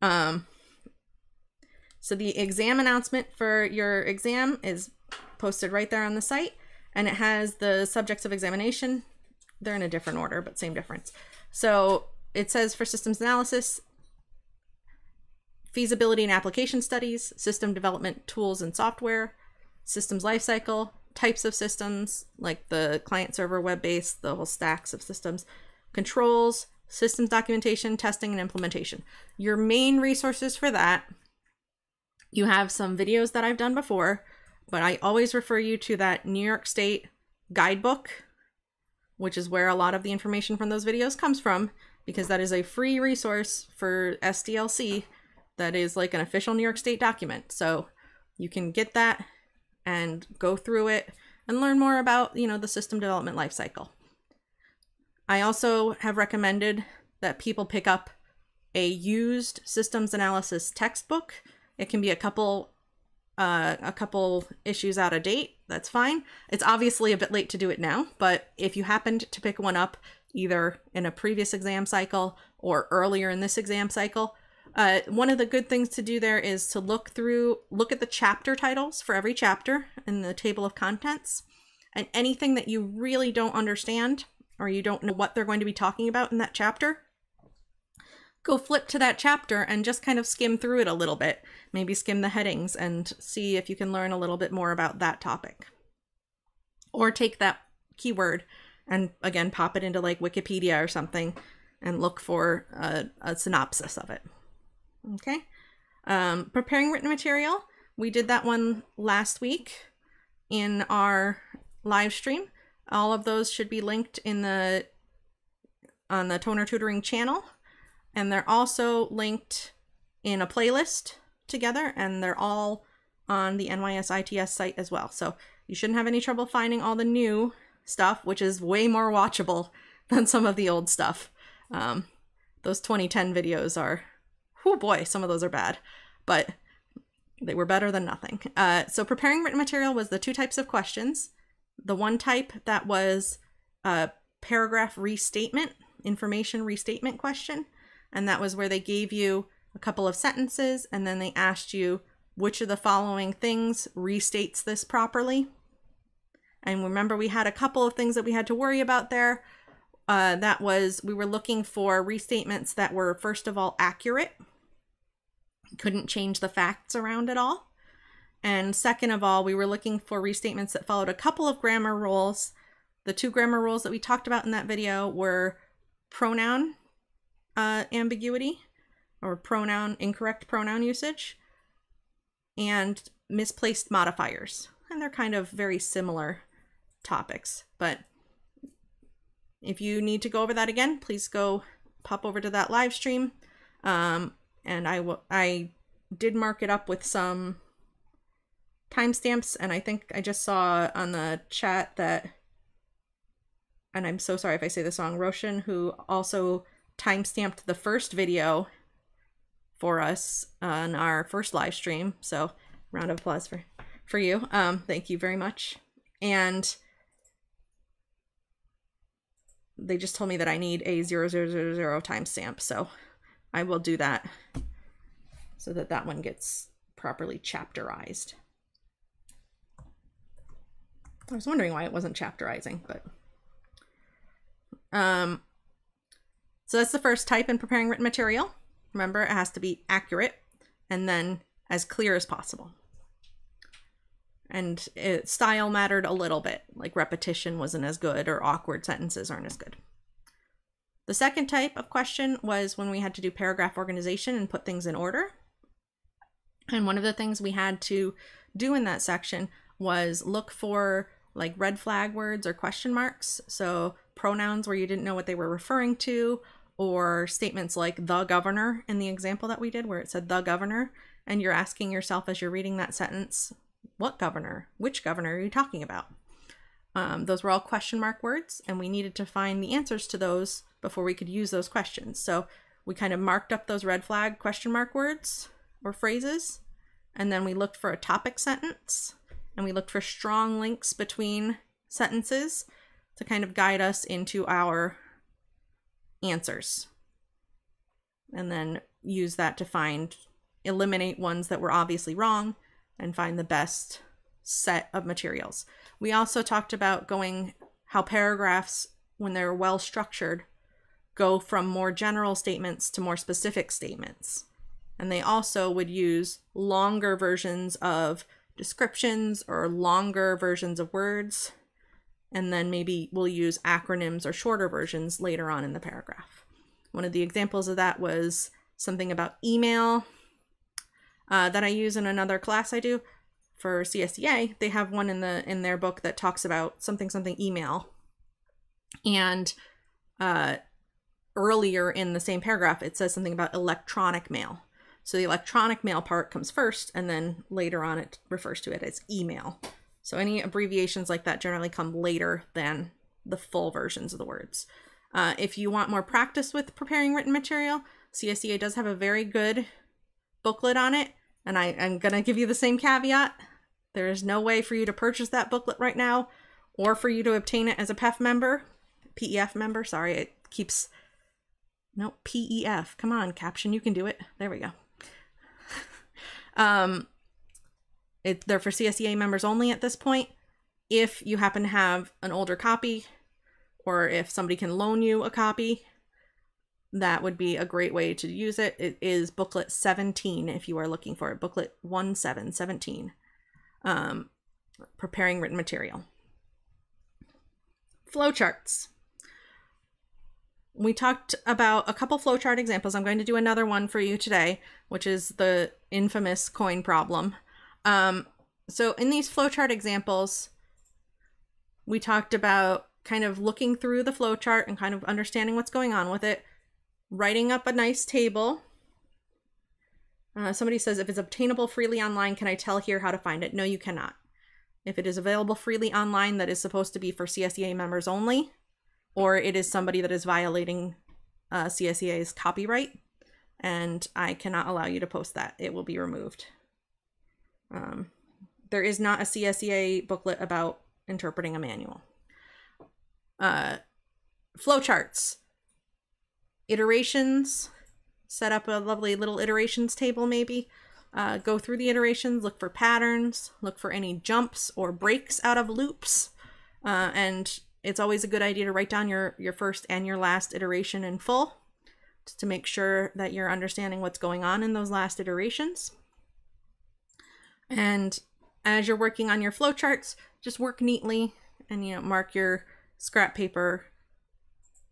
Um, so the exam announcement for your exam is posted right there on the site, and it has the subjects of examination. They're in a different order, but same difference. So it says for systems analysis, feasibility and application studies, system development tools and software, systems lifecycle, types of systems like the client server, web based, the whole stacks of systems, controls, systems documentation, testing, and implementation. Your main resources for that, you have some videos that I've done before, but I always refer you to that New York State guidebook, which is where a lot of the information from those videos comes from, because that is a free resource for SDLC that is like an official New York State document. So you can get that and go through it and learn more about, you know, the system development lifecycle. I also have recommended that people pick up a used systems analysis textbook. It can be a couple uh, a couple issues out of date. That's fine. It's obviously a bit late to do it now, but if you happened to pick one up either in a previous exam cycle or earlier in this exam cycle, uh, one of the good things to do there is to look through, look at the chapter titles for every chapter in the table of contents, and anything that you really don't understand or you don't know what they're going to be talking about in that chapter, go flip to that chapter and just kind of skim through it a little bit. Maybe skim the headings and see if you can learn a little bit more about that topic. Or take that keyword and again pop it into like Wikipedia or something and look for a, a synopsis of it. Okay. Um, preparing written material. We did that one last week in our live stream. All of those should be linked in the on the Toner Tutoring channel. And they're also linked in a playlist together, and they're all on the NYS ITS site as well. So you shouldn't have any trouble finding all the new stuff, which is way more watchable than some of the old stuff. Um, those 2010 videos are oh boy, some of those are bad, but they were better than nothing. Uh, so preparing written material was the two types of questions. The one type that was a paragraph restatement, information restatement question, and that was where they gave you a couple of sentences and then they asked you which of the following things restates this properly. And remember, we had a couple of things that we had to worry about there. Uh, that was we were looking for restatements that were, first of all, accurate couldn't change the facts around at all. And second of all, we were looking for restatements that followed a couple of grammar rules. The two grammar rules that we talked about in that video were pronoun uh, ambiguity or pronoun incorrect pronoun usage and misplaced modifiers. And they're kind of very similar topics. But if you need to go over that again, please go pop over to that live stream. Um, and I I did mark it up with some timestamps and I think I just saw on the chat that and I'm so sorry if I say this wrong, Roshan, who also timestamped the first video for us on our first live stream. So round of applause for for you. Um, thank you very much. And they just told me that I need a 0000 timestamp. So I will do that so that that one gets properly chapterized. I was wondering why it wasn't chapterizing, but um so that's the first type in preparing written material. Remember, it has to be accurate and then as clear as possible. And it, style mattered a little bit, like repetition wasn't as good or awkward sentences aren't as good. The second type of question was when we had to do paragraph organization and put things in order. And one of the things we had to do in that section was look for like red flag words or question marks. So pronouns where you didn't know what they were referring to, or statements like the governor in the example that we did where it said the governor. And you're asking yourself as you're reading that sentence, what governor? Which governor are you talking about? Um, those were all question mark words, and we needed to find the answers to those before we could use those questions. So we kind of marked up those red flag question mark words or phrases, and then we looked for a topic sentence, and we looked for strong links between sentences to kind of guide us into our answers. And then use that to find, eliminate ones that were obviously wrong and find the best set of materials. We also talked about going how paragraphs, when they're well structured, go from more general statements to more specific statements. And they also would use longer versions of descriptions or longer versions of words. And then maybe we'll use acronyms or shorter versions later on in the paragraph. One of the examples of that was something about email uh, that I use in another class I do for CSEA. They have one in the in their book that talks about something something email, and uh, earlier in the same paragraph it says something about electronic mail. So the electronic mail part comes first, and then later on it refers to it as email. So any abbreviations like that generally come later than the full versions of the words. Uh, if you want more practice with preparing written material, CSEA does have a very good booklet on it. And I, am going to give you the same caveat. There is no way for you to purchase that booklet right now or for you to obtain it as a PEF member, PEF member. Sorry, it keeps. No, PEF. Come on, caption. You can do it. There we go. um, it, they're for CSEA members only at this point. If you happen to have an older copy, or if somebody can loan you a copy, that would be a great way to use it. It is booklet 17 if you are looking for it. Booklet 1717. Um, preparing written material. Flowcharts. We talked about a couple flowchart examples. I'm going to do another one for you today, which is the infamous coin problem. Um, so in these flowchart examples, we talked about kind of looking through the flowchart and kind of understanding what's going on with it writing up a nice table. Uh, somebody says, if it's obtainable freely online, can I tell here how to find it? No, you cannot. If it is available freely online, that is supposed to be for CSEA members only, or it is somebody that is violating uh, CSEA's copyright, and I cannot allow you to post that. It will be removed. Um, there is not a CSEA booklet about interpreting a manual. Uh, flowcharts iterations, set up a lovely little iterations table maybe. Uh, go through the iterations, look for patterns, look for any jumps or breaks out of loops. Uh, and it's always a good idea to write down your, your first and your last iteration in full just to make sure that you're understanding what's going on in those last iterations. And as you're working on your flowcharts, just work neatly and you know mark your scrap paper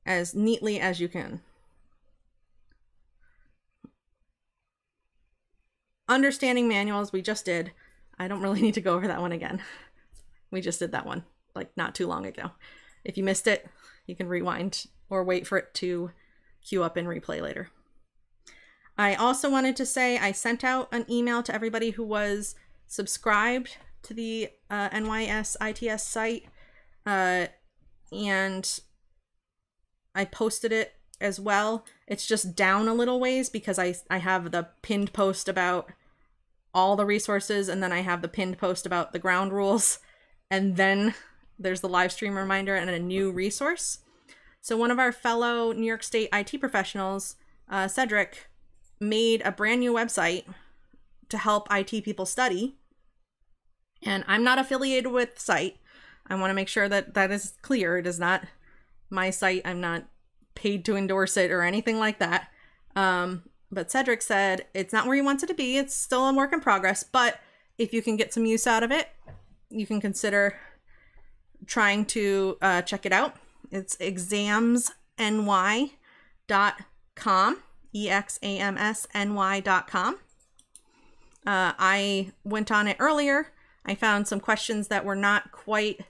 as neatly as you can. understanding manuals we just did i don't really need to go over that one again we just did that one like not too long ago if you missed it you can rewind or wait for it to queue up and replay later i also wanted to say i sent out an email to everybody who was subscribed to the uh, nys its site uh, and i posted it as well. It's just down a little ways because I I have the pinned post about all the resources and then I have the pinned post about the ground rules and then there's the live stream reminder and a new resource. So one of our fellow New York State IT professionals, uh, Cedric, made a brand new website to help IT people study. And I'm not affiliated with site. I want to make sure that that is clear. It is not my site. I'm not paid to endorse it or anything like that. Um, but Cedric said it's not where he wants it to be. It's still a work in progress, but if you can get some use out of it, you can consider trying to uh, check it out. It's examsny.com, E X A M S N Y.com. Uh, I went on it earlier. I found some questions that were not quite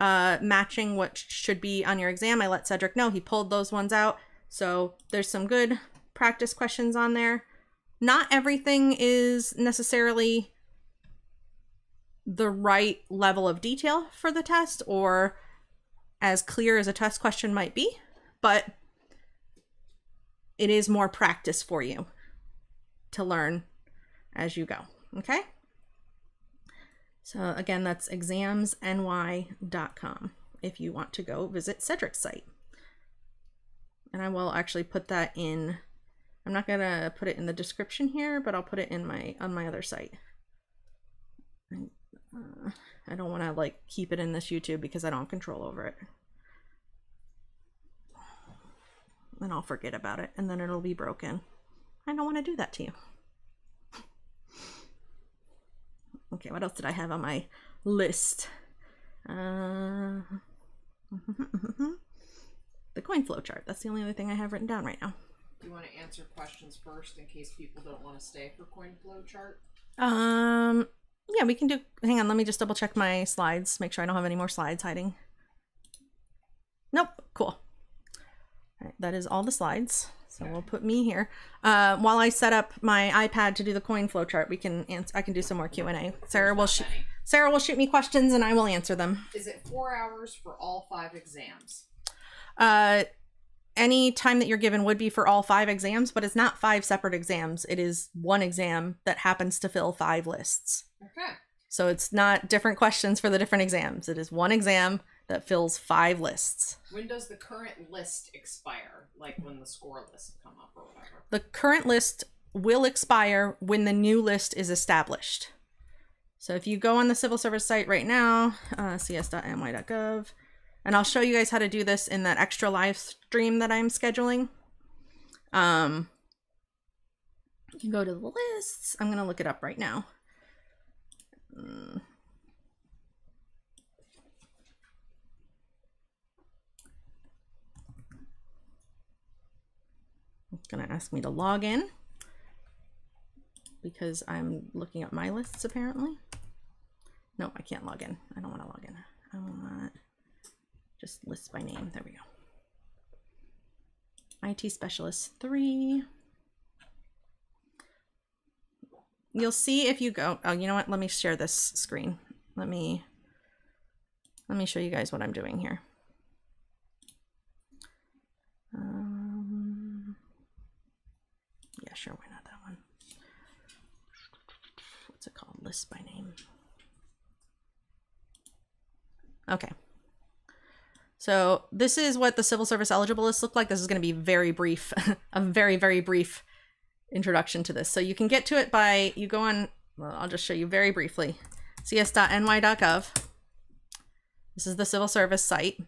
uh, matching what should be on your exam. I let Cedric know. He pulled those ones out. So there's some good practice questions on there. Not everything is necessarily the right level of detail for the test or as clear as a test question might be, but it is more practice for you to learn as you go. Okay? So again, that's examsny.com if you want to go visit Cedric's site. And I will actually put that in. I'm not gonna put it in the description here, but I'll put it in my on my other site. Uh, I don't want to like keep it in this YouTube because I don't have control over it. And I'll forget about it, and then it'll be broken. I don't want to do that to you. Okay, what else did I have on my list? Uh, the coin flow chart. That's the only other thing I have written down right now. Do you want to answer questions first in case people don't want to stay for coin flow chart? Um, yeah, we can do. Hang on, let me just double check my slides. Make sure I don't have any more slides hiding. Nope. Cool. All right, that is all the slides. So we'll put me here. Uh, while I set up my iPad to do the coin flow chart, we can answer. I can do some more Q and A. Sarah will Sarah will shoot me questions and I will answer them. Is it four hours for all five exams? Uh, any time that you're given would be for all five exams, but it's not five separate exams. It is one exam that happens to fill five lists. Okay. So it's not different questions for the different exams. It is one exam that fills five lists. When does the current list expire? Like when the score lists come up or whatever? The current list will expire when the new list is established. So if you go on the civil service site right now, uh, cs.ny.gov, and I'll show you guys how to do this in that extra live stream that I'm scheduling. Um, you can go to the lists. I'm going to look it up right now. Mm. It's going to ask me to log in because I'm looking at my lists apparently. No, I can't log in. I don't want to log in. I want just lists by name. There we go. IT specialist three. You'll see if you go, oh, you know what? Let me share this screen. Let me, let me show you guys what I'm doing here. Um, yeah, sure. Why not that one? What's it called? List by name. Okay. So this is what the civil service eligible list look like. This is going to be very brief, a very, very brief introduction to this. So you can get to it by, you go on, well, I'll just show you very briefly, cs.ny.gov. This is the civil service site.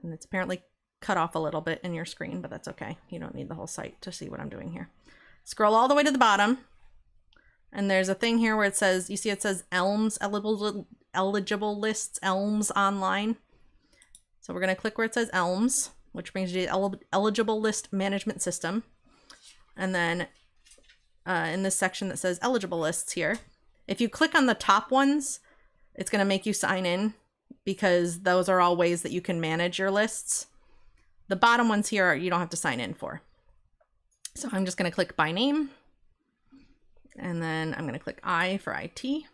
And it's apparently cut off a little bit in your screen, but that's okay. You don't need the whole site to see what I'm doing here. Scroll all the way to the bottom. And there's a thing here where it says, you see it says ELMS eligible, eligible lists, ELMS online. So we're going to click where it says ELMS, which brings you to el eligible list management system. And then uh, in this section that says eligible lists here, if you click on the top ones, it's going to make you sign in because those are all ways that you can manage your lists. The bottom ones here, you don't have to sign in for. So I'm just going to click by name. And then I'm going to click I for IT.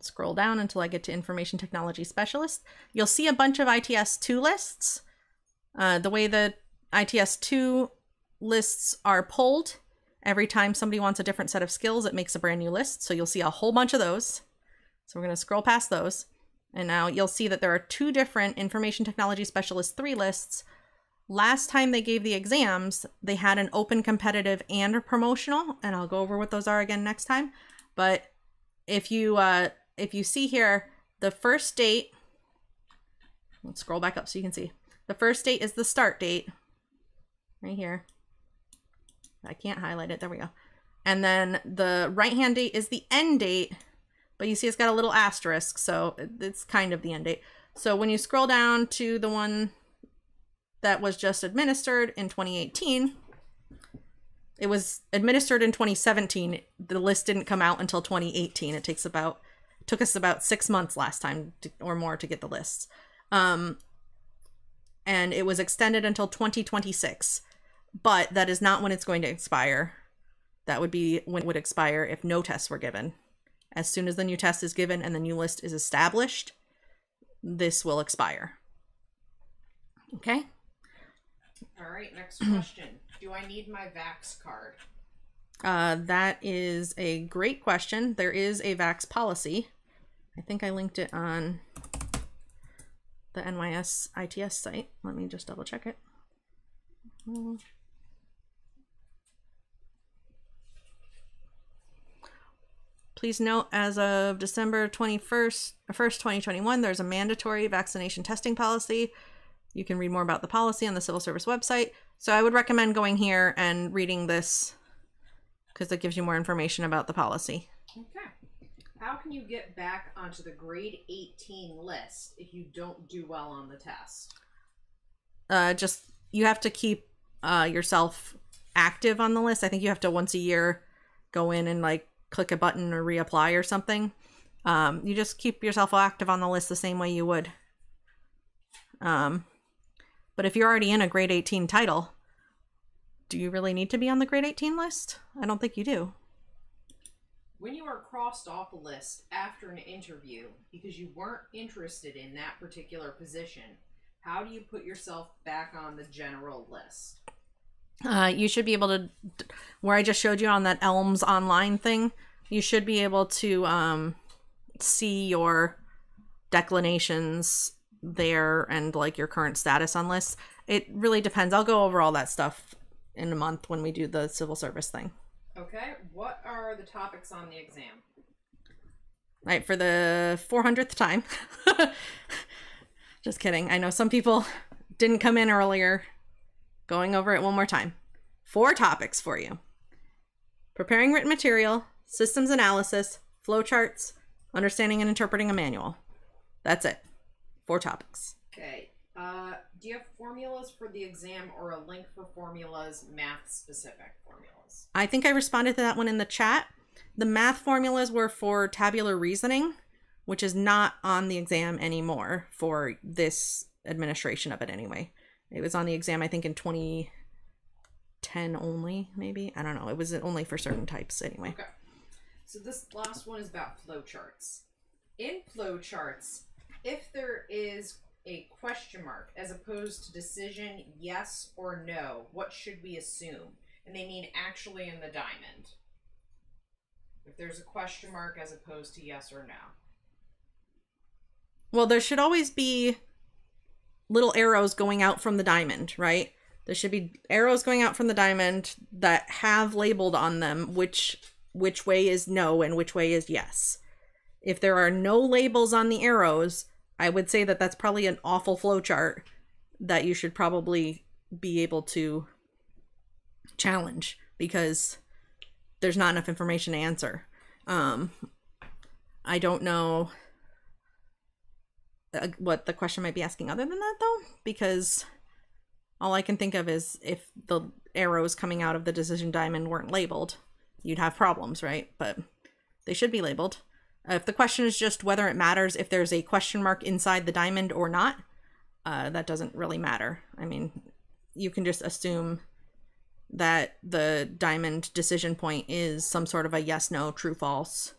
Scroll down until I get to Information Technology Specialist. You'll see a bunch of ITS2 lists. Uh, the way the ITS2 lists are pulled, every time somebody wants a different set of skills, it makes a brand new list. So you'll see a whole bunch of those. So we're going to scroll past those. And now you'll see that there are two different Information Technology Specialist 3 lists. Last time they gave the exams, they had an open competitive and a promotional, and I'll go over what those are again next time. But if you uh, if you see here, the first date, let's scroll back up so you can see. The first date is the start date, right here. I can't highlight it. There we go. And then the right-hand date is the end date, but you see it's got a little asterisk, so it's kind of the end date. So when you scroll down to the one that was just administered in 2018, it was administered in 2017. The list didn't come out until 2018. It takes about took us about six months last time to, or more to get the lists. Um, and it was extended until 2026 but that is not when it's going to expire. That would be when it would expire if no tests were given. As soon as the new test is given and the new list is established, this will expire. Okay? All right, next question. Do I need my Vax card? Uh, that is a great question. There is a VAX policy. I think I linked it on the NYS ITS site. Let me just double check it. Please note, as of December 21st, 1st, 2021, there's a mandatory vaccination testing policy. You can read more about the policy on the civil service website. So I would recommend going here and reading this because it gives you more information about the policy. Okay. How can you get back onto the grade 18 list if you don't do well on the test? Uh, just you have to keep uh, yourself active on the list. I think you have to once a year go in and like click a button or reapply or something. Um, you just keep yourself active on the list the same way you would. Um, but if you're already in a grade 18 title, do you really need to be on the grade 18 list? I don't think you do. When you are crossed off a list after an interview because you weren't interested in that particular position, how do you put yourself back on the general list? Uh, you should be able to, where I just showed you on that Elms online thing, you should be able to um, see your declinations there and like your current status on lists. It really depends. I'll go over all that stuff in a month when we do the civil service thing. Okay, what are the topics on the exam? Right, for the 400th time. Just kidding. I know some people didn't come in earlier. Going over it one more time. Four topics for you preparing written material, systems analysis, flowcharts, understanding and interpreting a manual. That's it. Four topics. Okay. Uh, do you have formulas for the exam or a link for formulas, math specific formulas? I think I responded to that one in the chat. The math formulas were for tabular reasoning, which is not on the exam anymore for this administration of it anyway. It was on the exam, I think, in 2010 only, maybe. I don't know. It was only for certain types anyway. Okay. So this last one is about flowcharts. In flowcharts, if there is a question mark as opposed to decision yes or no, what should we assume? And they mean actually in the diamond. If there's a question mark as opposed to yes or no. Well, there should always be little arrows going out from the diamond, right? There should be arrows going out from the diamond that have labeled on them which which way is no and which way is yes. If there are no labels on the arrows, I would say that that's probably an awful flowchart that you should probably be able to challenge because there's not enough information to answer. Um, I don't know uh, what the question might be asking other than that though, because all I can think of is if the arrows coming out of the decision diamond weren't labeled, you'd have problems, right? But they should be labeled. If the question is just whether it matters if there's a question mark inside the diamond or not, uh, that doesn't really matter. I mean, you can just assume that the diamond decision point is some sort of a yes, no, true, false.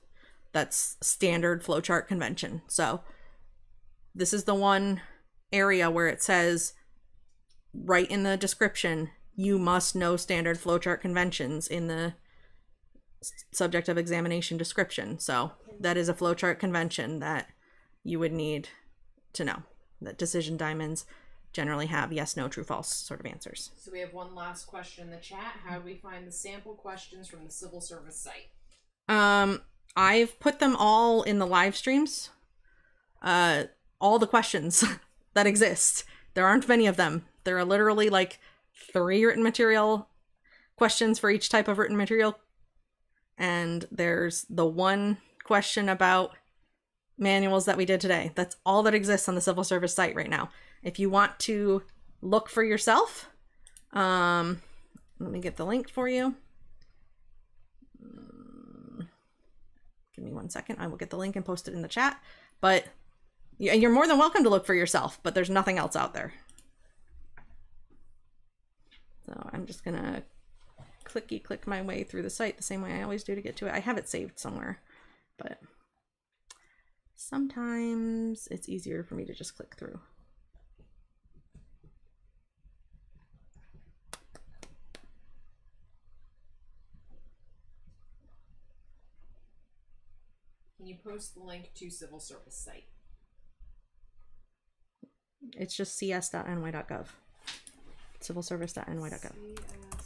That's standard flowchart convention. So this is the one area where it says right in the description, you must know standard flowchart conventions in the subject of examination description. So that is a flowchart convention that you would need to know that decision diamonds generally have yes, no, true, false sort of answers. So we have one last question in the chat. How do we find the sample questions from the civil service site? Um, I've put them all in the live streams. Uh, all the questions that exist. There aren't many of them. There are literally like three written material questions for each type of written material. And there's the one question about manuals that we did today. That's all that exists on the civil service site right now. If you want to look for yourself, um, let me get the link for you. Mm, give me one second. I will get the link and post it in the chat. But you're more than welcome to look for yourself, but there's nothing else out there. So I'm just gonna clicky click my way through the site the same way I always do to get to it. I have it saved somewhere, but sometimes it's easier for me to just click through. Can you post the link to civil service site? It's just cs.ny.gov. Civilservice.ny.gov.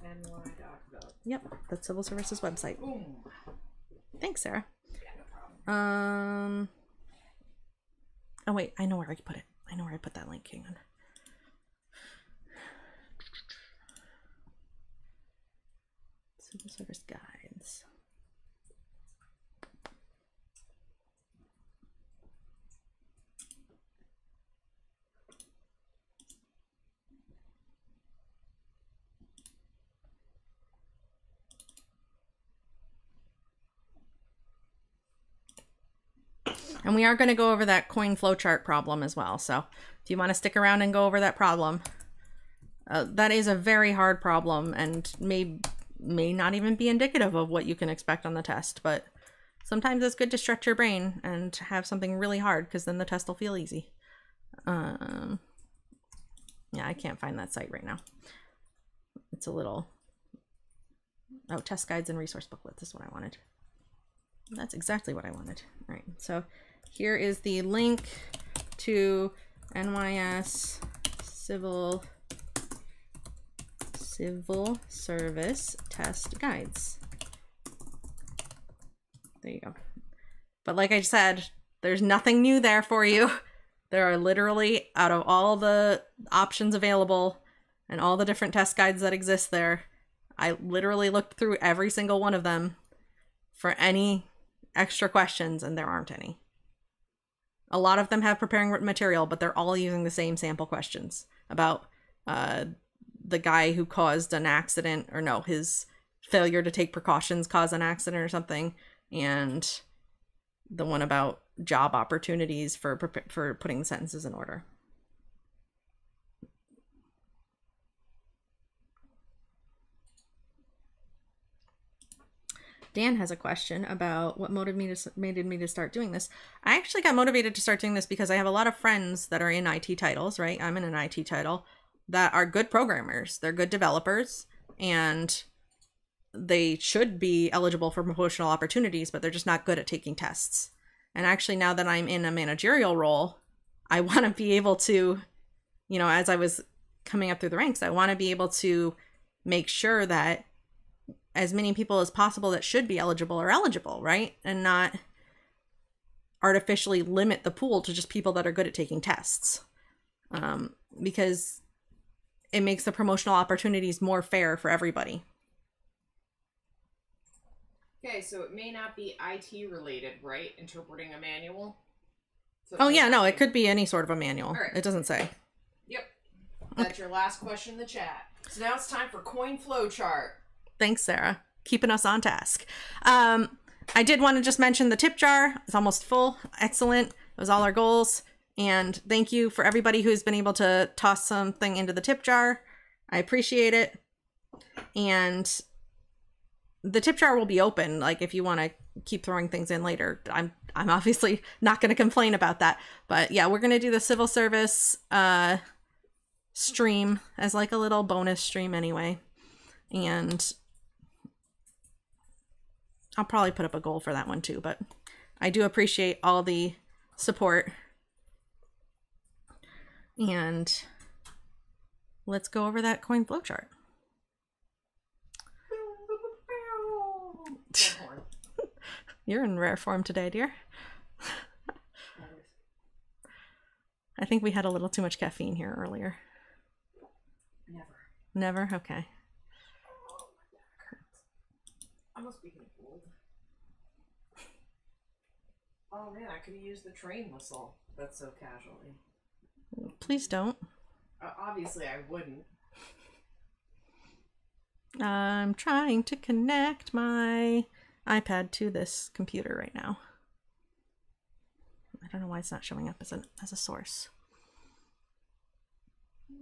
cs.ny.gov. Yep, that's civil services website. Boom. Thanks, Sarah. Yeah, no. Um. Oh wait, I know where I put it. I know where I put that link. Hang on. Civil service guides. And we are going to go over that coin flowchart problem as well. So if you want to stick around and go over that problem, uh, that is a very hard problem and may may not even be indicative of what you can expect on the test. But sometimes it's good to stretch your brain and have something really hard because then the test will feel easy. Um, yeah, I can't find that site right now. It's a little. Oh, test guides and resource booklets is what I wanted. That's exactly what I wanted. All right, so here is the link to NYS Civil Civil Service Test Guides. There you go. But like I said, there's nothing new there for you. There are literally, out of all the options available and all the different test guides that exist there, I literally looked through every single one of them for any extra questions, and there aren't any. A lot of them have preparing written material, but they're all using the same sample questions about uh, the guy who caused an accident, or no, his failure to take precautions caused an accident or something, and the one about job opportunities for for putting the sentences in order. Dan has a question about what motivated me to start doing this. I actually got motivated to start doing this because I have a lot of friends that are in IT titles, right? I'm in an IT title that are good programmers. They're good developers and they should be eligible for promotional opportunities, but they're just not good at taking tests. And actually now that I'm in a managerial role, I want to be able to, you know, as I was coming up through the ranks, I want to be able to make sure that as many people as possible that should be eligible are eligible, right? And not artificially limit the pool to just people that are good at taking tests. Um, because it makes the promotional opportunities more fair for everybody. Okay, so it may not be IT related, right? Interpreting a manual. So Oh yeah, no, it could be any sort of a manual. It doesn't say. Yep. That's your last question in the chat. So now it's time for coin flow chart. Thanks, Sarah. Keeping us on task. Um, I did want to just mention the tip jar. It's almost full. Excellent. It was all our goals. And thank you for everybody who's been able to toss something into the tip jar. I appreciate it. And the tip jar will be open. Like if you want to keep throwing things in later, I'm I'm obviously not going to complain about that. But yeah, we're going to do the civil service uh, stream as like a little bonus stream anyway. And I'll probably put up a goal for that one too, but I do appreciate all the support. And let's go over that coin flow chart. You're in rare form today, dear. I think we had a little too much caffeine here earlier. Never. Never? Okay. I must be getting old. Oh man, I could have used the train whistle. That's so casually. Please don't. Uh, obviously, I wouldn't. I'm trying to connect my iPad to this computer right now. I don't know why it's not showing up as a as a source.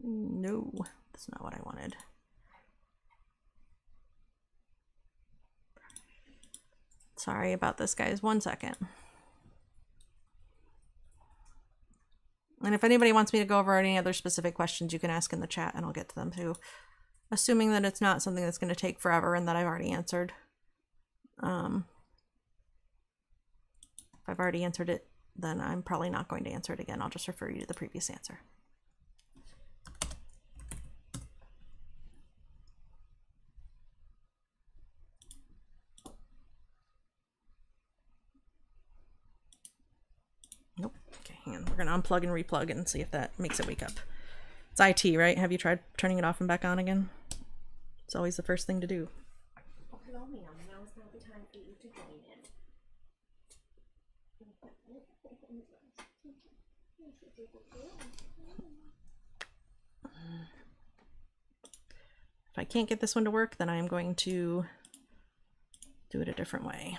No, that's not what I wanted. Sorry about this, guys. One second. And if anybody wants me to go over any other specific questions, you can ask in the chat and I'll get to them too assuming that it's not something that's going to take forever and that I've already answered. Um, If I've already answered it, then I'm probably not going to answer it again. I'll just refer you to the previous answer. Nope. Okay, hang on. We're gonna unplug and replug and see if that makes it wake up. It's IT, right? Have you tried turning it off and back on again? It's always the first thing to do. Hello, ma'am. Now is not the time for you to join in. If I can't get this one to work, then I am going to do it a different way.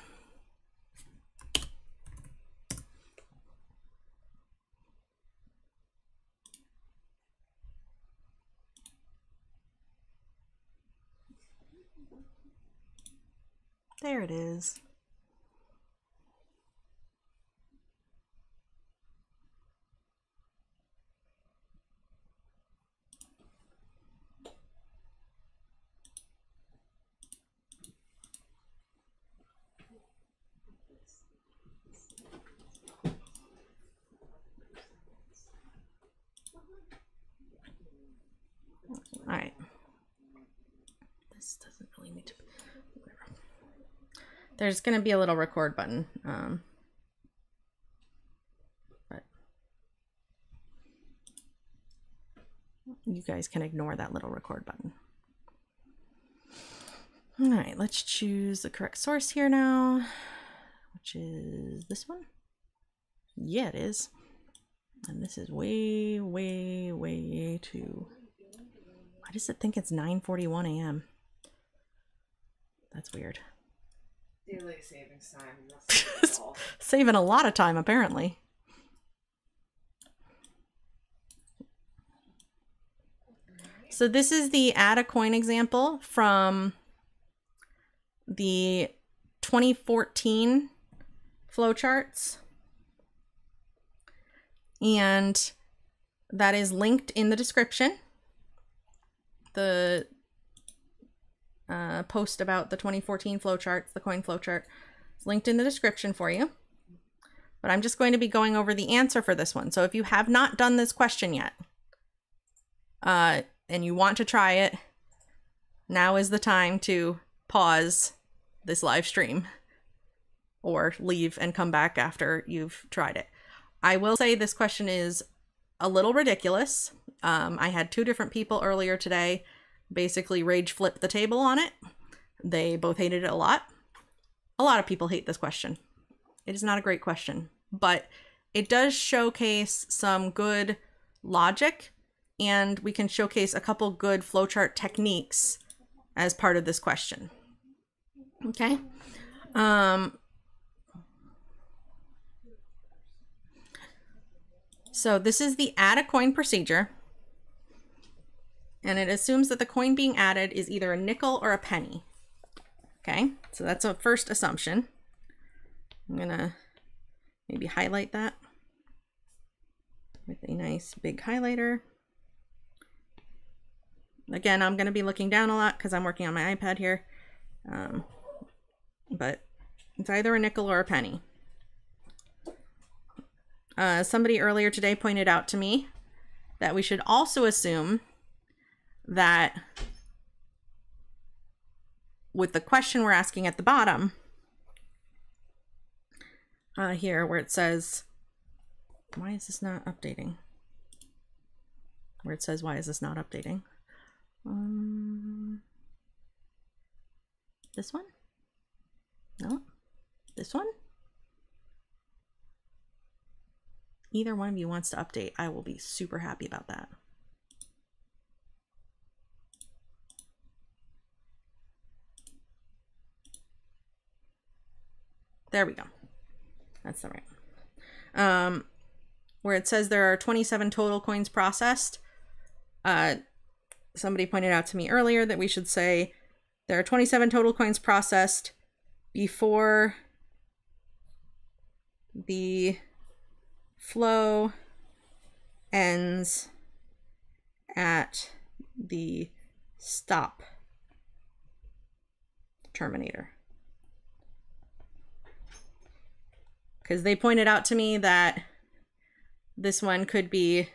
There it is. All right. This doesn't really need to. whatever. There's going to be a little record button. Um, but you guys can ignore that little record button. All right, let's choose the correct source here now, which is this one. Yeah, it is. And this is way, way, way too. Why does it think it's 9:41 a.m.? That's weird. Daylight savings time. Saving a lot of time apparently. So this is the add a coin example from the 2014 flowcharts. And that is linked in the description. The uh, post about the 2014 flowcharts, the coin flowchart, It's linked in the description for you. But I'm just going to be going over the answer for this one. So if you have not done this question yet, uh, and you want to try it, now is the time to pause this live stream or leave and come back after you've tried it. I will say this question is a little ridiculous. Um, I had two different people earlier today basically rage flip the table on it. They both hated it a lot. A lot of people hate this question. It is not a great question, but it does showcase some good logic and we can showcase a couple good flowchart techniques as part of this question. Okay. Um, so this is the add a coin procedure. And it assumes that the coin being added is either a nickel or a penny. Okay, so that's a first assumption. I'm gonna maybe highlight that with a nice big highlighter. Again, I'm gonna be looking down a lot because I'm working on my iPad here. Um, but it's either a nickel or a penny. Uh, somebody earlier today pointed out to me that we should also assume that with the question we're asking at the bottom, uh, here where it says, why is this not updating? Where it says, why is this not updating? Um, this one? No? This one? Either one of you wants to update, I will be super happy about that. There we go. That's the right one. Um, where it says there are 27 total coins processed. Uh, somebody pointed out to me earlier that we should say there are 27 total coins processed before the flow ends at the stop terminator. Because they pointed out to me that this one could be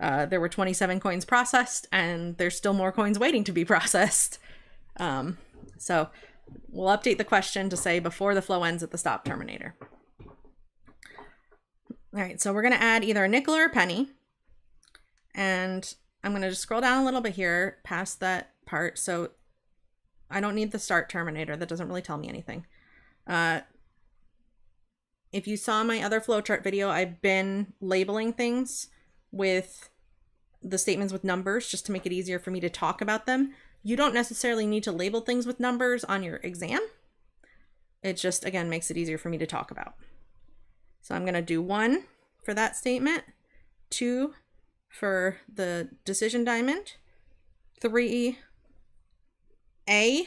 uh, there were 27 coins processed and there's still more coins waiting to be processed. Um, so we'll update the question to say before the flow ends at the stop terminator. All right, so we're going to add either a nickel or a penny. And I'm going to just scroll down a little bit here past that part. So I don't need the start terminator. That doesn't really tell me anything. Uh, if you saw my other flowchart video, I've been labeling things with the statements with numbers just to make it easier for me to talk about them. You don't necessarily need to label things with numbers on your exam. It just, again, makes it easier for me to talk about. So I'm going to do one for that statement, two for the decision diamond, three A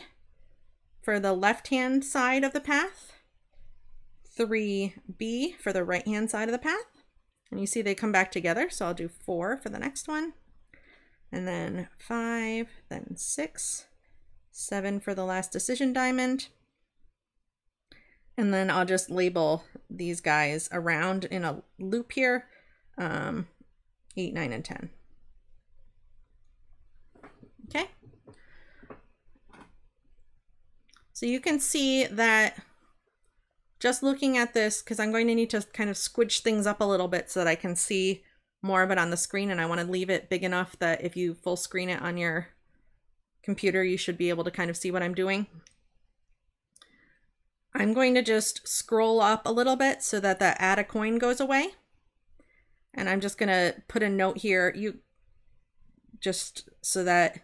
for the left-hand side of the path, 3B for the right-hand side of the path. And you see they come back together, so I'll do 4 for the next one. And then 5, then 6, 7 for the last decision diamond. And then I'll just label these guys around in a loop here, um, 8, 9, and 10. Okay. So you can see that just looking at this, because I'm going to need to kind of squidge things up a little bit so that I can see more of it on the screen and I want to leave it big enough that if you full screen it on your computer, you should be able to kind of see what I'm doing. I'm going to just scroll up a little bit so that the add a coin goes away. And I'm just going to put a note here, you just so that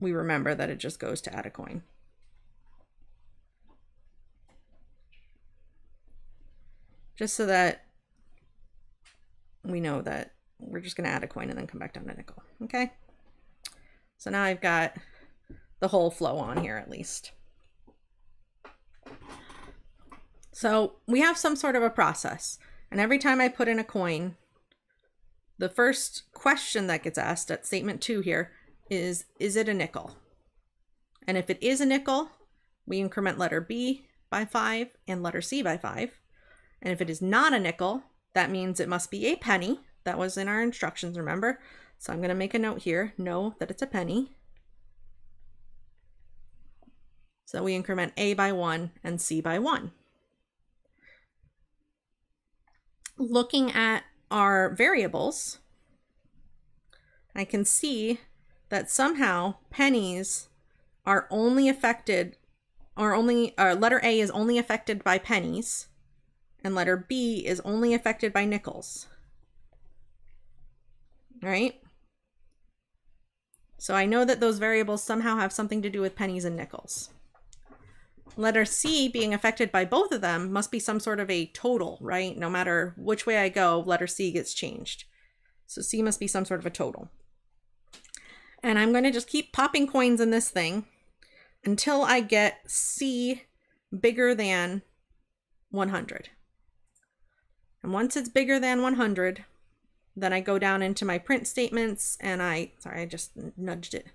we remember that it just goes to add a coin. Just so that we know that we're just going to add a coin and then come back down to nickel. Okay. So now I've got the whole flow on here at least. So we have some sort of a process. And every time I put in a coin, the first question that gets asked at statement two here is, is it a nickel? And if it is a nickel, we increment letter B by five and letter C by five. And if it is not a nickel, that means it must be a penny. That was in our instructions, remember? So I'm going to make a note here, know that it's a penny. So we increment A by one and C by one. looking at our variables, I can see that somehow pennies are only affected, or only, uh, letter A is only affected by pennies, and letter B is only affected by nickels. Right? So I know that those variables somehow have something to do with pennies and nickels. Letter C being affected by both of them must be some sort of a total, right? No matter which way I go, letter C gets changed. So C must be some sort of a total. And I'm going to just keep popping coins in this thing until I get C bigger than 100. And once it's bigger than 100, then I go down into my print statements and I, sorry, I just nudged it.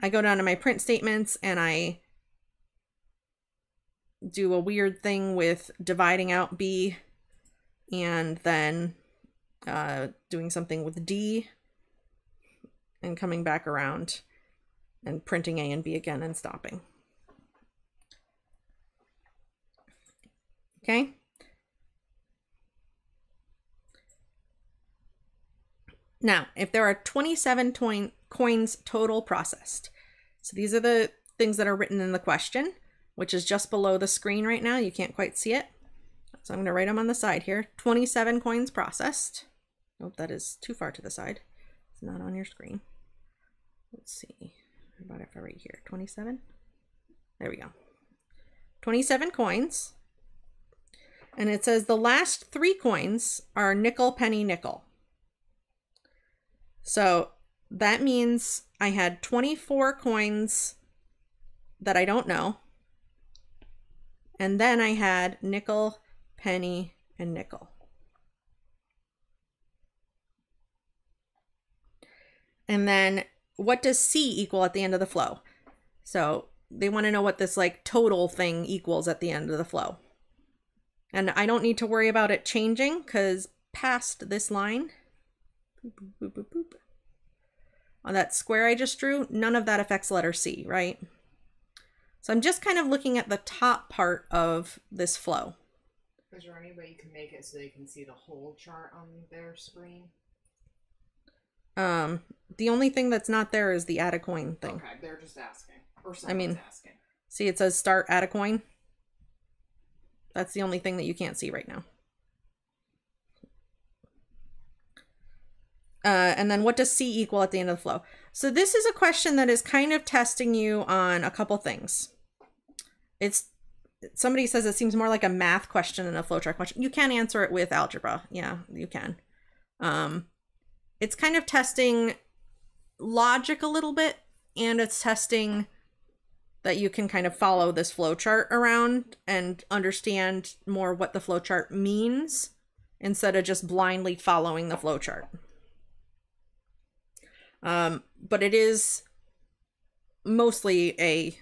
I go down to my print statements and I do a weird thing with dividing out B and then uh, doing something with D and coming back around and printing A and B again and stopping. Okay. Now, if there are 27 coins total processed, so these are the things that are written in the question which is just below the screen right now. You can't quite see it. So I'm going to write them on the side here. 27 coins processed. Nope, that is too far to the side. It's not on your screen. Let's see. How about if I write here? 27? There we go. 27 coins. And it says the last three coins are nickel, penny, nickel. So that means I had 24 coins that I don't know. And then I had nickel, penny, and nickel. And then what does C equal at the end of the flow? So they want to know what this like total thing equals at the end of the flow. And I don't need to worry about it changing because past this line, boop, boop, boop, boop, boop, on that square I just drew, none of that affects letter C, right? So I'm just kind of looking at the top part of this flow. Is there any way you can make it so they can see the whole chart on their screen? Um, the only thing that's not there is the add a coin thing. Okay, they're just asking. Or I mean- asking. See, it says start add a coin. That's the only thing that you can't see right now. Uh, and then what does C equal at the end of the flow? So this is a question that is kind of testing you on a couple things. It's somebody says it seems more like a math question than a flowchart question. You can answer it with algebra. Yeah, you can. Um, it's kind of testing logic a little bit, and it's testing that you can kind of follow this flowchart around and understand more what the flowchart means instead of just blindly following the flowchart. Um, but it is mostly a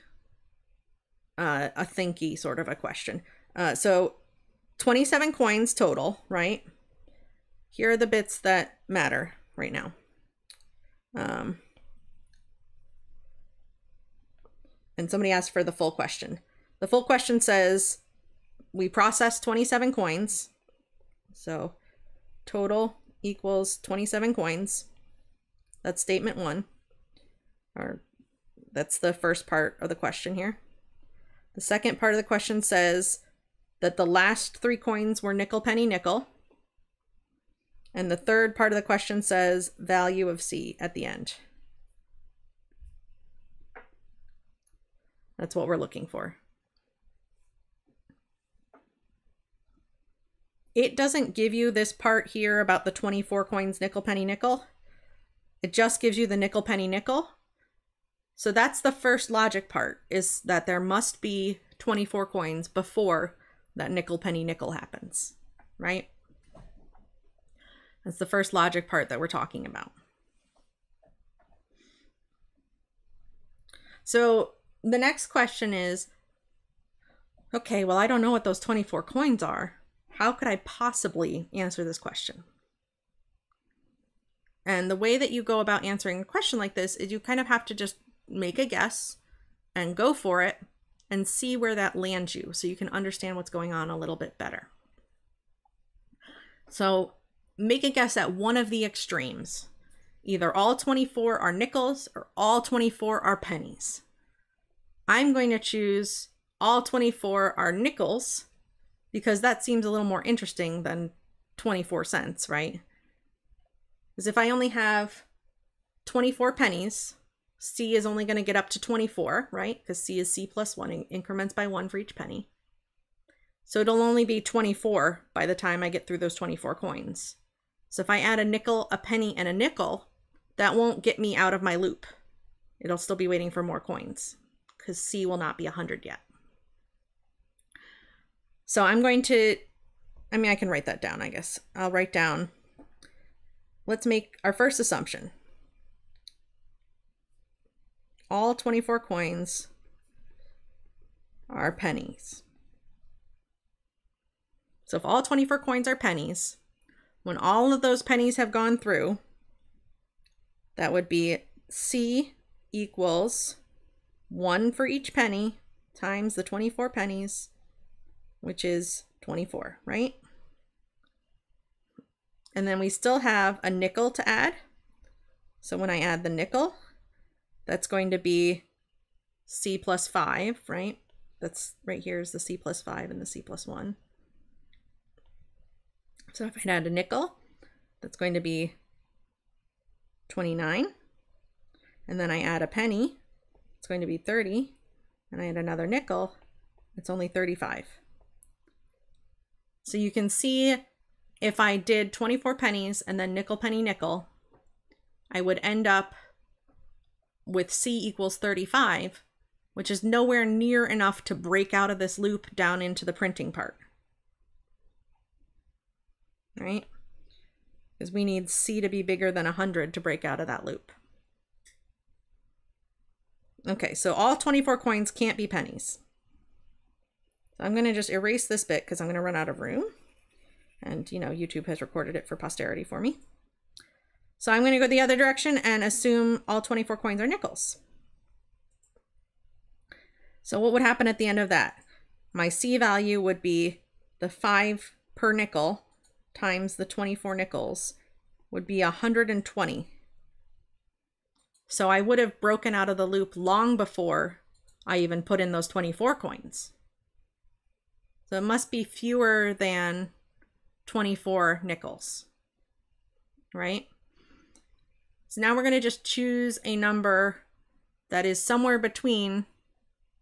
uh, a thinky sort of a question. Uh, so 27 coins total, right? Here are the bits that matter right now. Um, and somebody asked for the full question. The full question says we processed 27 coins. So total equals 27 coins. That's statement one. Or that's the first part of the question here. The second part of the question says that the last three coins were nickel, penny, nickel. And the third part of the question says value of C at the end. That's what we're looking for. It doesn't give you this part here about the 24 coins nickel, penny, nickel. It just gives you the nickel, penny, nickel. So that's the first logic part is that there must be 24 coins before that nickel, penny, nickel happens, right? That's the first logic part that we're talking about. So the next question is okay, well, I don't know what those 24 coins are. How could I possibly answer this question? And the way that you go about answering a question like this is you kind of have to just make a guess and go for it and see where that lands you so you can understand what's going on a little bit better. So make a guess at one of the extremes. Either all 24 are nickels or all 24 are pennies. I'm going to choose all 24 are nickels because that seems a little more interesting than 24 cents, right? Because if I only have 24 pennies, C is only going to get up to 24, right? Because C is C plus 1, in- increments by 1 for each penny. So it'll only be 24 by the time I get through those 24 coins. So if I add a nickel, a penny, and a nickel, that won't get me out of my loop. It'll still be waiting for more coins because C will not be 100 yet. So I'm going to, I mean, I can write that down, I guess. I'll write down, let's make our first assumption. All 24 coins are pennies. So if all 24 coins are pennies, when all of those pennies have gone through, that would be C equals 1 for each penny times the 24 pennies, which is 24, right? And then we still have a nickel to add. So when I add the nickel, that's going to be C plus 5, right? That's right here is the C plus 5 and the C plus 1. So if I add a nickel, that's going to be 29. And then I add a penny, it's going to be 30. And I add another nickel, it's only 35. So you can see if I did 24 pennies and then nickel, penny, nickel, I would end up with C equals 35, which is nowhere near enough to break out of this loop down into the printing part. Right? Because we need C to be bigger than 100 to break out of that loop. Okay, so all 24 coins can't be pennies. So I'm going to just erase this bit because I'm going to run out of room. And, you know, YouTube has recorded it for posterity for me. So I'm going to go the other direction and assume all 24 coins are nickels. So what would happen at the end of that? My C value would be the 5 per nickel times the 24 nickels would be 120. So I would have broken out of the loop long before I even put in those 24 coins. So it must be fewer than 24 nickels, right? So now we're going to just choose a number that is somewhere between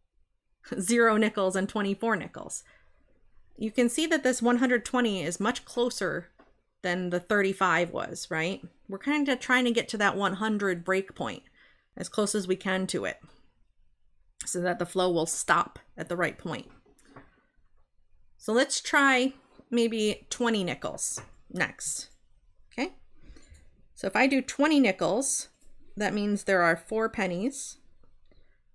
zero nickels and 24 nickels. You can see that this 120 is much closer than the 35 was, right? We're kind of trying to get to that 100 break point as close as we can to it so that the flow will stop at the right point. So let's try maybe 20 nickels next. Okay. So if I do 20 nickels, that means there are four pennies.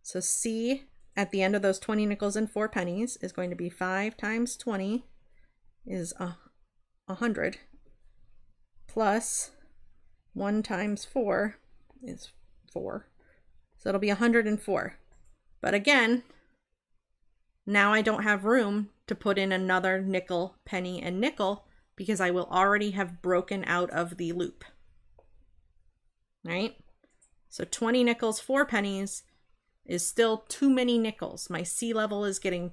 So C at the end of those 20 nickels and four pennies is going to be 5 times 20 is a 100 plus 1 times 4 is 4. So it'll be 104. But again, now I don't have room to put in another nickel, penny, and nickel because I will already have broken out of the loop. Right? So 20 nickels, 4 pennies is still too many nickels. My sea level is getting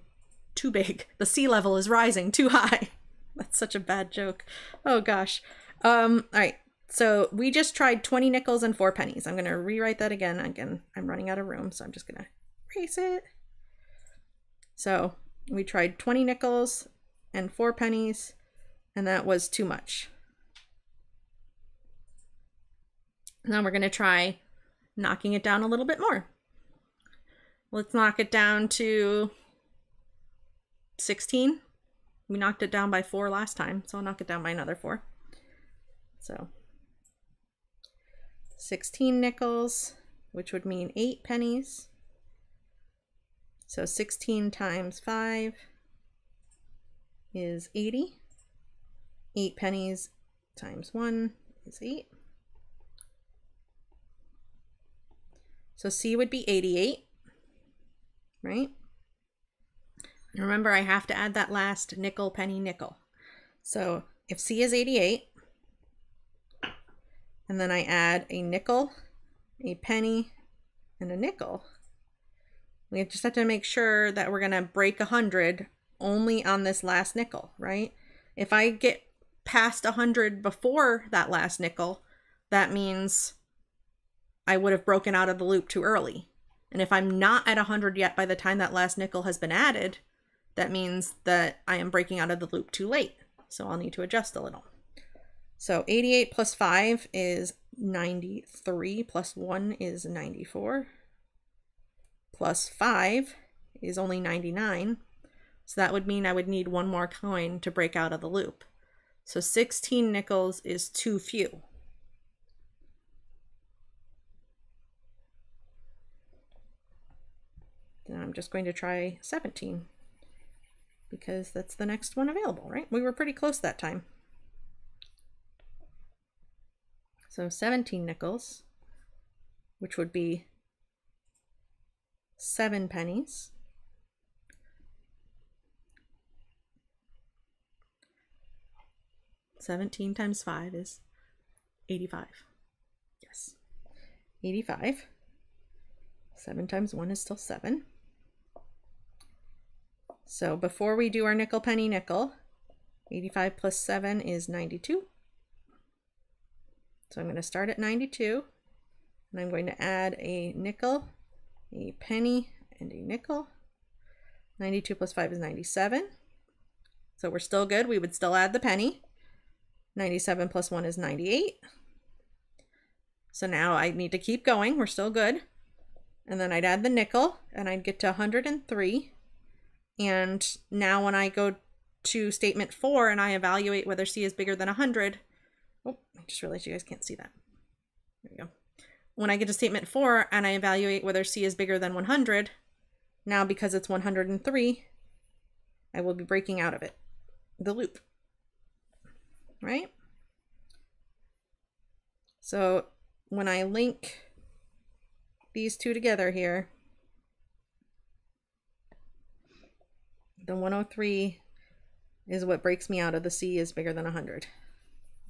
too big. The sea level is rising too high. That's such a bad joke. Oh gosh. Um, all right. So we just tried 20 nickels and four pennies. I'm going to rewrite that again. Again, I'm running out of room, so I'm just going to erase it. So we tried 20 nickels and four pennies, and that was too much. Now we're going to try knocking it down a little bit more. Let's knock it down to 16. We knocked it down by four last time, so I'll knock it down by another four. So 16 nickels, which would mean eight pennies. So 16 times 5 is 80. 8 pennies times 1 is 8. So C would be 88, right? Remember, I have to add that last nickel, penny, nickel. So if C is 88, and then I add a nickel, a penny, and a nickel, we just have to make sure that we're going to break 100 only on this last nickel, right? If I get past 100 before that last nickel, that means I would have broken out of the loop too early. And if I'm not at 100 yet by the time that last nickel has been added, that means that I am breaking out of the loop too late. So I'll need to adjust a little. So 88 plus 5 is 93, plus 1 is 94, plus 5 is only 99. So that would mean I would need one more coin to break out of the loop. So 16 nickels is too few. Then I'm just going to try 17 because that's the next one available, right? We were pretty close that time. So 17 nickels, which would be seven pennies. Seventeen times five is eighty-five. Yes, eighty-five. Seven times one is still seven. So before we do our nickel, penny, nickel, 85 plus 7 is 92. So I'm going to start at 92, and I'm going to add a nickel, a penny, and a nickel. 92 plus 5 is 97. So we're still good. We would still add the penny. 97 plus 1 is 98. So now I need to keep going. We're still good. And then I'd add the nickel, and I'd get to 103. And now when I go to statement four and I evaluate whether C is bigger than 100, oh, I just realized you guys can't see that. There we go. When I get to statement four and I evaluate whether C is bigger than 100, now because it's 103, I will be breaking out of it, the loop. Right? So when I link these two together here, the 103 is what breaks me out of the C is bigger than 100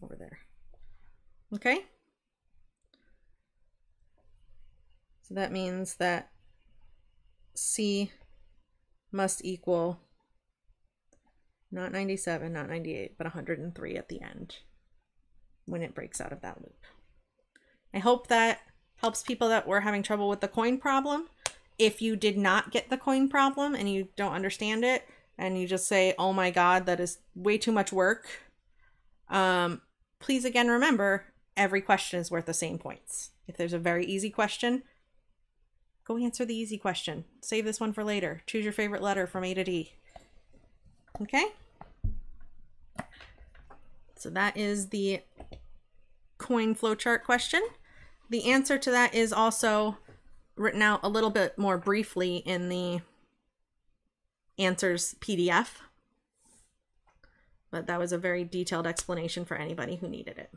over there. Okay? So that means that C must equal not 97, not 98, but 103 at the end when it breaks out of that loop. I hope that helps people that were having trouble with the coin problem. If you did not get the coin problem and you don't understand it and you just say, "Oh my god, that is way too much work." Um, please again remember every question is worth the same points. If there's a very easy question, go answer the easy question. Save this one for later. Choose your favorite letter from A to D. Okay? So that is the coin flowchart question. The answer to that is also written out a little bit more briefly in the answers PDF. But that was a very detailed explanation for anybody who needed it.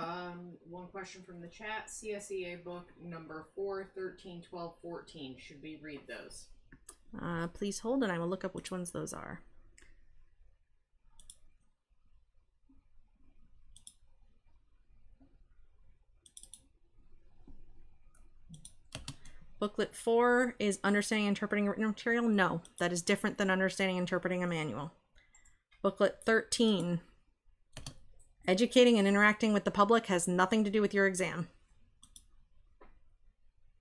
Um, one question from the chat. CSEA book number 4, 13, 12, 14. Should we read those? Uh, please hold and I will look up which ones those are. Booklet 4 is Understanding Interpreting Written Material. No, that is different than Understanding Interpreting a Manual. Booklet 13, Educating and Interacting with the Public has nothing to do with your exam.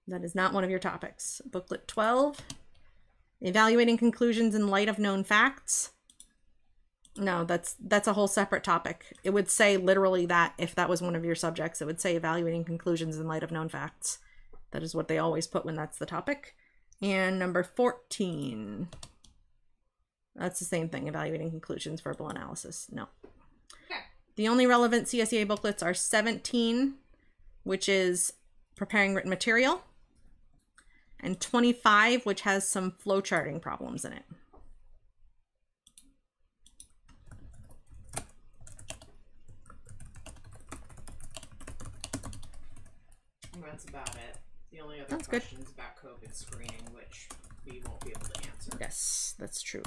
That is not one of your topics. Booklet 12, Evaluating Conclusions in Light of Known Facts. No, that's that's a whole separate topic. It would say literally that if that was one of your subjects, it would say evaluating conclusions in light of known facts. That is what they always put when that's the topic. And number 14. That's the same thing, evaluating conclusions, verbal analysis. No. The only relevant CSEA booklets are 17, which is preparing written material, and 25, which has some flowcharting problems in it. That's about it. The only other That's good. questions about COVID screening, which we won't be able to answer. Yes, that's true.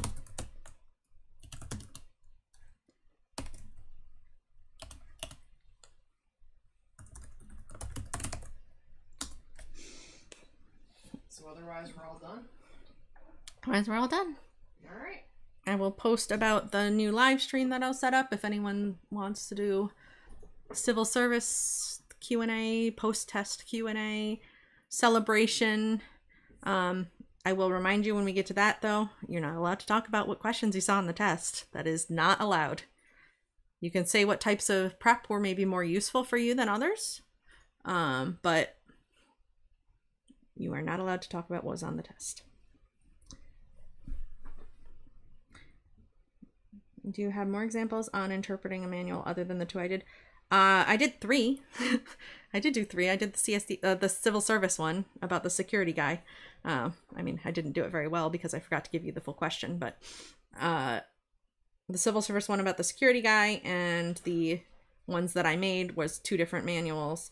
So otherwise, we're all done. Otherwise, we're all done. All right. I will post about the new live stream that I'll set up if anyone wants to do civil service Q&A, post-test Q&A, celebration. Um, I will remind you when we get to that though, you're not allowed to talk about what questions you saw in the test. That is not allowed. You can say what types of prep were maybe more useful for you than others. Um, but you are not allowed to talk about what was on the test. Do you have more examples on interpreting a manual other than the two I did? Uh, I did three. I did do three. I did the CSD, uh, the civil service one about the security guy. Uh, I mean, I didn't do it very well because I forgot to give you the full question, but uh, the civil service one about the security guy and the ones that I made was two different manuals.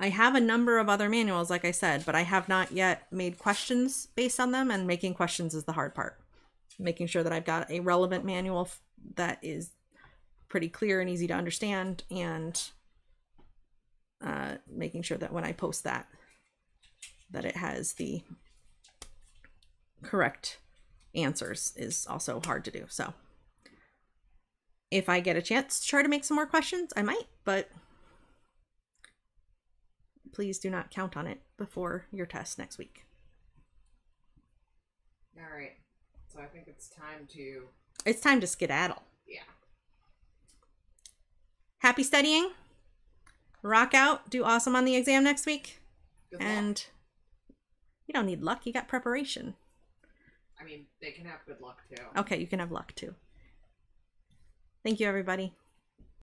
I have a number of other manuals, like I said, but I have not yet made questions based on them, and making questions is the hard part making sure that I've got a relevant manual that is pretty clear and easy to understand, and uh, making sure that when I post that, that it has the correct answers is also hard to do. So, if I get a chance to try to make some more questions, I might, but please do not count on it before your test next week. All right. So I think it's time to. It's time to skedaddle. Yeah. Happy studying. Rock out. Do awesome on the exam next week. Good luck. and you don't need luck. You got preparation. I mean, they can have good luck too. Okay, you can have luck too. Thank you, everybody.